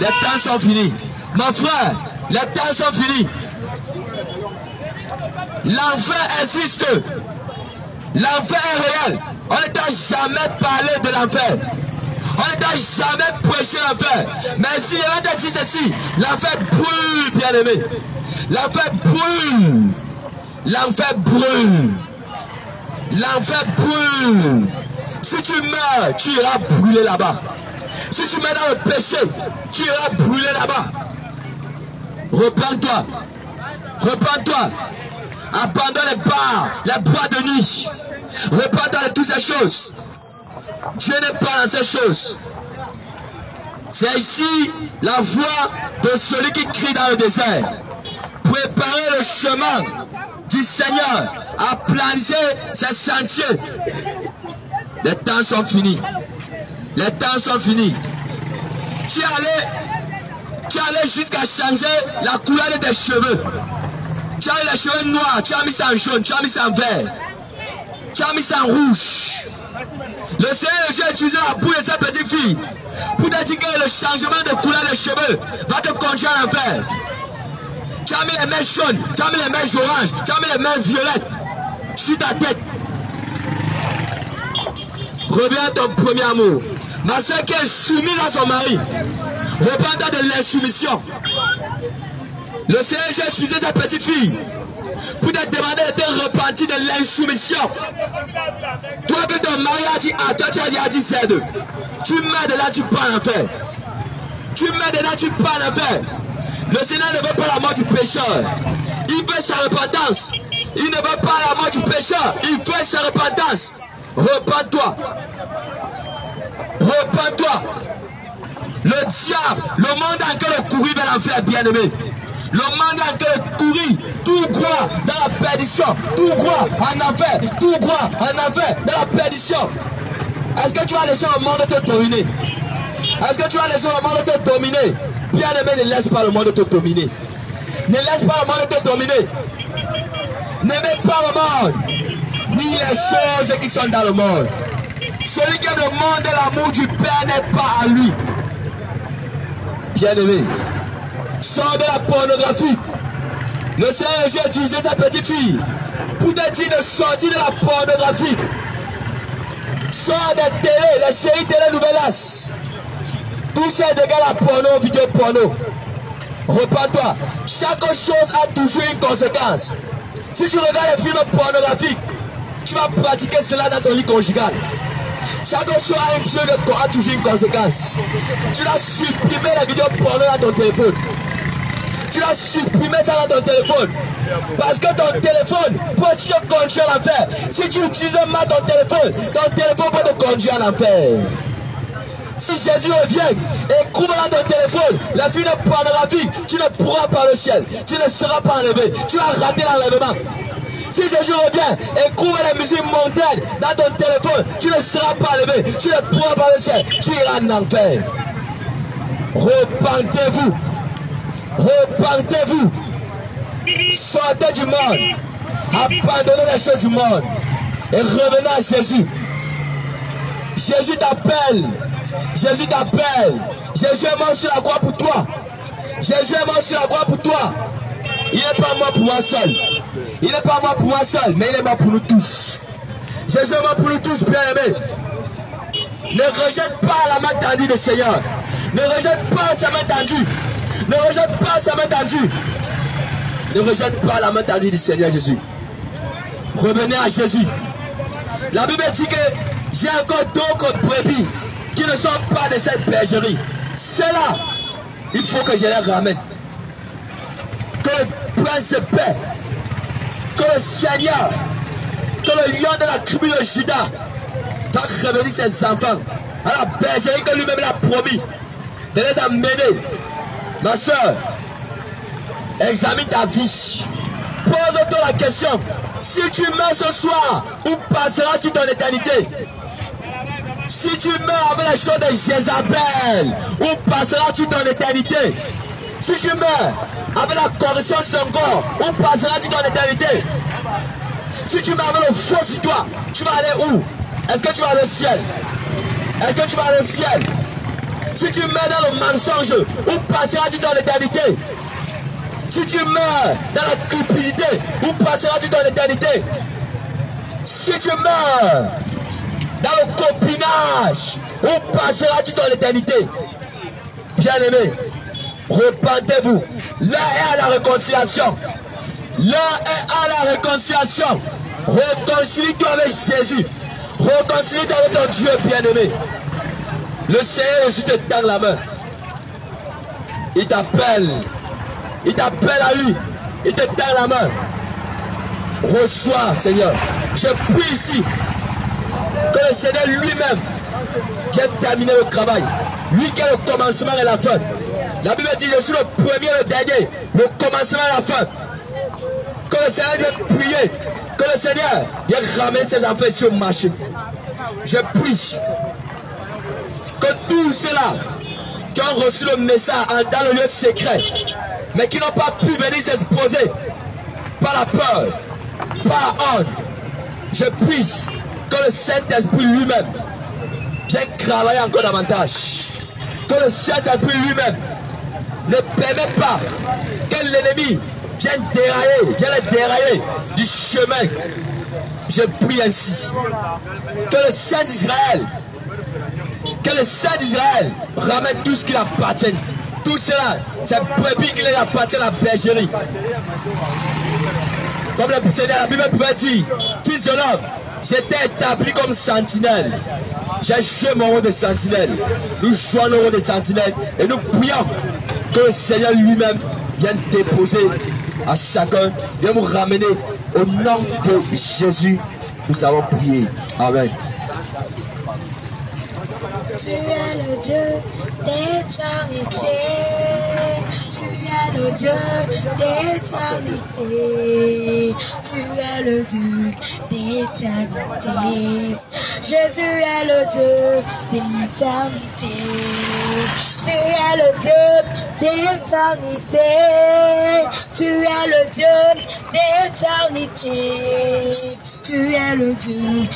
les temps sont finis. Mon frère, les temps sont finis. L'enfer existe. L'enfer est réel. On ne t'a jamais parlé de l'enfer. On ne jamais prêché l'enfer. Mais si on t'a dit ceci, l'enfer brûle, bien aimé. L'enfer brûle. L'enfer brûle. L'enfer brûle. Si tu meurs, tu iras brûler là-bas. Si tu mets dans le péché, tu iras brûler là-bas. Reprends-toi. Reprends-toi. Abandonne bars, les bois de nuit. Reprends-toi de toutes ces choses. Dieu n'est pas dans ces choses. C'est ici la voix de celui qui crie dans le désert. Préparez le chemin du Seigneur. Aplanissez ses sentiers. Les temps sont finis. Les temps sont finis. Tu es allé, tu jusqu'à changer la couleur de tes cheveux. Tu as les cheveux noirs, tu as mis ça en jaune, tu as mis ça en vert. Tu as mis ça en rouge. Le Seigneur Jésus a utilisé la boue de sa petite fille pour te dire que le changement de couleur de cheveux va te conduire à l'enfer. Tu as mis les mains jaunes, tu as mis les mains oranges, tu as mis les mains violettes sur ta tête. Reviens à ton premier amour. Ma soeur qui est soumise à son mari, reprends de l'insoumission. Le Seigneur a utilisé sa petite fille pour te demander de te repentir de l'insoumission. Toi que ton mari a dit A, toi tu as dit A, dit C, Tu mets de là, tu pars en enfer. Tu mets de là, tu pars en enfer. Le Seigneur ne veut pas la mort du pécheur. Il veut sa repentance. Il ne veut pas la mort du pécheur. Il veut sa repentance. Repends-toi. Repends-toi. Le diable, le monde en train de courir vers l'enfer, bien-aimé. Le monde en train de courir tout droit dans la perdition, tout droit en enfer, tout droit en enfer, dans la perdition. Est-ce que tu vas laisser le monde te dominer? Est-ce que tu vas laisser le monde te dominer? Bien-aimé, ne laisse pas le monde te dominer. Ne laisse pas le monde te dominer. N'aimez pas le monde, ni les choses qui sont dans le monde. Celui qui aime le monde et l'amour du Père n'est pas à lui. Bien-aimé, sors de la pornographie. Le Seigneur Jésus a utilisé sa petite fille pour te dire de sortir de la pornographie. Sors des télé, les séries télé nouvelles. Ça est égal à porno, vidéo porno. Repends-toi. Chaque chose a toujours une conséquence. Si tu regardes les films pornographiques, tu vas pratiquer cela dans ton lit conjugal. Chaque chose a, une, a toujours une conséquence. Tu dois supprimer la vidéo porno dans ton téléphone. Tu dois supprimer ça dans ton téléphone. Parce que ton téléphone peut te conduire en enfer. Si tu utilises mal ton téléphone, ton téléphone peut te conduire en enfer. Si Jésus revient et couvre dans ton téléphone la vie de pornographie, tu ne pourras pas le ciel. Tu ne seras pas enlevé. Tu vas rater l'enlèvement. Si Jésus revient et couvre la musique mondaine dans ton téléphone, tu ne seras pas enlevé. Tu ne pourras pas le ciel. Tu iras en enfer. Repentez-vous. Repentez-vous. Sortez du monde. Abandonnez les choses du monde. Et revenez à Jésus. Jésus t'appelle. Jésus t'appelle. Jésus est mort sur la croix pour toi. Jésus est mort sur la croix pour toi. Il n'est pas mort pour moi seul. Il n'est pas mort pour moi seul, mais il est mort pour nous tous. Jésus est mort pour nous tous, bien aimés. Ne rejette pas la main tendue du Seigneur. Ne rejette pas sa main tendue. Ne rejette pas sa main tendue. Ne rejette pas la main tendue du Seigneur Jésus. Revenez à Jésus. La Bible dit que j'ai encore d'autres brebis qui ne sont pas de cette bergerie. Cela, il faut que je les ramène. Que le prince paix, que le Seigneur, que le lion de la tribu de Judas va revenir ses enfants à la bergerie que lui-même a promis de les amener. Ma soeur, examine ta vie. Pose-toi la question. Si tu meurs ce soir, où passeras-tu ton éternité Si tu meurs avec la chose de Jézabel, où passeras-tu ton éternité Si tu meurs avec la corruption de son corps, où passeras-tu ton éternité Si tu meurs avec le faux sur toi, tu vas aller où? Est-ce que tu vas aller au ciel? Est-ce que tu vas au ciel? Si tu meurs dans le mensonge, où passeras-tu ton éternité si tu meurs dans la cupidité, où passeras-tu ton éternité Si tu meurs dans le copinage, où passeras-tu ton éternité Bien-aimé, repentez-vous. Là est à la réconciliation. Là est à la réconciliation. Réconcilie-toi avec Jésus. Réconcilie-toi avec ton Dieu bien-aimé. Le Seigneur Jésus te tend la main. Il t'appelle. Il t'appelle à lui. Il te tend la main. Reçois, Seigneur. Je prie ici que le Seigneur lui-même vienne terminer le travail. Lui qui est le commencement et la fin. La Bible dit, je suis le premier et le dernier, le commencement et la fin. Que le Seigneur vienne prier, que le Seigneur vienne ramener ses affaires sur le marché. Je prie que tous ceux-là qui ont reçu le message dans le lieu secret, mais qui n'ont pas pu venir s'exposer par la peur, par la honte, je prie que le Saint-Esprit lui-même vienne travailler encore davantage. Que le Saint-Esprit lui-même ne permette pas que l'ennemi vienne dérailler, vienne le dérailler du chemin. Je prie ainsi. Que le Saint d'Israël, que le Saint d'Israël ramène tout ce qui appartient. Tout cela, c'est brebis qui lui appartient à la bergerie. Comme le Seigneur, la Bible pouvait dire, fils de l'homme, j'étais établi comme sentinelle. J'ai joué mon rôle de sentinelle. Nous jouons le rôle de sentinelle et nous prions que le Seigneur lui-même vienne déposer à chacun, vienne vous ramener au nom de Jésus. Nous avons prié. Amen. Tu es le Dieu d'éternité. Tu es le Dieu d'éternité. Tu es le Dieu d'éternité. Jésus est le Dieu d'éternité. Tu es le Dieu d'éternité. Tu es le Dieu d'éternité. Tu es le Dieu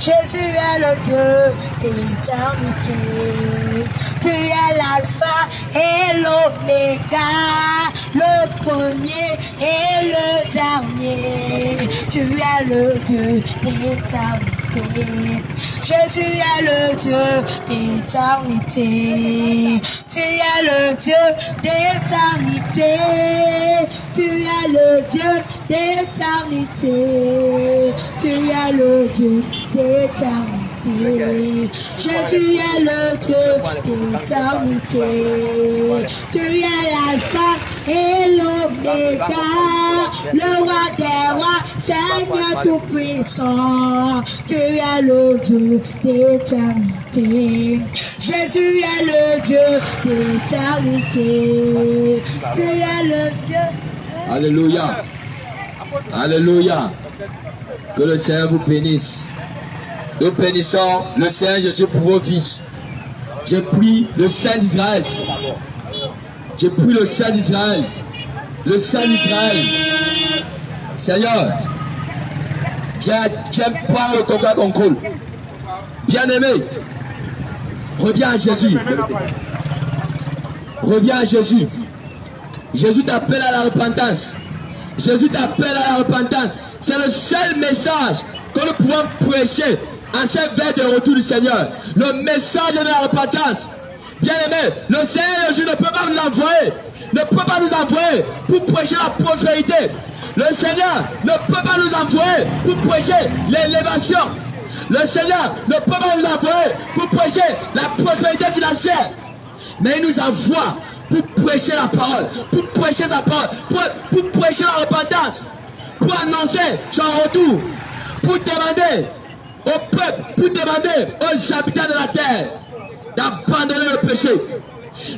Jésus est le Dieu d'éternité. Tu es l'alpha et l'oméga, le premier et le dernier. Tu es le Dieu d'éternité. Jésus est le Dieu d'éternité. Tu es le Dieu d'éternité. Tu es le Dieu d'éternité. Tu es le Dieu d'éternité. Jésus est le Dieu d'éternité. Tu es l'alpha et l'oméga, le roi des rois, Seigneur tout-puissant. Tu es le Dieu d'éternité. Jésus est le Dieu d'éternité. Tu es le Dieu. Alléluia. Alléluia. Que le Seigneur vous bénisse. Nous bénissons le Seigneur Jésus pour vos vies. Je prie le Saint d'Israël. Je prie le Saint d'Israël. Le Saint d'Israël. Seigneur, viens, viens prendre le contrôle contrôle. Bien-aimé, reviens à Jésus. Reviens à Jésus. Jésus t'appelle à la repentance. Jésus t'appelle à la repentance. C'est le seul message que nous pouvons prêcher en cette veille de retour du Seigneur. Le message de la repentance. Bien aimé, le Seigneur ne peut pas nous envoyer. Ne peut pas nous envoyer pour prêcher la prospérité. Le Seigneur ne peut pas nous envoyer pour prêcher l'élévation. Le Seigneur ne peut pas nous envoyer pour prêcher la prospérité financière. Mais il nous envoie pour prêcher la parole, pour prêcher sa parole, pour, pour prêcher la repentance, pour annoncer son retour, pour demander au peuple, pour demander aux habitants de la terre d'abandonner le péché,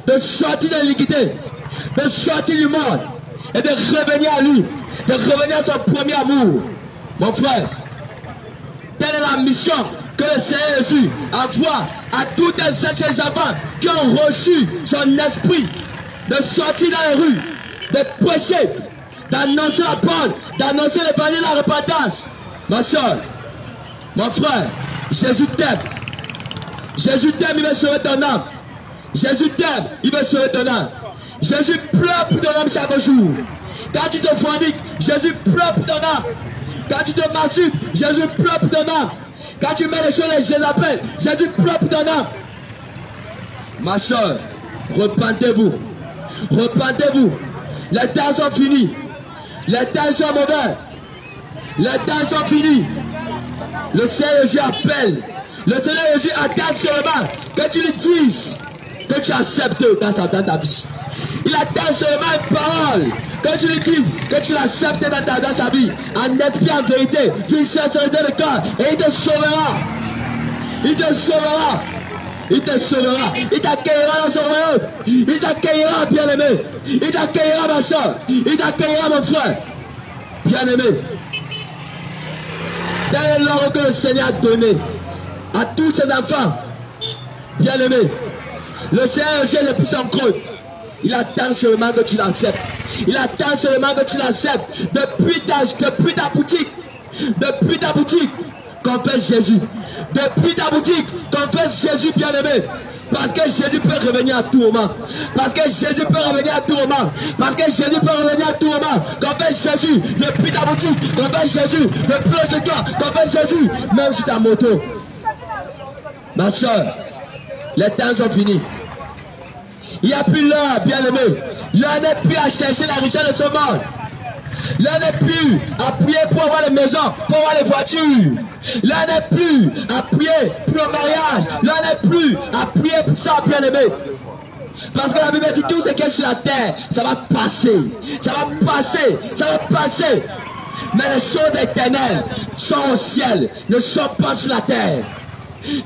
de sortir de l'iniquité, de sortir du monde et de revenir à lui, de revenir à son premier amour. Mon frère, telle est la mission que le Seigneur Jésus envoie à tous les enfants qui ont reçu son esprit de sortir dans les rues, de prêcher, d'annoncer la parole, d'annoncer l'évangile de la repentance. Ma soeur, mon frère, Jésus t'aime. Jésus t'aime, il veut sauver ton âme. Jésus t'aime, il veut sauver ton âme. Jésus pleure pour ton âme chaque jour. Quand tu te forniques, Jésus pleure pour ton âme. Quand tu te masturbes, Jésus pleure pour ton. Quand tu mets les choses, les appelle, Jésus pleure pour ton âme. Ma soeur, repentez-vous. Repentez-vous. Les temps sont finis. Les temps sont mauvais. Les temps sont finis. Le Seigneur Jésus appelle. Le Seigneur Jésus attend seulement que tu lui dises que tu acceptes dans, sa, dans ta vie. Il attend seulement une parole. Que tu lui dises que tu l'acceptes dans, dans sa vie. En esprit, en vérité. Tu sincérité de cœur. Et il te sauvera. Il te sauvera. Il te sauvera. Il t'accueillera dans son royaume. Il t'accueillera, bien-aimé. Il t'accueillera, ma soeur. Il t'accueillera, mon frère. Bien-aimé. Tel est l'ordre que le Seigneur a donné à tous ses enfants. Bien-aimés. Le Seigneur Jésus est plus son compte. Il attend seulement que tu l'acceptes. Il attend seulement que tu l'acceptes. Depuis depuis ta boutique. Depuis ta boutique. Confesse Jésus. Depuis ta boutique. Confesse Jésus bien-aimé. Parce que Jésus peut revenir à tout moment. Parce que Jésus peut revenir à tout moment. Parce que Jésus peut revenir à tout moment. Confesse Jésus depuis ta boutique. Confesse Jésus le plus de toi. Confesse Jésus même sur ta moto. Ma soeur, les temps sont finis. Il n'y a plus l'heure, bien-aimé. L'heure n'est plus à chercher la richesse de ce monde. L'heure n'est plus à prier pour avoir les maisons, pour avoir les voitures. L'heure n'est plus à prier pour le mariage. L'heure n'est plus à prier pour ça, bien-aimé. Parce que la Bible dit tout ce qui est sur la terre, ça va passer. Ça va passer. Ça va passer. Mais les choses éternelles sont au ciel, ne sont pas sur la terre.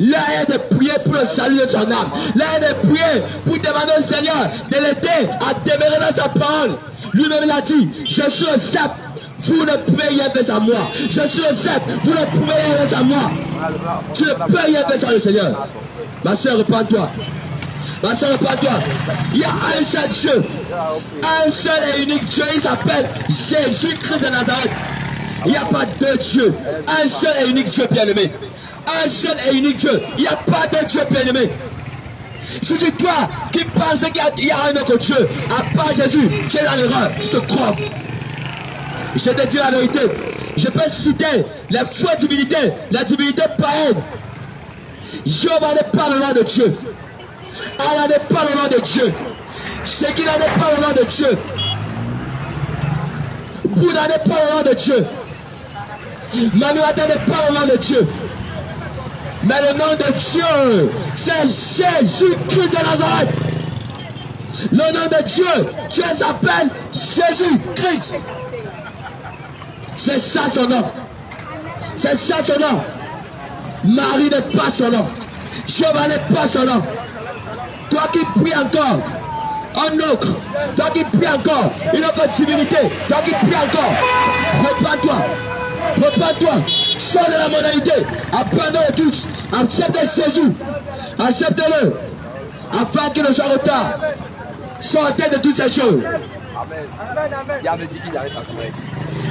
L'heure est de prier pour le salut de son âme. L'heure est de prier pour demander au Seigneur de l'aider à demeurer dans sa parole. Lui-même l'a dit, je suis le Vous ne pouvez rien faire sans moi. Je suis le. Vous ne pouvez rien faire sans moi. Tu ne peux rien faire sans le Seigneur. Ma soeur, repends-toi. Ma soeur, repends-toi. Il y a un seul Dieu. Un seul et unique Dieu. Il s'appelle Jésus-Christ de Nazareth. Il n'y a pas deux dieux. Un seul et unique Dieu bien-aimé. Un seul et unique Dieu. Il n'y a pas de Dieu bien-aimé. Je dis toi qui pense qu'il y a un autre Dieu, à part Jésus, tu es dans l'erreur, tu te trompes. Je te dis la vérité. Je peux citer les faux divinités, la divinité païenne. Jéhovah n'est pas le nom de Dieu. Allah n'est pas le nom de Dieu. C'est qu'il n'est pas le nom de Dieu. Bouddha n'est pas le nom de Dieu. Manuata n'est pas le nom de Dieu. Mais le nom de Dieu, c'est Jésus-Christ de Nazareth. Le nom de Dieu, Dieu s'appelle Jésus-Christ. C'est ça son nom. C'est ça son nom. Marie n'est pas son nom. Jéhovah n'est pas son nom. Toi qui pries encore, un autre, toi qui pries encore, une autre divinité, toi qui pries encore, repends-toi, repends-toi, sors de la modalité, apprenez tous, acceptez Jésus, acceptez-le, afin qu'il ne soit retard. Sortez de toutes ces choses.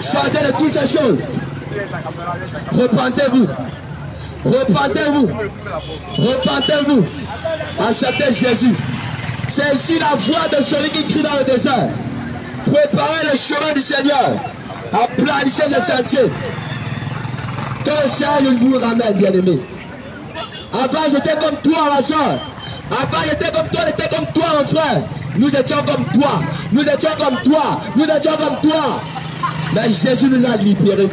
Sortez de toutes ces choses. Repentez-vous. Repentez-vous. Repentez-vous. Acceptez Jésus. C'est ici la voix de celui qui crie dans le désert. Préparez le chemin du Seigneur. Aplanissez les sentiers. Que le Seigneur vous ramène, bien-aimé. Avant, j'étais comme toi, ma soeur. Avant, j'étais comme toi, j'étais comme toi, mon frère. Nous étions comme toi. Nous étions comme toi. Nous étions comme toi. Mais Jésus nous a libérés.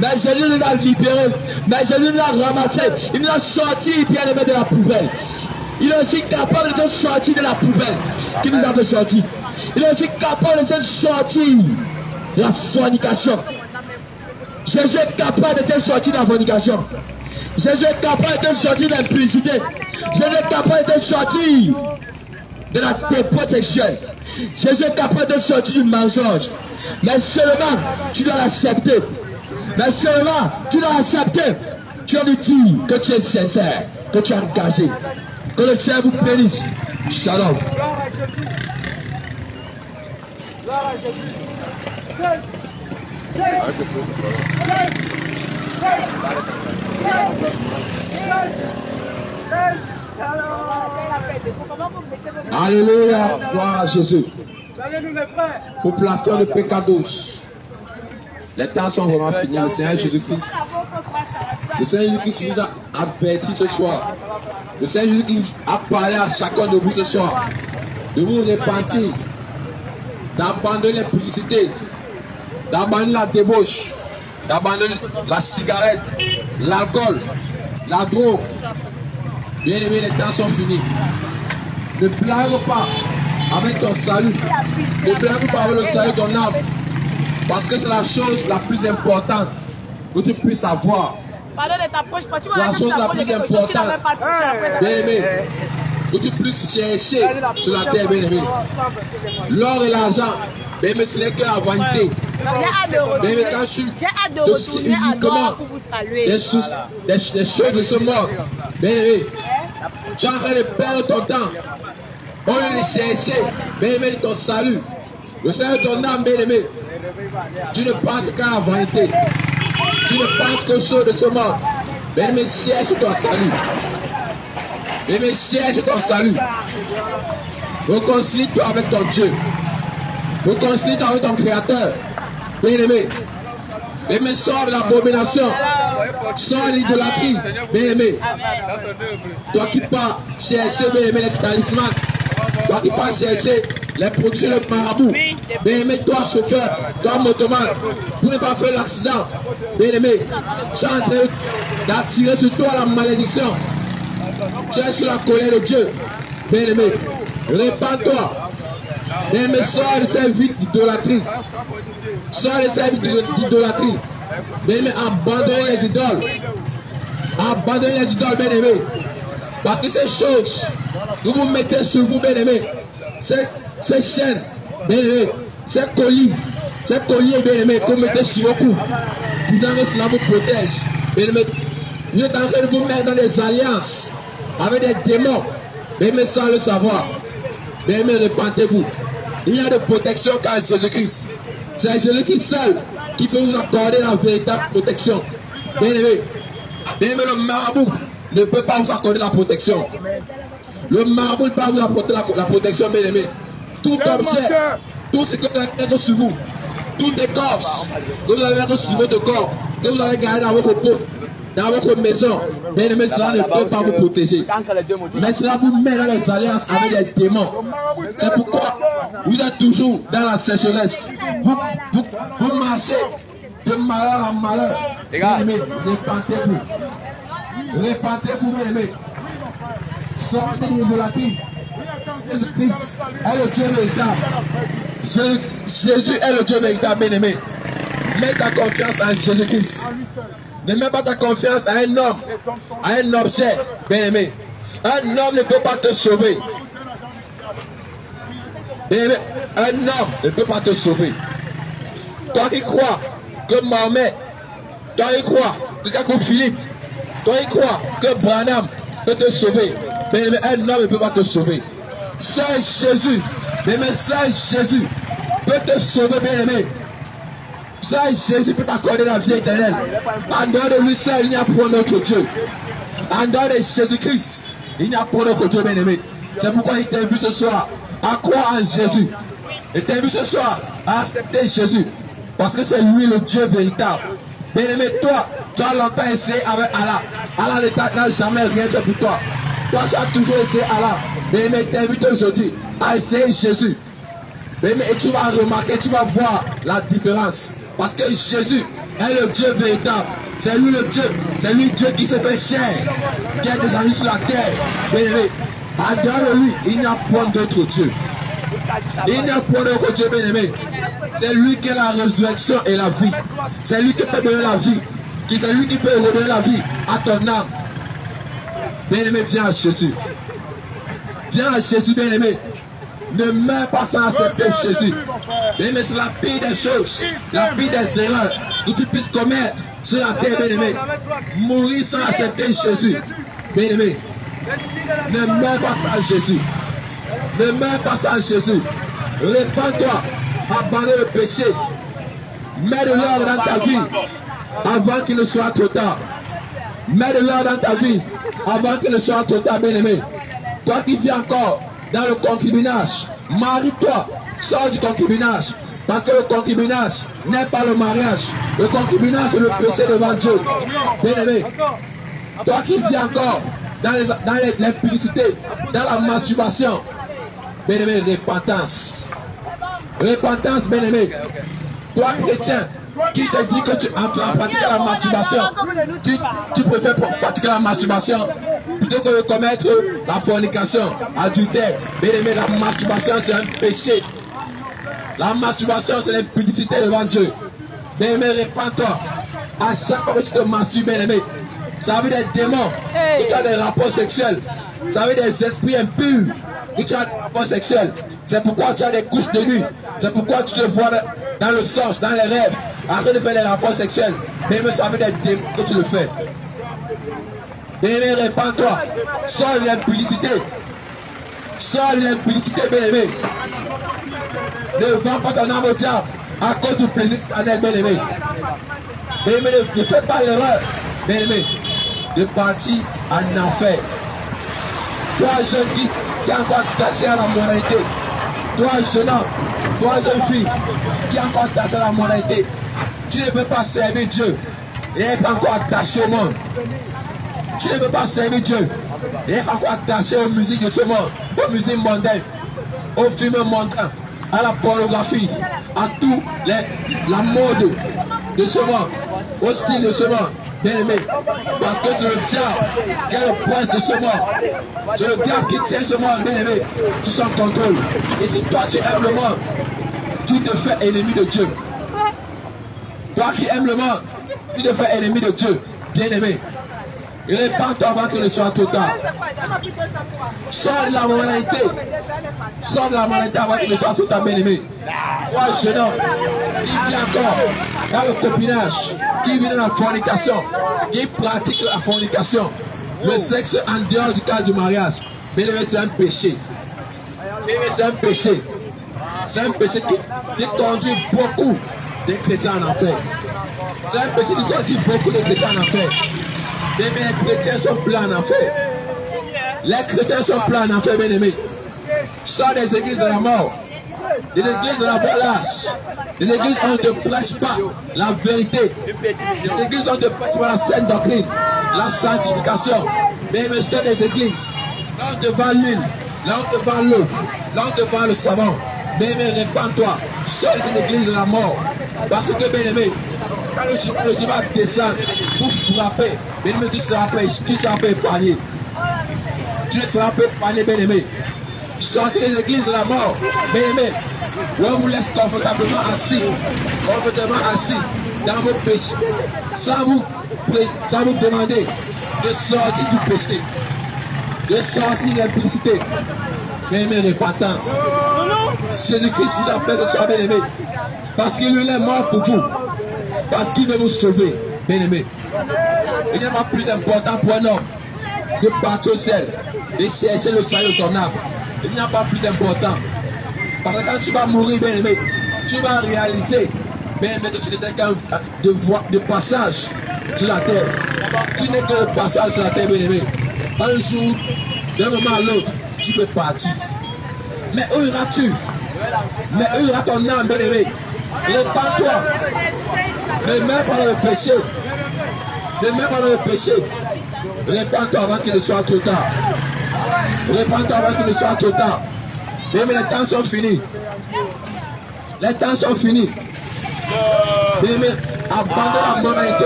Mais Jésus nous a libérés. Mais Jésus nous a ramassés. Il nous a sortis, bien aimé, de la poubelle. Il est aussi capable de sortir de la poubelle qui nous avait sortis. Il est aussi capable de te sortir la fornication. Jésus est capable de te sortir de la fornication. Jésus est capable de te sortir de l'impudicité. Jésus est capable de te sortir de la dépôt. Jésus est capable de sortir du mensonge. Mais seulement, tu dois l'accepter. Mais seulement, tu dois accepter. Tu dois lui dire que tu es sincère, que tu es engagé. Que le Seigneur vous bénisse. Shalom. Alléluia, gloire à Jésus. Pour placer le pécados. Les temps sont vraiment finis. Le Seigneur Jésus-Christ. Le Seigneur Jésus-Christ nous a averti ce soir. Le Seigneur Jésus-Christ a parlé à chacun de vous ce soir. De vous repentir. D'abandonner les publicités. D'abandonner la débauche. D'abandonner la cigarette. L'alcool. La drogue. Bien aimé, les temps sont finis. Ne blague pas avec ton salut. Ne blague pas avec le salut de ton âme. Parce que c'est la chose la plus importante que tu puisses avoir. C'est la chose la plus importante, bien aimé, que tu puisses chercher sur la terre, bien aimé. L'or et l'argent, bien aimé, ce n'est que la vanité. Quand tu te sais uniquement des choses, des, des choses de ce monde, bien aimé, tu es en train de perdre ton temps. Lieu de chercher, bien aimé, ton salut. Le Seigneur ton âme, bien aimé. Tu ne penses qu'à la vanité. Tu ne penses qu'aux choses de ce monde. Bien aimé, cherche ton salut. Bien aimé, cherche ton salut. Réconcilie-toi avec ton Dieu. Réconcilie-toi avec ton Créateur. Bien aimé. Bien aimé, sors de l'abomination. Sors de l'idolâtrie. Bien aimé. Toi qui pars chercher, bien aimé, les talismans. Toi qui pars chercher les productions de marabout. Bien aimé, toi chauffeur, toi motoman, pour ne pas faire l'accident. Bien aimé, tu es en train d'attirer sur toi la malédiction. Tu es sur la colère de Dieu. Bien aimé, répands-toi. Bien aimé, sors de cette vie d'idolâtrie. De cette vie d'idolâtrie. Bien aimé, abandonnez les idoles. Abandonnez les idoles, bien aimé. Parce que ces choses que vous mettez sur vous, bien aimé, ces, ces chaînes, bien aimé, ces colis, Ces colliers, bien aimé, qu'on mettait sur le cou, disant que cela vous protège. Bien aimé, vous êtes en train de vous mettre dans des alliances avec des démons, bien aimé, sans le savoir. Bien aimé, répentez-vous. Il y a de protection qu'à Jésus-Christ. C'est Jésus-Christ seul qui peut vous accorder la véritable protection. Bien aimé, bien aimé, le marabout ne peut pas vous accorder la protection. Le marabout ne peut pas vous apporter la, la protection, bien aimé. Tout objet, tout ce que vous avez sur vous, tout écorce que vous avez sur votre corps, que vous avez gardé dans votre peau, dans votre maison, bien aimé, cela ne peut pas vous protéger. Mais cela vous met dans les alliances avec les démons. C'est pourquoi vous êtes toujours dans la sécheresse. Vous, vous, vous marchez de malheur en malheur. Bien aimé, répentez-vous. Répentez-vous, bien aimé. Sortez des volatiles. Jésus-Christ est le Dieu véritable. Jésus, est le Dieu véritable, bien aimé. Mets ta confiance en Jésus-Christ. Ne mets pas ta confiance à un homme, à un objet, bien aimé. Un homme ne peut pas te sauver. Bien aimé, un homme ne peut pas te sauver. Toi qui crois que Mohamed, toi qui crois que Kakou Philippe, toi qui crois que Branham peut te sauver. Bien aimé, un homme ne peut pas te sauver. Seul Jésus, bien aimé, seul Jésus peut te sauver, bien aimé. Seul Jésus peut t'accorder la vie éternelle. En dehors de lui seul, il n'y a point d'autre Dieu. En dehors de Jésus-Christ, il n'y a point d'autre Dieu, bien aimé. C'est pourquoi il t'invite ce soir à croire en Jésus. Il t'invite ce soir à accepter Jésus. Parce que c'est lui le Dieu véritable. Bien aimé, toi, tu as longtemps essayé avec Allah. Allah n'a jamais rien fait pour toi. Toi, tu as toujours essayé Allah. Bien aimé, t'invite aujourd'hui à essayer Jésus. Bien aimé, et tu vas remarquer, tu vas voir la différence. Parce que Jésus est le Dieu véritable. C'est lui le Dieu. C'est lui Dieu qui se fait chair. Qui est descendu sur la terre. Bien aimé, en dehors de lui, il n'y a point d'autre Dieu. Il n'y a point d'autre Dieu, bien aimé. C'est lui qui est la résurrection et la vie. C'est lui qui peut donner la vie. C'est lui qui peut redonner la vie à ton âme. Bien aimé, viens à Jésus. Viens à Jésus, bien aimé. Ne meurs pas sans accepter Jésus. Aimé, c'est la pire des choses, la pire des erreurs que tu puisses commettre sur la terre, bien aimé. Mourir sans accepter Jésus. Bien aimé, ne meurs pas sans Jésus. Ne meurs pas sans Jésus. Répands-toi. Abandonne le péché. Mets de l'ordre dans ta vie avant qu'il ne soit trop tard. Mets de l'ordre dans ta vie avant qu'il ne soit trop tard, bien aimé. Toi qui vis encore dans le concubinage, marie-toi, sors du concubinage. Parce que le concubinage n'est pas le mariage. Le concubinage est le péché devant Dieu. Bien aimé, toi qui vis encore dans les, dans publicités, dans la masturbation, bien aimé, repentance. Repentance, bien aimé. Toi, chrétien, qui te dit que tu as pratiqué la masturbation, tu, préfères pratiquer la masturbation plutôt que de commettre la fornication, adultère. Bien aimé, la masturbation, c'est un péché. La masturbation, c'est l'impudicité devant Dieu. Bien aimé, répands-toi. À chaque fois que tu te masturbes, bien aimé, ça veut des démons, que tu as des rapports sexuels. Ça veut des esprits impurs, que tu as des rapports sexuels. C'est pourquoi tu as des couches de nuit. C'est pourquoi tu te vois dans le sens, dans les rêves, train de faire les rapports sexuels. Même ça veut démons que tu le fais. Bien-aimé, répands-toi. Sors l'impudicité. Sors l'impudicité, bien-aimé. Ne vends pas ton âme au diable à cause du plaisir éternel, bien-aimé. Bien-aimé, ne, ne fais pas l'erreur, bien-aimé, de partir en enfer. Toi, jeune qui, est encore attaché à la moralité. Toi, jeune homme, toi, jeune fille, qui est encore attaché à la moralité. Tu ne peux pas servir Dieu et être encore attaché au monde. Tu ne peux pas servir Dieu et être encore attaché aux musiques de ce monde, aux musiques mondaines, aux films mondains, à la pornographie, à tout la mode de ce monde, au style de ce monde. Bien aimé, parce que c'est le diable qui est le prince de ce monde. C'est le diable qui tient ce monde, bien aimé, sous son contrôle. Et si toi tu aimes le monde, tu te fais ennemi de Dieu. Toi qui aimes le monde, tu te fais ennemi de Dieu, bien aimé. Répands-toi avant que ne soit trop tard. Sors de la moralité. Sors de la moralité avant que ne soit trop tard, bien-aimé. Toi, jeune homme, qui vit encore dans le copinage, qui vit dans la fornication, qui pratique la fornication, le sexe en dehors du cadre du mariage, bien-aimé, c'est un péché. Bien-aimé, c'est un péché. C'est un péché qui, conduit beaucoup de chrétiens en enfer. C'est un péché qui conduit beaucoup de chrétiens en enfer. Mais les chrétiens sont pleins en enfer. Les chrétiens sont pleins en enfer, bien aimés. Sors des églises de la mort, des églises de la balance, des églises où on ne prêche pas la vérité, des églises où on ne prêche pas la sainte doctrine, la sanctification. Mais sors des églises, là on te vend l'huile, là on te vend l'eau, là on te vend le savon. Bien aimé, répands-toi, sors des églises de la mort. Parce que, bien aimé, quand le vas descendre pour frapper, bien aimé, tu seras pas, tu seras pas épargné. Tu ne seras pas épargné, bien aimé. Sortez des églises de la mort, bien aimé. Où on vous laisse confortablement assis, confortablement assis dans vos péchés, sans vous, sans vous demander de sortir du péché, de sortir de l'implicité. Bien aimé, repentance. Jésus-Christ vous appelle de soir bien aimé. Parce qu'il est mort pour vous. Parce qu'il veut vous sauver, bien aimé. Il n'y a pas plus important pour un homme de partir au ciel et chercher le salut de son âme. Il n'y a pas plus important. Parce que quand tu vas mourir, bien aimé, tu vas réaliser, bien aimé, que tu n'étais qu'un de, de passage sur la terre. Tu n'es que le passage sur la terre, bien aimé. Un jour, d'un moment à l'autre, tu peux partir. Mais où iras-tu? Mais où ira ton âme, bien aimé Répands-toi. Ne mets pas le péché. Ne mets pas le péché. Répands-toi avant qu'il ne soit trop tard. Répands-toi avant qu'il ne soit trop tard. Aimé, les temps sont finis. Les temps sont finis. Bien aimé, abandonne la moralité.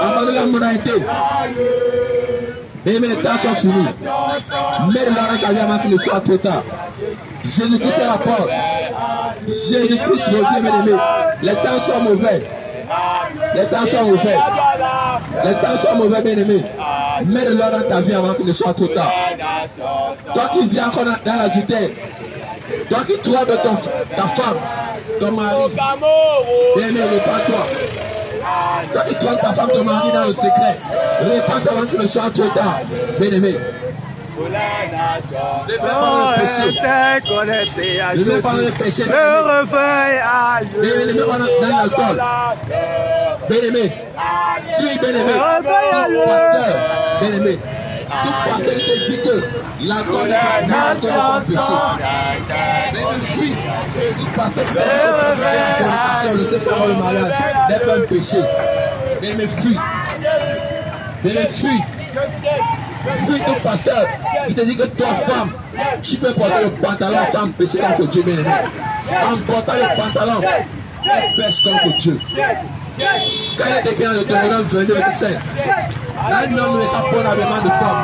Abandonne la moralité. Bien aimé, les temps sont finis. Mets de l'arrêt ta vie avant qu'il ne soit trop tard. Jésus-Christ est la porte. Jésus-Christ revient, bien aimé. Les temps sont mauvais. Les temps sont mauvais. Les temps sont mauvais, bien aimé. Mets de l'ordre dans ta vie avant qu'il ne soit trop tard. Toi qui viens encore dans, l'adultère, toi qui trompes ton, ta femme, ton mari, bien aimé, répands-toi. Toi trompes ta femme, ton mari dans le secret, répands-toi avant qu'il ne soit trop tard, bien aimé. Ne mets pas le péché. Ne mets pas le péché, ne mets pas dans, dans l'alcool. Bien aimé, fuis, bien aimé. Tout pasteur, bien aimé. Tout pasteur il te dit que l'alcool n'est pas, l'alcool n'est pas péché. Aimé, fuis. Tout pasteur qui te dit que la fornication, le sexe avant le mariage n'est pas un péché. Aimé, fuis. Aimé, fuis. Fuis tout pasteur qui te dit que toi, femme, tu peux porter le pantalon sans pécher contre Dieu, bien. En portant le pantalon, tu pêches contre Dieu. Quand il est écrit dans le Deutéronome 22, 25, un homme mettra point un habillement de femme,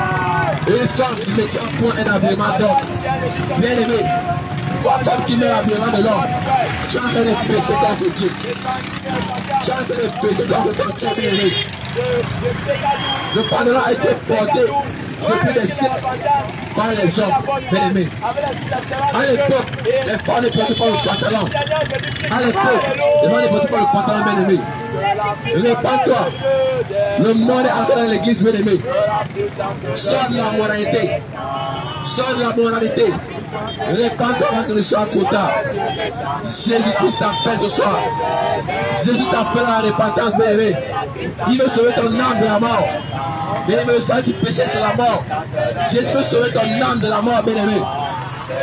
et une femme qui mettra point un habillement d'homme. Bien aimé, toi, femme qui met l'habillement de l'homme, tu es en train de contre Dieu. Tu es en train de contre Dieu, bien aimé. Le pantalon a été porté depuis des siècles par les hommes, bien aimés. À l'époque, les femmes ne portaient pas le pantalon. À l'époque, les femmes ne portaient pas le pantalon, bien aimé. Répands-toi. Le monde est entré dans l'église, bien aimé. Sors de la moralité. Sors de la moralité. Répands-toi avant que ne soit trop tard. Jésus-Christ t'appelle ce soir. Jésus t'appelle à la repentance, aimé. Il veut sauver ton âme de la mort. Bien aimé, le salut du péché, c'est la mort. Jésus veut sauver ton âme de la mort, bien aimé.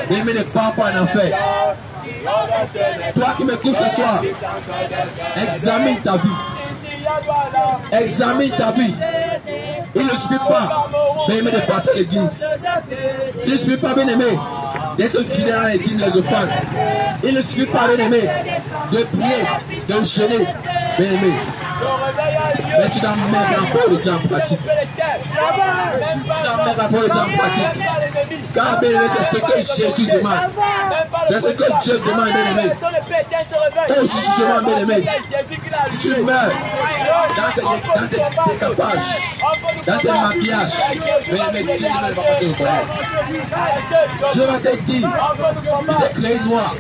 Bien aimé, ne pars pas en enfer. Toi qui m'écoutes ce soir, examine ta vie. Examine ta vie. Il ne suffit pas, bien aimé, de partir à l'église. Il ne suffit pas, bien aimé, d'être fidèle à dîmes, les offrandes. Il ne suffit pas, bien aimé, de prier, de jeûner, bien aimé. Mais tu dois mettre parole de Dieu en pratique. Tu dois mettre parole de Dieu en pratique. Car bien c'est ce que Jésus demande. C'est ce que Dieu demande, bien aimé. Au jugement, bien aimé. Si tu meurs dans tes, dans décapages, dans tes maquillages, bien aimé, Dieu ne va pas te reconnaître. Dieu va te dire, il t'a créé noir,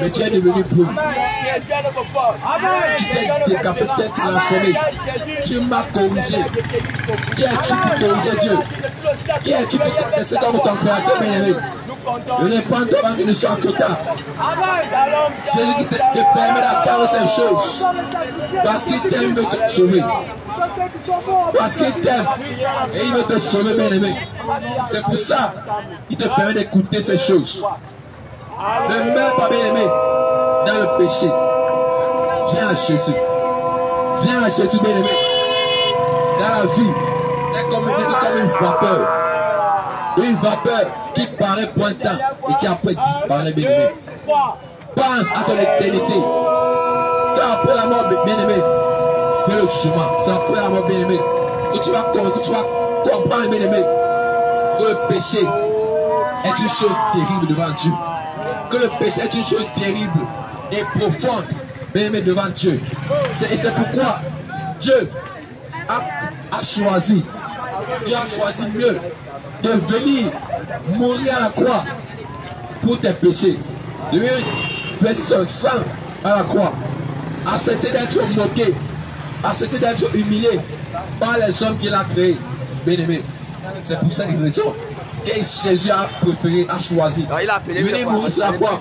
mais tu es devenu brun. Tu t'es décapé, tu m'as corrigé. Qui es-tu pour corriger Dieu? Qui es-tu pour laisser dans ton créateur bien-aimé Répands-toi dans une histoire totale. Jésus qui te, te permet d'attendre ces choses. Parce qu'il t'aime, veut te sauver. Parce qu'il t'aime et il veut te sauver, bien-aimé. C'est pour ça qu'il te permet d'écouter ces choses. Ne meurs pas, bien-aimé, dans le péché. Viens à Jésus. Viens à Jésus, bien-aimé. Dans la vie, n'est comme, que comme une vapeur. Une vapeur qui paraît pointant et qui après disparaît, bien-aimé. Pense à ton éternité. Car après la mort, bien-aimé, c'est le chemin. C'est après la mort, bien-aimé, que tu vas, que tu vas comprendre, bien-aimé, que le péché est une chose terrible devant Dieu. Que le péché est une chose terrible et profonde, bien-aimé, devant Dieu. C'est- Et c'est pourquoi Dieu a, a choisi, Dieu a choisi mieux de venir mourir à la croix pour tes péchés. De venir verser son sang à la croix. Accepter d'être moqué, accepter d'être humilié par les hommes qu'il a créés. Bien-aimé, c'est pour cette raison que Jésus a préféré, a choisi Ah, il a venir mourir sur la croix.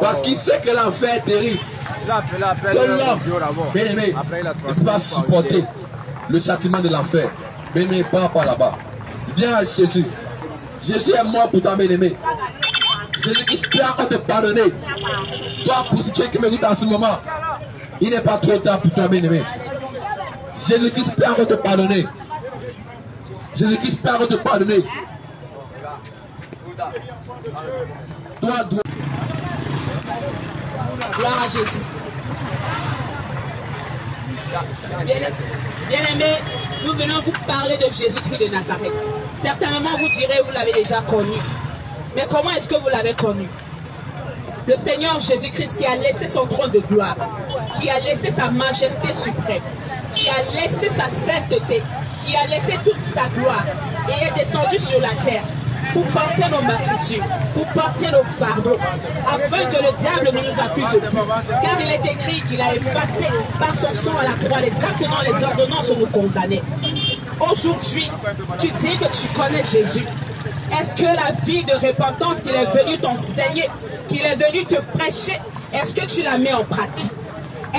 Parce qu'il sait que l'enfer est terrible. Il a appelé, appelé, Que l'homme, Dieu d'abord. bien aimé, Après, il a ne peut pas supporter le châtiment de l'enfer. Bien aimé, pas par là-bas. Viens à Jésus. Jésus est mort pour toi, bien aimé. Jésus Christ peut encore te pardonner. Toi, pour si tu es qui m'écoute en ce moment, il n'est pas trop tard pour toi, bien aimé. Jésus Christ peut encore te pardonner. Jésus Christ peut encore te pardonner. Toi. Gloire à Jésus. Bien-aimés, nous venons vous parler de Jésus-Christ de Nazareth. Certainement, vous direz, vous l'avez déjà connu. Mais comment est-ce que vous l'avez connu? Le Seigneur Jésus-Christ qui a laissé son trône de gloire, qui a laissé sa majesté suprême, qui a laissé sa sainteté, qui a laissé toute sa gloire et est descendu sur la terre pour porter nos meurtrissures, pour porter nos fardeaux, afin que le diable ne nous accuse plus. Car il est écrit qu'il a effacé par son sang à la croix les actes les ordonnances nous condamner. Aujourd'hui, tu dis que tu connais Jésus. Est-ce que la vie de repentance qu'il est venu t'enseigner, qu'il est venu te prêcher, est-ce que tu la mets en pratique?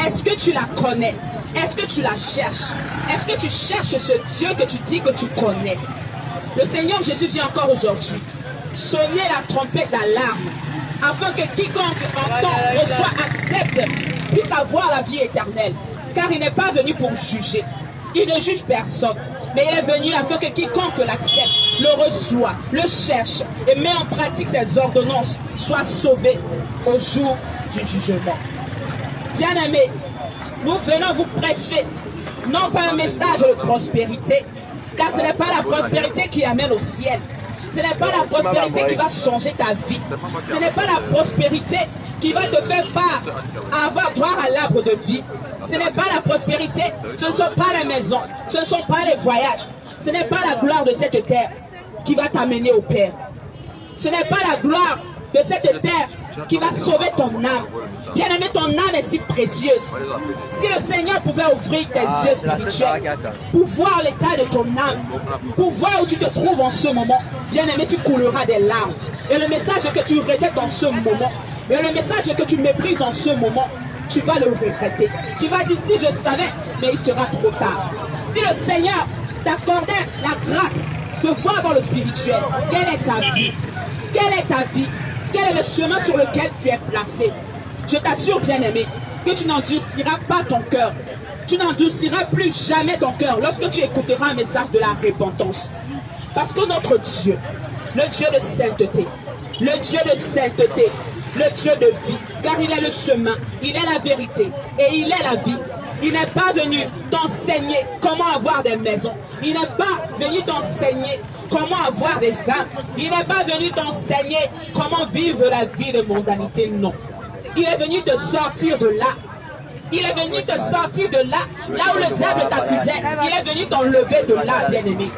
Est-ce que tu la connais? Est-ce que tu la cherches? Est-ce que tu cherches ce Dieu que tu dis que tu connais? Seigneur Jésus dit encore aujourd'hui, sonnez la trompette d'alarme, afin que quiconque entend, reçoit, accepte, puisse avoir la vie éternelle. Car il n'est pas venu pour juger. Il ne juge personne. Mais il est venu afin que quiconque l'accepte, le reçoit, le cherche et met en pratique ses ordonnances, soit sauvé au jour du jugement. Bien-aimés, nous venons vous prêcher non pas un message de prospérité, car ce n'est pas la prospérité qui amène au ciel. Ce n'est pas la prospérité qui va changer ta vie. Ce n'est pas la prospérité qui va te faire part, avoir droit à l'arbre de vie. Ce n'est pas la prospérité, ce ne sont pas les maisons, ce ne sont pas les voyages, ce n'est pas la gloire de cette terre qui va t'amener au Père. Ce n'est pas la gloire de cette terre qui va sauver ton âme. Bien aimé, ton âme est si précieuse. Si le Seigneur pouvait ouvrir tes Ah, yeux spirituels pour voir l'état de ton âme, pour voir où tu te trouves en ce moment, bien aimé, tu couleras des larmes. Et le message que tu rejettes en ce moment, et le message que tu méprises en ce moment, tu vas le regretter. Tu vas dire, si je savais, mais il sera trop tard. Si le Seigneur t'accordait la grâce de voir dans le spirituel, quelle est ta vie? Quelle est ta vie? Quel est le chemin sur lequel tu es placé? Je t'assure, bien-aimé, que tu n'endurciras pas ton cœur. Tu n'endurciras plus jamais ton cœur lorsque tu écouteras un message de la repentance. Parce que notre Dieu, le Dieu de sainteté, le Dieu de sainteté, le Dieu de vie, car il est le chemin, il est la vérité et il est la vie. Il n'est pas venu t'enseigner comment avoir des maisons. Il n'est pas venu t'enseigner comment avoir des femmes? Il n'est pas venu t'enseigner comment vivre la vie de mondanité. Non. Il est venu te sortir de là. Il est venu te sortir de là, là où le diable t'accusait. Il est venu t'enlever de là, bien-aimé.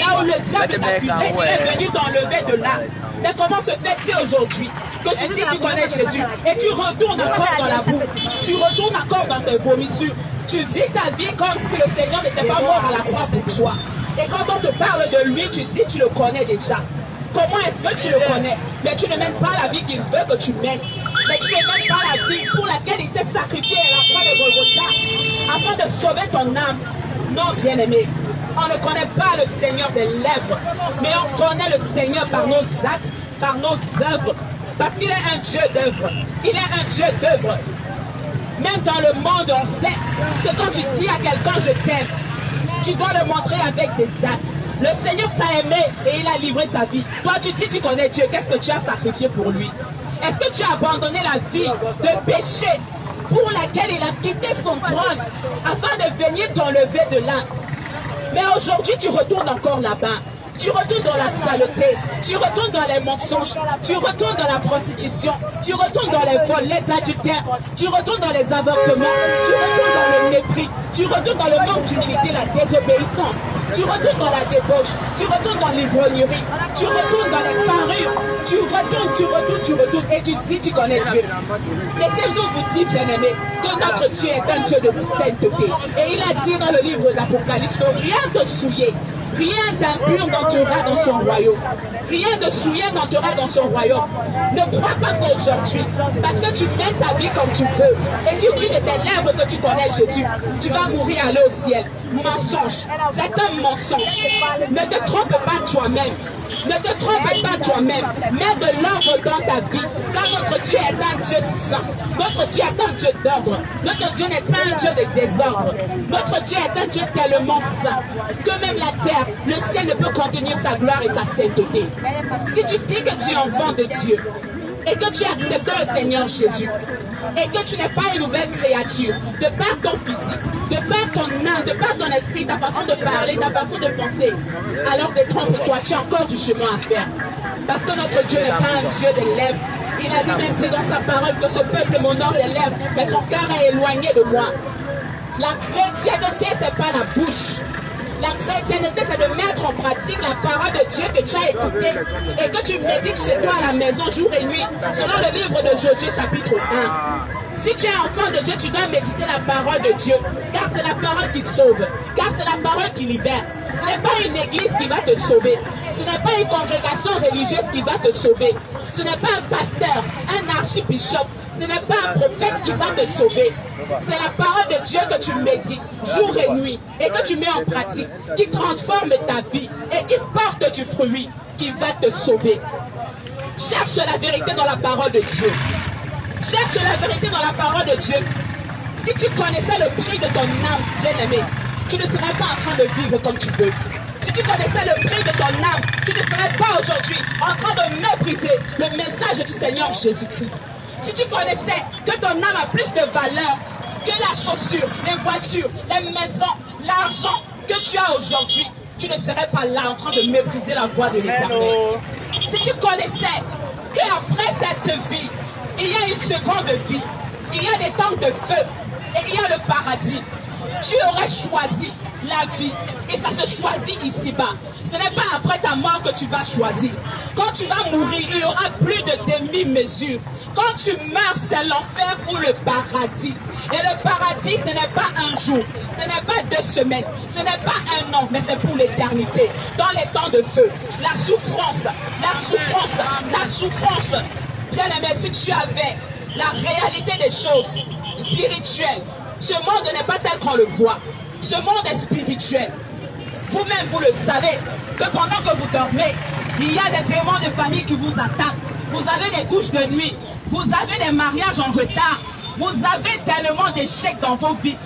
Là où le diable t'accusait, il est venu t'enlever de là. Mais comment se fait-il aujourd'hui que tu dis que tu connais Jésus et tu retournes encore dans la boue, tu retournes encore dans tes vomissures, tu vis ta vie comme si le Seigneur n'était pas mort à la croix pour toi. Et quand on te parle de lui, tu dis tu le connais déjà. Comment est-ce que tu le connais? Mais tu ne mènes pas la vie qu'il veut que tu mènes. Mais tu ne mènes pas la vie pour laquelle il s'est sacrifié à la croix de Golgotha afin de sauver ton âme. Non, bien-aimé, on ne connaît pas le Seigneur des lèvres, mais on connaît le Seigneur par nos actes, par nos œuvres. Parce qu'il est un Dieu d'œuvre. Il est un Dieu d'œuvre. Même dans le monde, on sait que quand tu dis à quelqu'un je t'aime, tu dois le montrer avec des actes. Le Seigneur t'a aimé et il a livré sa vie. Toi, tu dis tu connais Dieu. Qu'est-ce que tu as sacrifié pour lui? Est-ce que tu as abandonné la vie de péché pour laquelle il a quitté son trône afin de venir t'enlever de là? Mais aujourd'hui, tu retournes encore là-bas. Tu retournes dans la saleté, tu retournes dans les mensonges, tu retournes dans la prostitution, tu retournes dans les vols, les adultères, tu retournes dans les avortements, tu retournes dans le mépris, tu retournes dans le manque d'humilité, la désobéissance, tu retournes dans la débauche, tu retournes dans l'ivrognerie, tu retournes dans les parures, tu retournes, tu retournes, tu retournes et tu dis tu connais Dieu. Laissez-nous vous dire, bien-aimés, que notre Dieu est un Dieu de sainteté. Et il a dit dans le livre d'Apocalypse que rien de souillé, rien d'impur n'entrera dans son royaume. Rien de souillé n'entrera dans son royaume. Ne crois pas qu'aujourd'hui, parce que tu mets ta vie comme tu veux, et tu dis de tes lèvres que tu connais Jésus, tu vas mourir aller au ciel. Mensonge. C'est un mensonge. Ne te trompe pas toi-même. Ne te trompe pas toi-même. Mets de l'ordre dans ta vie. Car notre Dieu est un Dieu saint. Notre Dieu est un Dieu d'ordre. Notre Dieu n'est pas un Dieu de désordre. Notre Dieu est un Dieu tellement saint que même la terre, le ciel ne peut contenir sa gloire et sa sainteté. Si tu dis que tu es enfant de Dieu et que tu acceptes le Seigneur Jésus et que tu n'es pas une nouvelle créature, de par ton physique, de par ton âme, de par ton esprit, ta façon de parler, ta façon de penser, alors détrompe-toi, tu as encore du chemin à faire. Parce que notre Dieu n'est pas un Dieu des lèvres. Il a dit dans sa parole que ce peuple m'honore des lèvres, mais son cœur est éloigné de moi. La chrétienté, c'est pas la bouche. La chrétienté, c'est de mettre en pratique la parole de Dieu que tu as écoutée et que tu médites chez toi à la maison jour et nuit, selon le livre de Josué chapitre 1. Si tu es enfant de Dieu, tu dois méditer la parole de Dieu, car c'est la parole qui sauve, car c'est la parole qui libère. Ce n'est pas une église qui va te sauver. Ce n'est pas une congrégation religieuse qui va te sauver. Ce n'est pas un pasteur, un archibishop. Ce n'est pas un prophète qui va te sauver. C'est la parole de Dieu que tu médites jour et nuit et que tu mets en pratique, qui transforme ta vie et qui porte du fruit, qui va te sauver. Cherche la vérité dans la parole de Dieu. Cherche la vérité dans la parole de Dieu. Si tu connaissais le prix de ton âme, bien-aimé, tu ne serais pas en train de vivre comme tu veux. Si tu connaissais le prix de ton âme, tu ne serais pas aujourd'hui en train de mépriser le message du Seigneur Jésus-Christ. Si tu connaissais que ton âme a plus de valeur que la chaussure, les voitures, les maisons, l'argent que tu as aujourd'hui, tu ne serais pas là en train de mépriser la voix de l'éternel. Si tu connaissais qu'après cette vie, il y a une seconde vie, il y a des temps de feu et il y a le paradis, tu aurais choisi la vie et ça se choisit ici-bas. Ce n'est pas après ta mort que tu vas choisir. Quand tu vas mourir, il y aura plus de demi-mesure. Quand tu meurs, c'est l'enfer ou le paradis. Et le paradis, ce n'est pas un jour, ce n'est pas deux semaines, ce n'est pas un an, mais c'est pour l'éternité. Dans les temps de feu, la souffrance, la souffrance, la souffrance. Bien aimé, si tu avais la réalité des choses spirituelles, ce monde n'est pas tel qu'on le voit. Ce monde est spirituel. Vous-même, vous le savez, que pendant que vous dormez, il y a des démons de famille qui vous attaquent. Vous avez des couches de nuit. Vous avez des mariages en retard. Vous avez tellement d'échecs dans vos vies.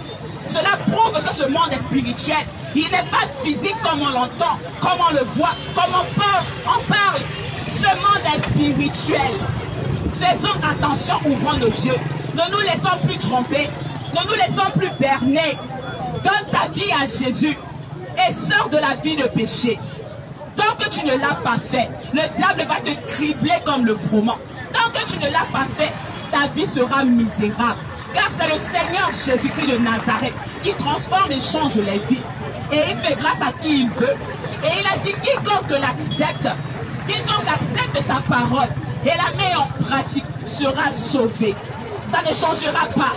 Cela prouve que ce monde est spirituel. Il n'est pas physique comme on l'entend, comme on le voit, comme on parle. On parle. Ce monde est spirituel. Faisons attention, ouvrons nos yeux. Ne nous laissons plus tromper. Ne nous laissons plus berner. Donne ta vie à Jésus et sors de la vie de péché. Tant que tu ne l'as pas fait, le diable va te cribler comme le froment. Tant que tu ne l'as pas fait, ta vie sera misérable. Car c'est le Seigneur Jésus-Christ de Nazareth qui transforme et change les vies. Et il fait grâce à qui il veut. Et il a dit, quiconque l'accepte, quiconque accepte sa parole et la en pratique sera sauvé. Ça ne changera pas.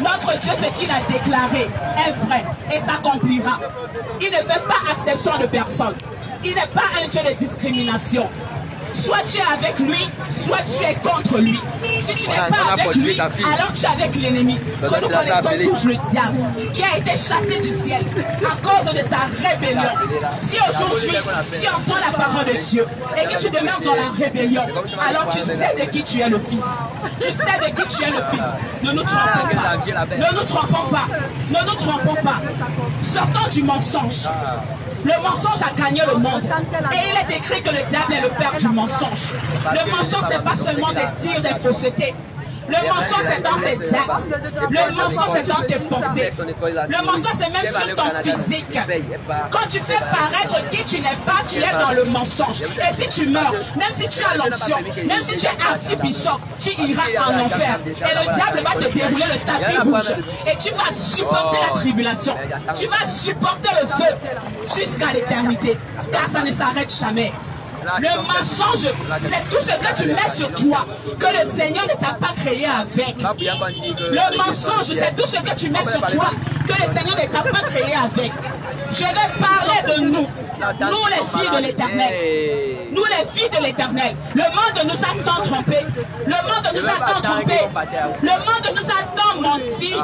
Notre Dieu, ce qu'il a déclaré est vrai et s'accomplira. Il ne fait pas exception de personne. Il n'est pas un Dieu de discrimination. Soit tu es avec lui, soit tu es contre lui. Si tu n'es pas avec lui, alors tu es avec l'ennemi. Que nous connaissons tous le diable, qui a été chassé du ciel à cause de sa rébellion. Si aujourd'hui tu entends la parole de Dieu et que tu demeures dans la rébellion, alors tu sais de qui tu es le fils. Tu sais de qui tu es le fils. Ne nous trompons pas. Ne nous trompons pas. Ne nous trompons pas. Sortons du mensonge. Le mensonge a gagné le monde. Et il est écrit que le diable est le père du mensonge. Le mensonge, c'est pas seulement des tirs, des faussetés. Le mensonge, c'est dans tes actes. Le mensonge, c'est dans tes pensées. Le mensonge, c'est même sur ton physique. Quand tu fais paraître qui tu n'es pas, tu es dans le mensonge. Et si tu meurs, même si tu as l'onction, même si tu es archibishop, tu iras en enfer. Et le diable va te dérouler le tapis rouge. Et tu vas supporter la tribulation. Tu vas supporter le feu jusqu'à l'éternité. Car ça ne s'arrête jamais. Le mensonge, c'est tout ce que tu mets sur toi, que le Seigneur ne t'a pas créé avec. Le mensonge, c'est tout ce que tu mets sur toi, que le Seigneur ne t'a pas créé avec. Je vais parler de nous, nous les filles de l'éternel. Nous les filles de l'éternel. Le monde nous a tant trompés. Le monde nous a tant trompés. Le monde nous a tant menti.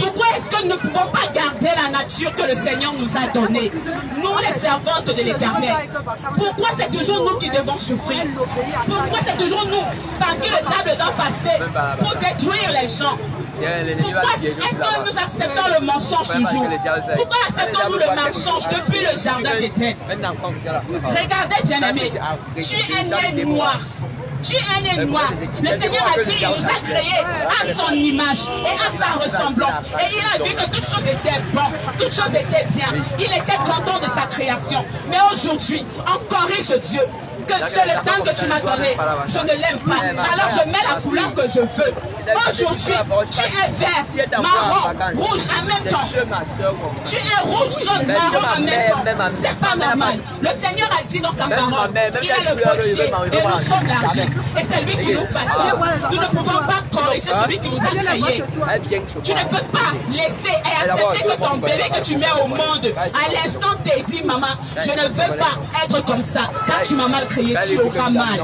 Pourquoi est-ce que nous ne pouvons pas garder la nature que le Seigneur nous a donnée? Nous les servantes de l'éternel. Pourquoi c'est toujours nous qui devons souffrir? Pourquoi c'est toujours nous par qui le diable doit passer pour détruire les gens? Pourquoi est-ce que nous acceptons le mensonge toujours Pourquoi acceptons-nous le mensonge depuis le jardin d'Éden? Regardez, bien-aimés, tu es né noir. Tu es né noir. Le Seigneur a dit, il nous a créés à son image et à sa ressemblance. Et il a vu que toutes choses étaient bonnes, toutes choses étaient bien. Il était content de sa création. Mais aujourd'hui, on corrige Dieu. Que Dieu, le temps que tu m'as donné, je ne l'aime pas. Alors je mets la couleur que je veux. Aujourd'hui, tu es vert, marron, rouge en même temps. Tu es rouge, jaune, marron en même temps. C'est pas normal. Le Seigneur a dit dans sa parole, il a le potier et nous sommes l'argile. Et c'est lui qui nous façonne. Nous ne pouvons pas corriger celui qui nous a créés. Tu ne peux pas laisser et accepter que ton bébé que tu mets au monde, à l'instant t'es dit, maman, je ne veux pas être comme ça. Car tu m'as mal créé, tu auras mal.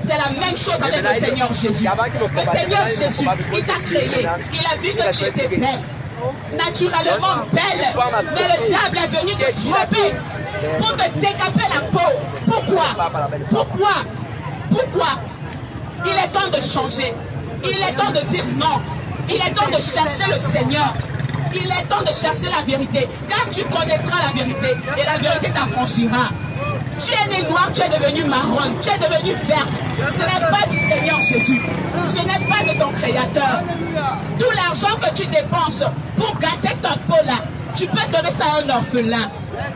C'est la même chose avec le Seigneur Jésus. Le Seigneur Jésus, il t'a créé. Il a vu que tu étais belle. Naturellement belle. Mais le diable est venu te tromper pour te décaper la peau. Pourquoi? Pourquoi? Pourquoi? Il est temps de changer. Il est temps de dire non. Il est temps de chercher le Seigneur. Il est temps de chercher la vérité. Car tu connaîtras la vérité et la vérité t'affranchira. Tu es né noir, tu es devenu marron, tu es devenu verte. Ce n'est pas du Seigneur Jésus. Ce n'est pas de ton Créateur. Tout l'argent que tu dépenses pour gâter ta peau là, tu peux donner ça à un orphelin.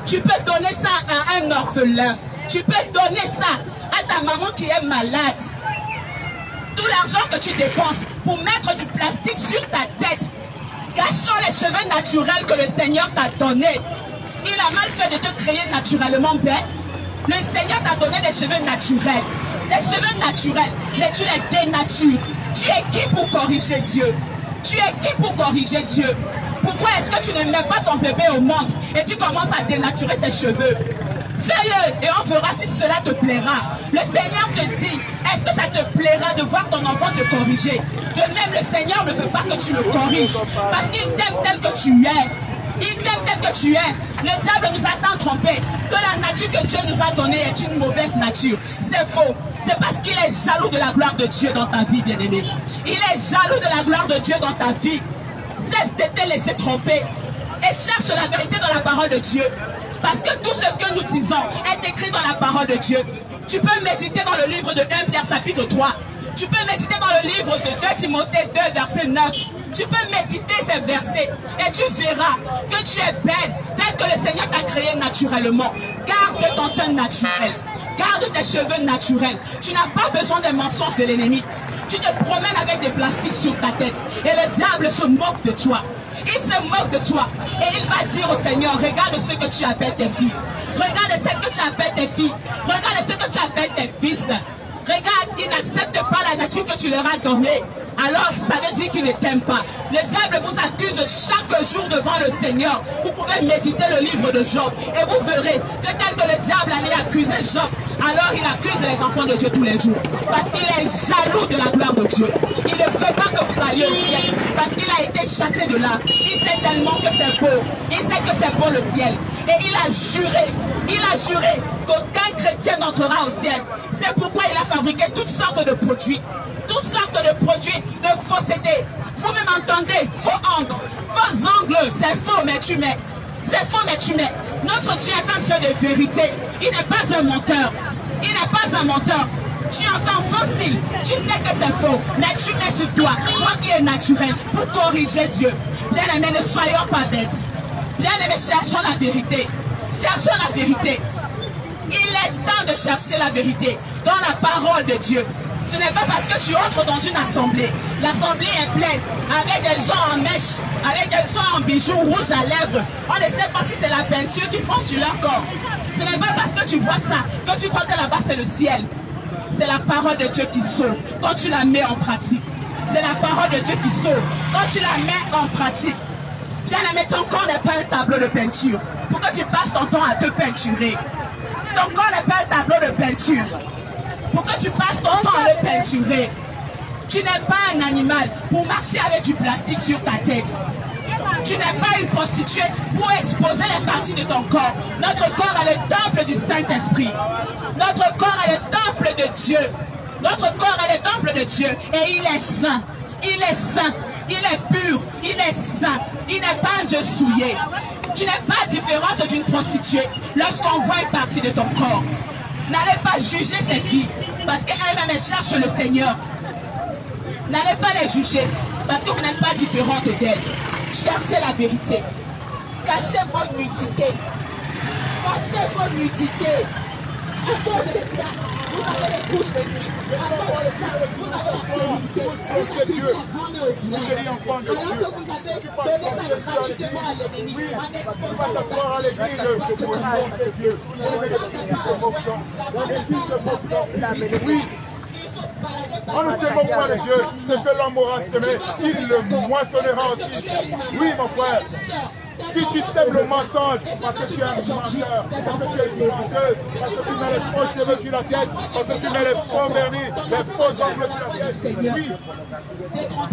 Tu peux donner ça à un orphelin. Tu peux donner ça à ta maman qui est malade. Tout l'argent que tu dépenses pour mettre du plastique sur ta tête, cachant les cheveux naturels que le Seigneur t'a donnés. Il a mal fait de te créer naturellement belle. Le Seigneur t'a donné des cheveux naturels. Des cheveux naturels, mais tu les dénatures. Tu es qui pour corriger Dieu? Tu es qui pour corriger Dieu? Pourquoi est-ce que tu ne mets pas ton bébé au monde et tu commences à dénaturer ses cheveux? Fais-le et on verra si cela te plaira. Le Seigneur te dit, est-ce que ça te plaira de voir ton enfant te corriger? De même, le Seigneur ne veut pas que tu le corriges parce qu'il t'aime tel que tu es. Il t'aime tel que tu es. Le diable nous a tant trompés que la nature que Dieu nous a donnée est une mauvaise nature. C'est faux. C'est parce qu'il est jaloux de la gloire de Dieu dans ta vie, bien-aimé. Il est jaloux de la gloire de Dieu dans ta vie. Cesse de te laisser tromper et cherche la vérité dans la parole de Dieu. Parce que tout ce que nous disons est écrit dans la parole de Dieu. Tu peux méditer dans le livre de 1 Pierre chapitre 3. Tu peux méditer dans le livre de 2 Timothée 2 verset 9. Tu peux méditer ces versets et tu verras que tu es belle tel que le Seigneur t'a créé naturellement. Garde ton teint naturel. Garde tes cheveux naturels. Tu n'as pas besoin des mensonges de l'ennemi. Tu te promènes avec des plastiques sur ta tête et le diable se moque de toi. Il se moque de toi et il va dire au Seigneur, regarde ce que tu appelles tes filles. Regarde ce que tu appelles tes filles. Regarde ce que tu appelles tes fils. Regarde, ils n'acceptent pas la nature que tu leur as donnée. Alors, ça veut dire qu'ils ne t'aiment pas. Le diable vous accuse chaque jour devant le Seigneur. Vous pouvez méditer le livre de Job et vous verrez que tel que le diable allait accuser Job, alors il accuse les enfants de Dieu tous les jours. Parce qu'il est jaloux de la gloire de Dieu. Il ne veut pas que vous alliez au ciel. Parce qu'il a été chassé de là. Il sait tellement que c'est beau. Il sait que c'est beau le ciel. Et il a juré. Il a juré qu'aucun chrétien n'entrera au ciel. C'est pourquoi il a fabriqué toutes sortes de produits. Toutes sortes de produits de fausseté. Vous même entendez, faux encre, faux angles, c'est faux, mais tu mets. C'est faux, mais tu mets. Notre Dieu est un Dieu de vérité. Il n'est pas un menteur. Il n'est pas un menteur. Tu entends fossile, tu sais que c'est faux, mais tu mets sur toi, toi qui es naturel, pour corriger Dieu. Bien aimé, ne soyons pas bêtes. Bien aimé, cherchons la vérité. Cherchons la vérité. Il est temps de chercher la vérité dans la parole de Dieu. Ce n'est pas parce que tu entres dans une assemblée. L'assemblée est pleine avec des gens en mèche, avec des gens en bijoux rouges à lèvres. On ne sait pas si c'est la peinture qu'ils font sur leur corps. Ce n'est pas parce que tu vois ça que tu crois que là-bas c'est le ciel. C'est la parole de Dieu qui sauve quand tu la mets en pratique. C'est la parole de Dieu qui sauve quand tu la mets en pratique. Bien aimé, ton corps n'est pas un tableau de peinture. Pour que tu passes ton temps à te peinturer. Ton corps n'est pas un tableau de peinture. Pour que tu passes ton temps à le peinturer. Tu n'es pas un animal pour marcher avec du plastique sur ta tête. Tu n'es pas une prostituée pour exposer les parties de ton corps. Notre corps est le temple du Saint-Esprit. Notre corps est le temple de Dieu. Notre corps est le temple de Dieu. Et il est saint. Il est saint. Il est pur. Il est saint. Il n'est pas un Dieu souillé. Tu n'es pas différente d'une prostituée lorsqu'on voit une partie de ton corps. N'allez pas juger ces filles parce qu'elles-mêmes cherchent le Seigneur. N'allez pas les juger parce que vous n'êtes pas différente d'elles. Cherchez la vérité. Cachez votre nudité. Cachez Oui. On ne moque pas de Dieu. Ce que l'homme aura semé, il le moissonnera aussi. Oui, mon frère. Si tu sèmes le mensonge parce que tu es un menteur, parce que tu es une menteuse, parce que tu mets les faux sur la tête, parce que tu mets les faux vernis, les faux ongles sur la tête, oui.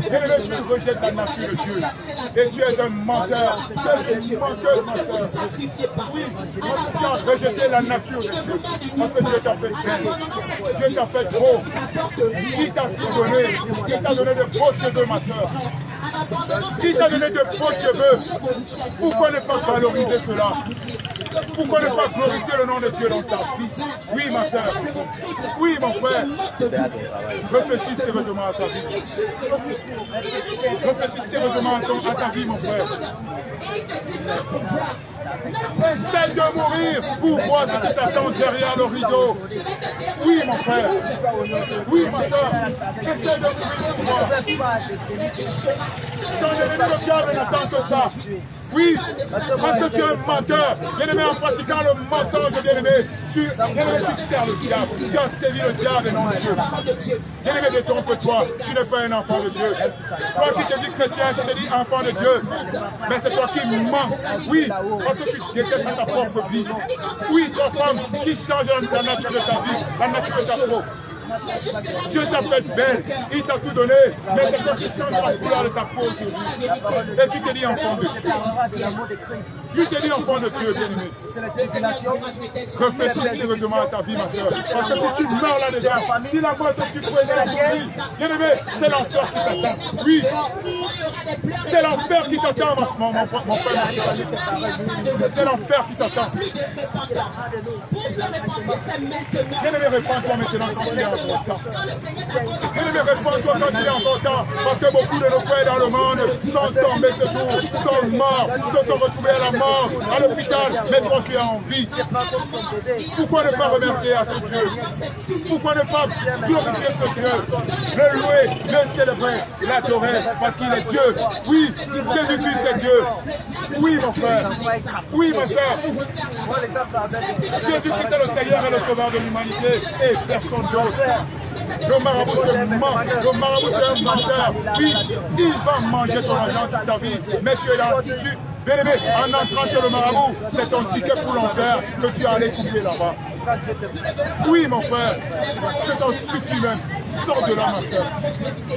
Et tu rejettes la nature de Dieu. Et tu es un menteur. Tu es une menteuse, menteur. Oui, tu as rejeté la nature de Dieu. Parce que Dieu t'a fait belle. Dieu t'a fait beau. Qui t'a donné Qui t'a donné de beaux cheveux, ma soeur qui t'a donné de beaux cheveux Pourquoi ne pas valoriser cela? Pourquoi ne pas glorifier le nom de Dieu dans ta vie? Oui, ma soeur. Oui, mon frère. Réfléchis sérieusement à ta vie. Réfléchis sérieusement à, ta vie, mon frère. Essaye de mourir pour voir ce qui t'attend derrière le rideau. Oui, mon frère. Oui, ma soeur. Essaye de mourir pour voir. Ton ennemi, le diable, n'attend que ça. Oui, parce que tu es un menteur. Bien-aimé, en pratiquant le mensonge, bien-aimé, tu, tu sers le diable. Tu as sévi le diable et non Dieu. Bien-aimé, détrompe-toi. Tu n'es pas un enfant de Dieu. Toi qui te dis chrétien, qui te dis enfant de Dieu. Mais c'est toi qui mens. Oui, parce que tu détestes ta propre vie. Oui, toi, femme, qui change la nature de ta vie, la nature de ta peau. Dieu t'a fait belle, il t'a tout donné, mais c'est toi qui change la couleur de ta peau. Et tu te dis enfant de Dieu. Tu te dis enfant de Dieu, bien-aimé? Refais sérieusement à ta vie, ma soeur. Parce que si tu meurs là déjà, si la mort te suit pour bien-aimé, c'est l'enfer qui t'attend. Oui, c'est l'enfer qui t'attend, mon, mon, mon, mon frère. C'est l'enfer qui t'attend. Bien-aimé, réponds-toi maintenant quand il est encore temps. Bien-aimé, réponds-toi quand il est encore temps. Parce que beaucoup de nos frères dans le monde sont tombés ce jour, sont morts, se sont retrouvés à la mort, à l'hôpital. Mais toi, tu es en vie. Pourquoi ne pas remercier à ce Dieu? Pourquoi ne pas glorifier ce Dieu? Le louer, le célébrer, l'adorer, parce qu'il est Dieu. Oui, Jésus-Christ est Dieu. Oui, mon frère. Oui, ma soeur. Jésus-Christ est le Seigneur et le Sauveur de l'humanité et personne d'autre. Le marabout le marabout c'est un menteur. Oui, il va manger ton argent sur ta vie, mais tu es là, tu, Aimé, en entrant sur le marabout, c'est ton ticket pour l'enfer que tu allé couper là-bas. Oui, mon frère, je t'en supplie même. Sors de là, ma soeur.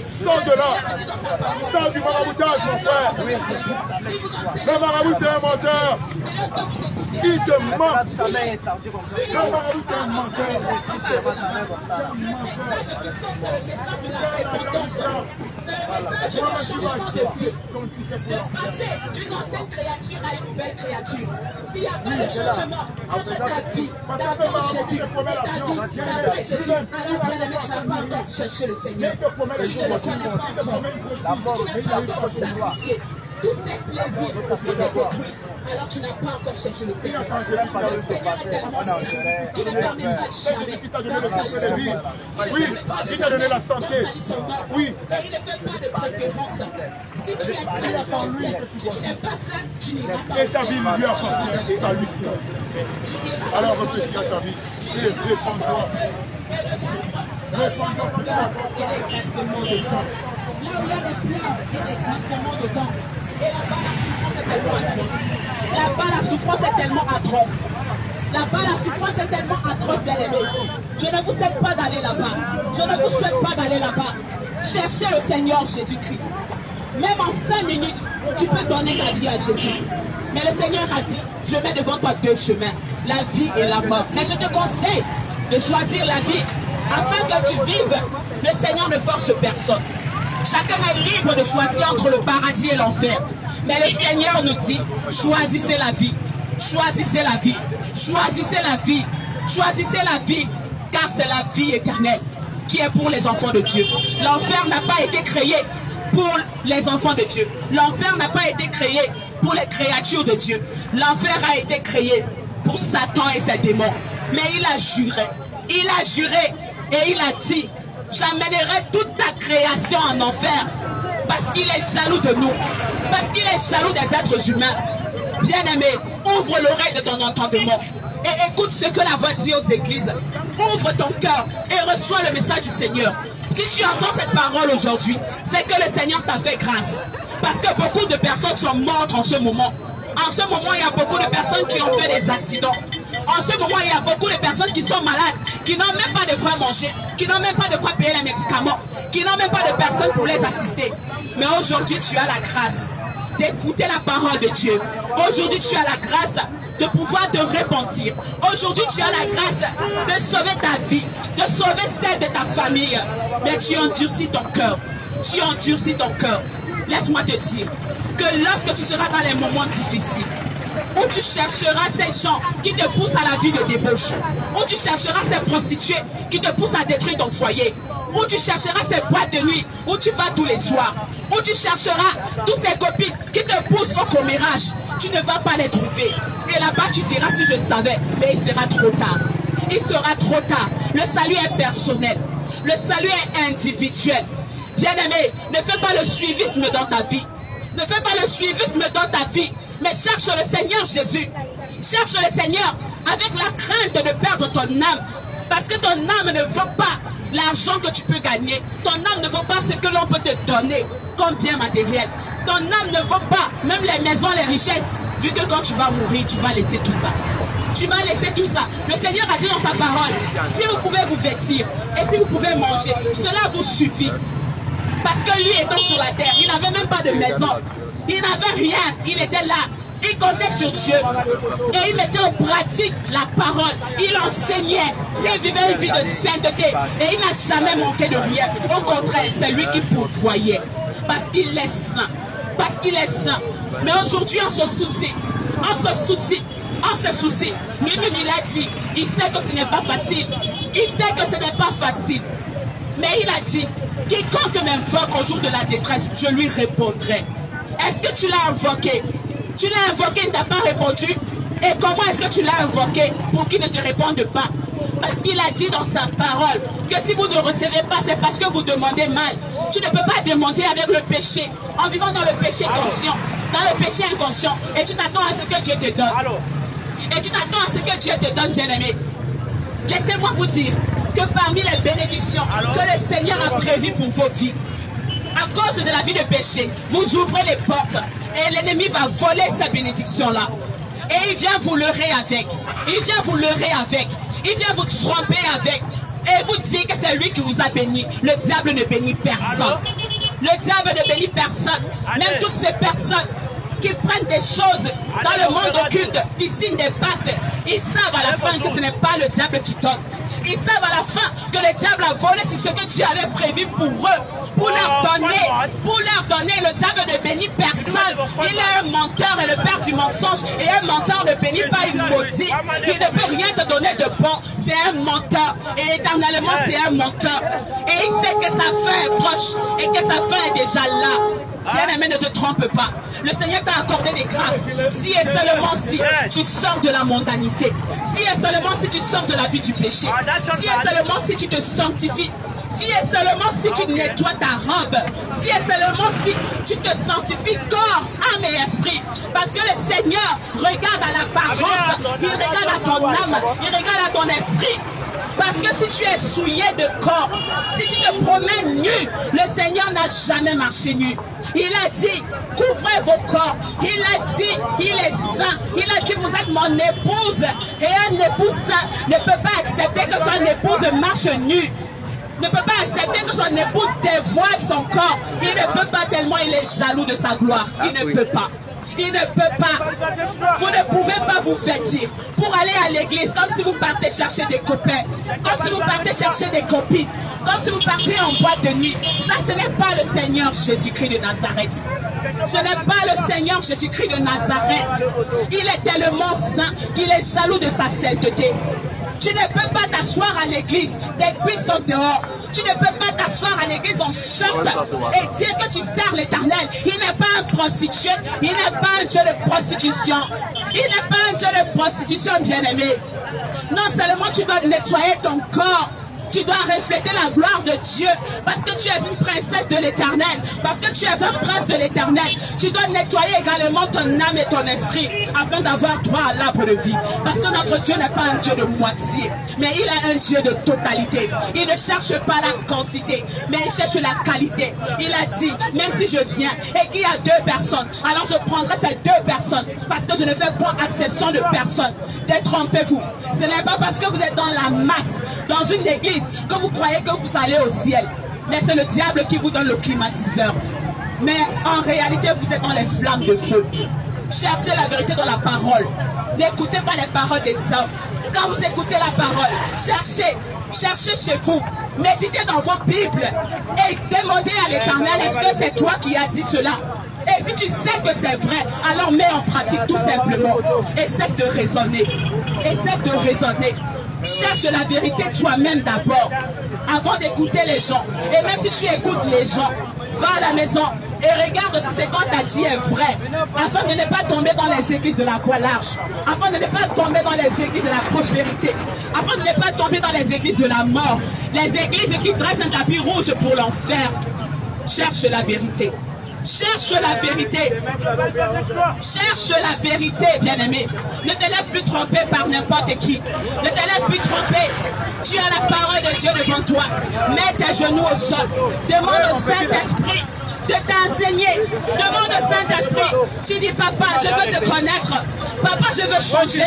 Sors de là. Sors du maraboutage, mon frère. Le marabout, c'est un menteur. Il te ment. Le marabout, c'est un menteur. d'une ancienne créature à une nouvelle créature. S'il n'y a pas de changement ta vie, d'abord Jésus, et ta vie, après Jésus, tu n'as pas encore cherché le Seigneur. Tu ne le connais pas. Tu n'as pas encore sacrifié tous ces plaisirs qui te détruisent. Alors tu n'as pas encore cherché le Seigneur. Le Seigneur est tellement saint qu'il ne permettra jamais d'un salut vie. Oui, il t'a donné la santé. Oui. Et il ne fait pas de préférence. Si tu es saint, tu es. Si tu n'es pas saint, tu n'iras pas. Et ta vie lui appartient. Et ta seul. Alors réfléchis à ta vie. Et réponds-toi. Réponds-toi quand tu vas Là où il y a des pleurs et des grincements dedans. Et là-bas, la souffrance est tellement atroce. Là-bas, la souffrance est tellement atroce. Là-bas, la souffrance est tellement atroce, bien aimé. Je ne vous souhaite pas d'aller là-bas. Je ne vous souhaite pas d'aller là-bas. Cherchez le Seigneur Jésus-Christ. Même en cinq minutes, tu peux donner ta vie à Jésus. Mais le Seigneur a dit, je mets devant toi deux chemins, la vie et la mort. Mais je te conseille de choisir la vie afin que tu vives. Le Seigneur ne force personne. Chacun est libre de choisir entre le paradis et l'enfer. Mais le Seigneur nous dit, choisissez la vie. Choisissez la vie. Choisissez la vie. Choisissez la vie. Car c'est la vie éternelle qui est pour les enfants de Dieu. L'enfer n'a pas été créé pour les enfants de Dieu. L'enfer n'a pas été créé pour les créatures de Dieu. L'enfer a été créé pour Satan et ses démons. Mais il a juré. Il a juré et il a dit, j'amènerai toute ta création en enfer parce qu'il est jaloux de nous, parce qu'il est jaloux des êtres humains. Bien-aimé, ouvre l'oreille de ton entendement et écoute ce que la voix dit aux églises. Ouvre ton cœur et reçois le message du Seigneur. Si tu entends cette parole aujourd'hui, c'est que le Seigneur t'a fait grâce. Parce que beaucoup de personnes sont mortes en ce moment. En ce moment, il y a beaucoup de personnes qui ont fait des accidents. En ce moment, il y a beaucoup de personnes qui sont malades, qui n'ont même pas de quoi manger, qui n'ont même pas de quoi payer les médicaments, qui n'ont même pas de personnes pour les assister. Mais aujourd'hui, tu as la grâce d'écouter la parole de Dieu. Aujourd'hui, tu as la grâce de pouvoir te repentir. Aujourd'hui, tu as la grâce de sauver ta vie, de sauver celle de ta famille. Mais tu endurcis ton cœur. Tu endurcis ton cœur. Laisse-moi te dire que lorsque tu seras dans les moments difficiles, où tu chercheras ces gens qui te poussent à la vie de débauche, où tu chercheras ces prostituées qui te poussent à détruire ton foyer, où tu chercheras ces boîtes de nuit où tu vas tous les soirs, où tu chercheras tous ces copines qui te poussent au commérage, tu ne vas pas les trouver. Et là-bas, tu diras si je savais, mais il sera trop tard. Il sera trop tard. Le salut est personnel. Le salut est individuel. Bien-aimé, ne fais pas le suivisme dans ta vie. Ne fais pas le suivisme dans ta vie. Mais cherche le Seigneur Jésus. Cherche le Seigneur avec la crainte de perdre ton âme. Parce que ton âme ne vaut pas l'argent que tu peux gagner. Ton âme ne vaut pas ce que l'on peut te donner comme bien matériel. Ton âme ne vaut pas même les maisons, les richesses. Vu que quand tu vas mourir, tu vas laisser tout ça. Tu vas laisser tout ça. Le Seigneur a dit dans sa parole, si vous pouvez vous vêtir et si vous pouvez manger, cela vous suffit. Parce que lui étant sur la terre, il n'avait même pas de maison. Il n'avait rien. Il était là. Il comptait sur Dieu. Et il mettait en pratique la parole. Il enseignait. Il vivait une vie de sainteté. Et il n'a jamais manqué de rien. Au contraire, c'est lui qui pourvoyait. Parce qu'il est saint. Parce qu'il est saint. Mais aujourd'hui, on se soucie. On se soucie. On se soucie. Lui-même, il a dit, il sait que ce n'est pas facile. Il sait que ce n'est pas facile. Mais il a dit, quiconque m'invoque au jour de la détresse, je lui répondrai. Est-ce que tu l'as invoqué? Tu l'as invoqué, il ne t'a pas répondu. Et comment est-ce que tu l'as invoqué pour qu'il ne te réponde pas? Parce qu'il a dit dans sa parole que si vous ne recevez pas, c'est parce que vous demandez mal. Tu ne peux pas demander avec le péché, en vivant dans le péché conscient, dans le péché inconscient, et tu t'attends à ce que Dieu te donne. Et tu t'attends à ce que Dieu te donne, bien-aimé. Laissez-moi vous dire que parmi les bénédictions que le Seigneur a prévues pour vos vies, cause de la vie de péché, vous ouvrez les portes et l'ennemi va voler ces bénédictions-là. Et il vient vous leurrer avec. Il vient vous leurrer avec. Il vient vous tromper avec. Et vous dire que c'est lui qui vous a béni. Le diable ne bénit personne. Le diable ne bénit personne. Même toutes ces personnes qui prennent des choses dans le monde occulte, qui signent des pactes, ils savent à la fin que ce n'est pas le diable qui donne. Ils savent à la fin que le diable a volé sur ce que Dieu avait prévu pour eux, pour leur donner, pour leur donner. Le diable ne bénit personne. Il est un menteur et le père du mensonge. Et un menteur ne bénit pas, il maudit. Il ne peut rien te donner de bon. C'est un menteur. Et éternellement, c'est un menteur. Et il sait que sa fin est proche et que sa fin est déjà là. Bien-aimé, ne te trompe pas. Le Seigneur t'a accordé des grâces. Si et seulement si tu sors de la mondanité. Si et seulement si tu sors de la vie du péché. Si et seulement si tu te sanctifies. Si et seulement si tu nettoies ta robe. Si et seulement si tu te sanctifies corps, âme et esprit. Parce que le Seigneur regarde à l'apparence. Il regarde à ton âme. Il regarde à ton esprit. Parce que si tu es souillé de corps, si tu te promènes nu, le Seigneur n'a jamais marché nu. Il a dit, couvrez vos corps. Il a dit, il est saint. Il a dit, vous êtes mon épouse. Et un époux saint ne peut pas accepter que son épouse marche nu. Ne peut pas accepter que son époux dévoile son corps. Il ne peut pas tellement il est jaloux de sa gloire. Il ne peut pas. Il ne peut pas. Vous ne pouvez pas vous vêtir pour aller à l'église comme si vous partez chercher des copains, comme si vous partez chercher des copines, comme si vous partez en boîte de nuit. Ça, ce n'est pas le Seigneur Jésus-Christ de Nazareth. Ce n'est pas le Seigneur Jésus-Christ de Nazareth. Il est tellement saint qu'il est jaloux de sa sainteté. Tu ne peux pas t'asseoir à l'église, tes sont dehors. Tu ne peux pas t'asseoir à l'église en short et dire que tu sers l'éternel. Il n'est pas un prostitué, il n'est pas un Dieu de prostitution. Il n'est pas un Dieu de prostitution, bien-aimé. Non seulement tu dois nettoyer ton corps, tu dois refléter la gloire de Dieu parce que tu es une princesse de l'éternel, parce que tu es un prince de l'éternel. Tu dois nettoyer également ton âme et ton esprit afin d'avoir droit à l'arbre de vie. Parce que notre Dieu n'est pas un Dieu de moitié, mais il est un Dieu de totalité. Il ne cherche pas la quantité, mais il cherche la qualité. Il a dit, même si je viens et qu'il y a deux personnes, alors je prendrai ces deux personnes parce que je ne fais pas exception de personne. Détrompez-vous. Ce n'est pas parce que vous êtes dans la masse, dans une église, que vous croyez que vous allez au ciel. Mais c'est le diable qui vous donne le climatiseur. Mais en réalité, vous êtes dans les flammes de feu. Cherchez la vérité dans la parole. N'écoutez pas les paroles des hommes. Quand vous écoutez la parole, cherchez, cherchez chez vous. Méditez dans vos Bibles et demandez à l'éternel, est-ce que c'est toi qui as dit cela? Et si tu sais que c'est vrai, alors mets en pratique tout simplement. Et cesse de raisonner. Et cesse de raisonner. Cherche la vérité toi-même d'abord, avant d'écouter les gens. Et même si tu écoutes les gens, va à la maison et regarde si ce qu'on t'a dit est vrai, afin de ne pas tomber dans les églises de la voie large, afin de ne pas tomber dans les églises de la prospérité, afin de ne pas tomber dans les églises de la mort, les églises qui dressent un tapis rouge pour l'enfer. Cherche la vérité. Cherche la vérité. Cherche la vérité, bien-aimé. Ne te laisse plus tromper par n'importe qui. Ne te laisse plus tromper. Tu as la parole de Dieu devant toi. Mets tes genoux au sol. Demande au Saint-Esprit de t'enseigner. Demande au Saint-Esprit. Tu dis, papa, je veux te connaître. Papa, je veux changer.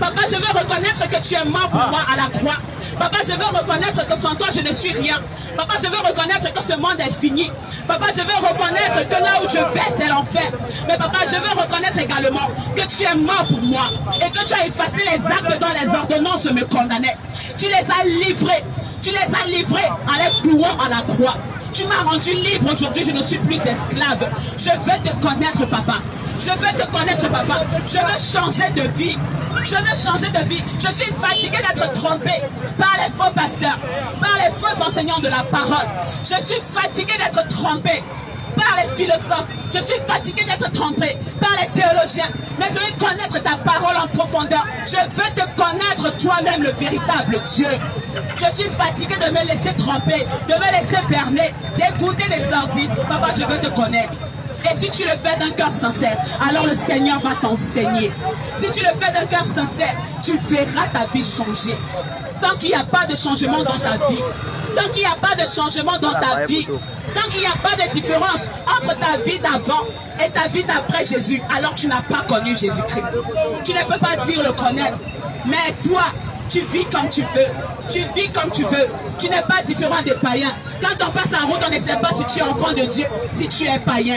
Papa, je veux reconnaître que tu es mort pour moi à la croix. Papa, je veux reconnaître que sans toi, je ne suis rien. Papa, je veux reconnaître que ce monde est fini. Papa, je veux reconnaître que là où je vais, c'est l'enfer. Mais papa, je veux reconnaître également que tu es mort pour moi et que tu as effacé les actes dont les ordonnances me condamnaient. Tu les as livrés. Tu les as livrés en les clouant à la croix. Tu m'as rendu libre aujourd'hui, je ne suis plus esclave. Je veux te connaître, papa. Je veux te connaître, papa. Je veux changer de vie. Je veux changer de vie. Je suis fatigué d'être trompé par les faux pasteurs, par les faux enseignants de la parole. Je suis fatigué d'être trompé par les philosophes. Je suis fatigué d'être trompé par les théologiens. Mais je veux connaître ta parole en profondeur. Je veux te connaître toi-même, le véritable Dieu. Je suis fatigué de me laisser tromper, de me laisser berner, d'écouter les sordines. Papa, je veux te connaître. Et si tu le fais d'un cœur sincère, alors le Seigneur va t'enseigner. Si tu le fais d'un cœur sincère, tu verras ta vie changer. Tant qu'il n'y a pas de changement dans ta vie, tant qu'il n'y a pas de changement dans ta vie, tant qu'il n'y a pas de différence entre ta vie d'avant et ta vie d'après Jésus, alors tu n'as pas connu Jésus-Christ. Tu ne peux pas dire le connaître. Mais toi, tu vis comme tu veux. Tu vis comme tu veux. Tu n'es pas différent des païens. Quand on passe en route, on ne sait pas si tu es enfant de Dieu, si tu es païen.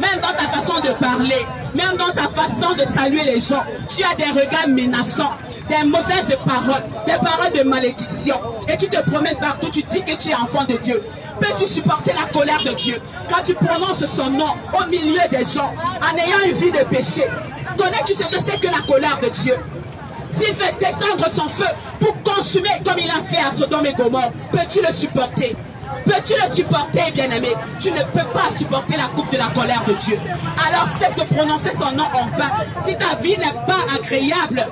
Même dans ta façon de parler, même dans ta façon de saluer les gens, tu as des regards menaçants, des mauvaises paroles, des paroles de malédiction. Et tu te promènes partout, tu dis que tu es enfant de Dieu. Peux-tu supporter la colère de Dieu quand tu prononces son nom au milieu des gens en ayant une vie de péché? Connais-tu ce que c'est que la colère de Dieu? S'il fait descendre son feu pour consumer comme il a fait à Sodome et Gomorre, peux-tu le supporter? Peux-tu le supporter, bien-aimé? Tu ne peux pas supporter la coupe de la colère de Dieu. Alors cesse de prononcer son nom en vain. Si ta vie n'est pas agréable,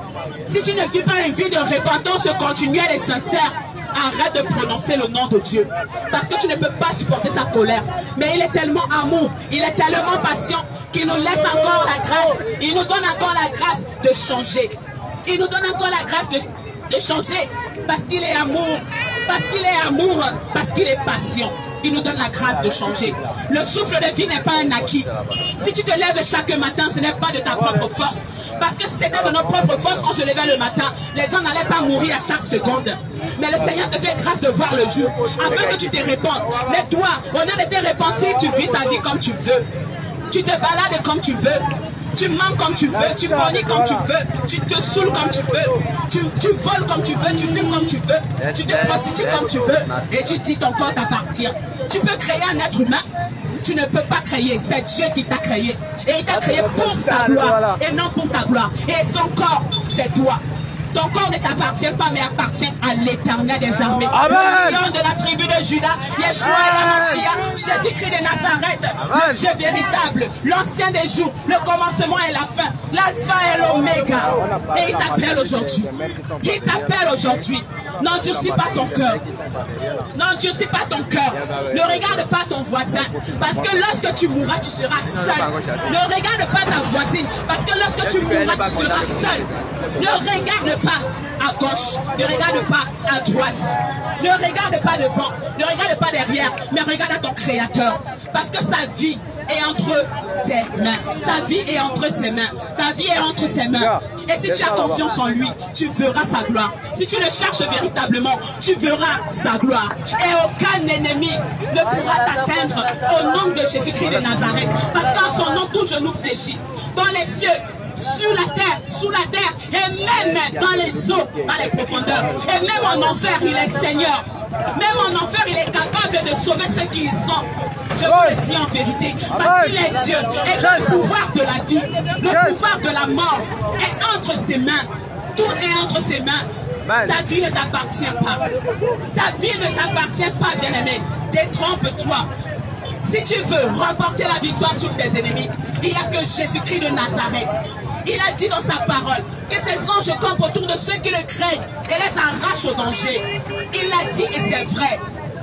si tu ne vis pas une vie de repentance continuelle et sincère, arrête de prononcer le nom de Dieu. Parce que tu ne peux pas supporter sa colère. Mais il est tellement amour, il est tellement patient qu'il nous laisse encore la grâce. Il nous donne encore la grâce de changer. Il nous donne encore la grâce de, de changer. Parce qu'il est amour. Parce qu'il est amour. Parce qu'il est patient. Il nous donne la grâce de changer. Le souffle de vie n'est pas un acquis. Si tu te lèves chaque matin, ce n'est pas de ta propre force. Parce que si c'était de notre propre force quand je levais le matin, les gens n'allaient pas mourir à chaque seconde. Mais le Seigneur te fait grâce de voir le jour, afin que tu te répandes. Mais toi, au lieu de te repentir, tu vis ta vie comme tu veux. Tu te balades comme tu veux. Tu mens comme tu veux, tu fournis comme tu veux, tu te saoules comme tu veux, tu, tu voles comme tu veux, tu fumes comme tu veux, tu te prostitues comme tu veux, et tu dis ton corps t'appartient. Tu peux créer un être humain, tu ne peux pas créer, c'est Dieu qui t'a créé. Et il t'a créé pour sa gloire, et non pour ta gloire. Et son corps, c'est toi. Ton corps ne t'appartient pas, mais appartient à l'éternel des armées. Le lion de la tribu de Judas, Yeshua et Yamashia, Jésus-Christ de Nazareth, le Dieu véritable, l'ancien des jours, le commencement et la fin, l'alpha et l'oméga. Et il t'appelle aujourd'hui. Il t'appelle aujourd'hui. N'endurcis pas ton cœur. N'endurcis pas ton cœur. Ne regarde pas ton voisin. Parce que lorsque tu mourras, tu seras seul. Ne regarde pas ta voisine. Parce que lorsque tu mourras, tu seras seul. Ne regarde pas à gauche. Ne regarde pas à droite. Ne regarde pas devant. Ne regarde pas derrière. Mais regarde à ton Créateur. Parce que sa vie est entre tes mains. Ta vie est entre ses mains. Ta vie est entre ses mains. Et si tu as confiance en lui, tu verras sa gloire. Si tu le cherches véritablement, tu verras sa gloire. Et aucun ennemi ne pourra t'atteindre au nom de Jésus-Christ de Nazareth. Parce qu'en son nom, tout genou fléchit. Dans les cieux, sur la terre, sous la terre, et même dans les eaux, dans les profondeurs. Et même en enfer, il est Seigneur. Même en enfer, il est capable de sauver ceux qui y sont. Je vous le dis en vérité, parce qu'il est Dieu. Et le pouvoir de la vie, le pouvoir de la mort est entre ses mains. Tout est entre ses mains. Ta vie ne t'appartient pas. Ta vie ne t'appartient pas, bien-aimé. Détrompe-toi. Si tu veux remporter la victoire sur tes ennemis, il n'y a que Jésus-Christ de Nazareth. Il a dit dans sa parole que ses anges campent autour de ceux qui le craignent et les arrachent au danger. Il l'a dit et c'est vrai.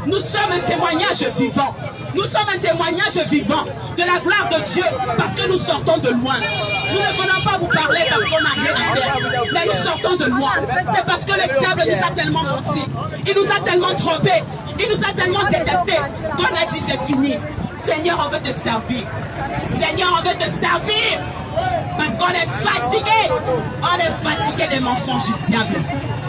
Nous sommes un témoignage vivant. Nous sommes un témoignage vivant de la gloire de Dieu parce que nous sortons de loin. Nous ne venons pas vous parler parce qu'on n'a rien à faire, mais nous sortons de loin. C'est parce que le diable nous a tellement menti. Il nous a tellement trompés. Il nous a tellement détestés qu'on a dit c'est fini. Seigneur, on veut te servir. Seigneur, on veut te servir. Parce qu'on est fatigué. On est fatigué des mensonges du diable.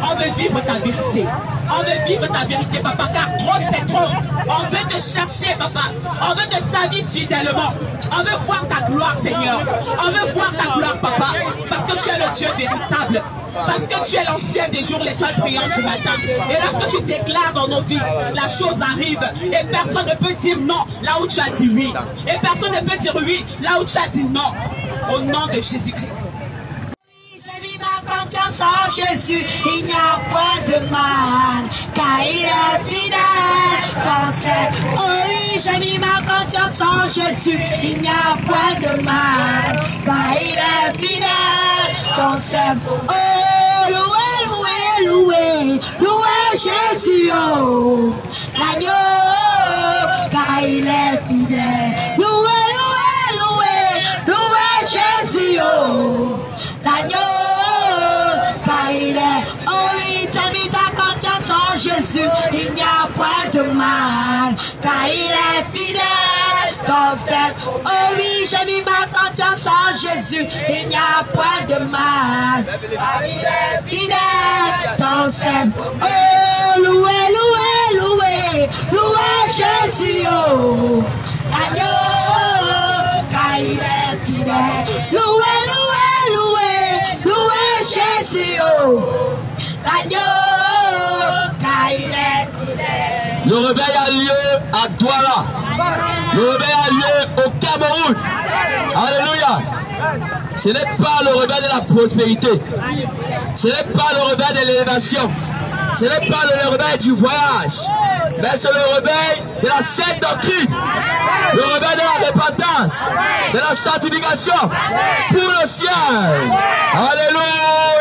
On veut vivre ta vérité. On veut vivre ta vérité, papa, car trop c'est trop. On veut te chercher, papa. On veut te servir fidèlement. On veut voir ta gloire, Seigneur. On veut voir ta gloire, papa. Parce que tu es le Dieu véritable. Parce que tu es l'ancien des jours, l'étoile brillante du matin. Et lorsque tu déclares dans nos vies, la chose arrive. Et personne ne peut dire non là où tu as dit oui. Et personne ne peut dire oui là où tu as dit non. Au nom de Jésus-Christ. Confiance en Jésus, il n'y a point de mal, car il est fidèle, ton Seigneur. Oui, j'ai mis ma confiance en Jésus, il n'y a point de mal, car il est fidèle, ton Seigneur. Oh, loué, loué, loué, loué Jésus, oh, l'agneau, car il est fidèle. Mal, car il est fidèle, ton Seigneur. Oh oui, j'ai mis ma confiance en Jésus, il n'y a point de mal, car il est fidèle, ton Seigneur. Oh, loué, loué, loué, loué Jésus, oh, l'agneau, car il est fidèle. Loué, loué, loué, loué Jésus, oh, l'agneau, car il est. Le réveil a lieu à Douala. Le réveil a lieu au Cameroun. Alléluia. Ce n'est pas le réveil de la prospérité. Ce n'est pas le réveil de l'élévation. Ce n'est pas le réveil du voyage. Mais c'est le réveil de la sainte doctrine. Le réveil de la repentance. De la sanctification. Pour le ciel. Alléluia.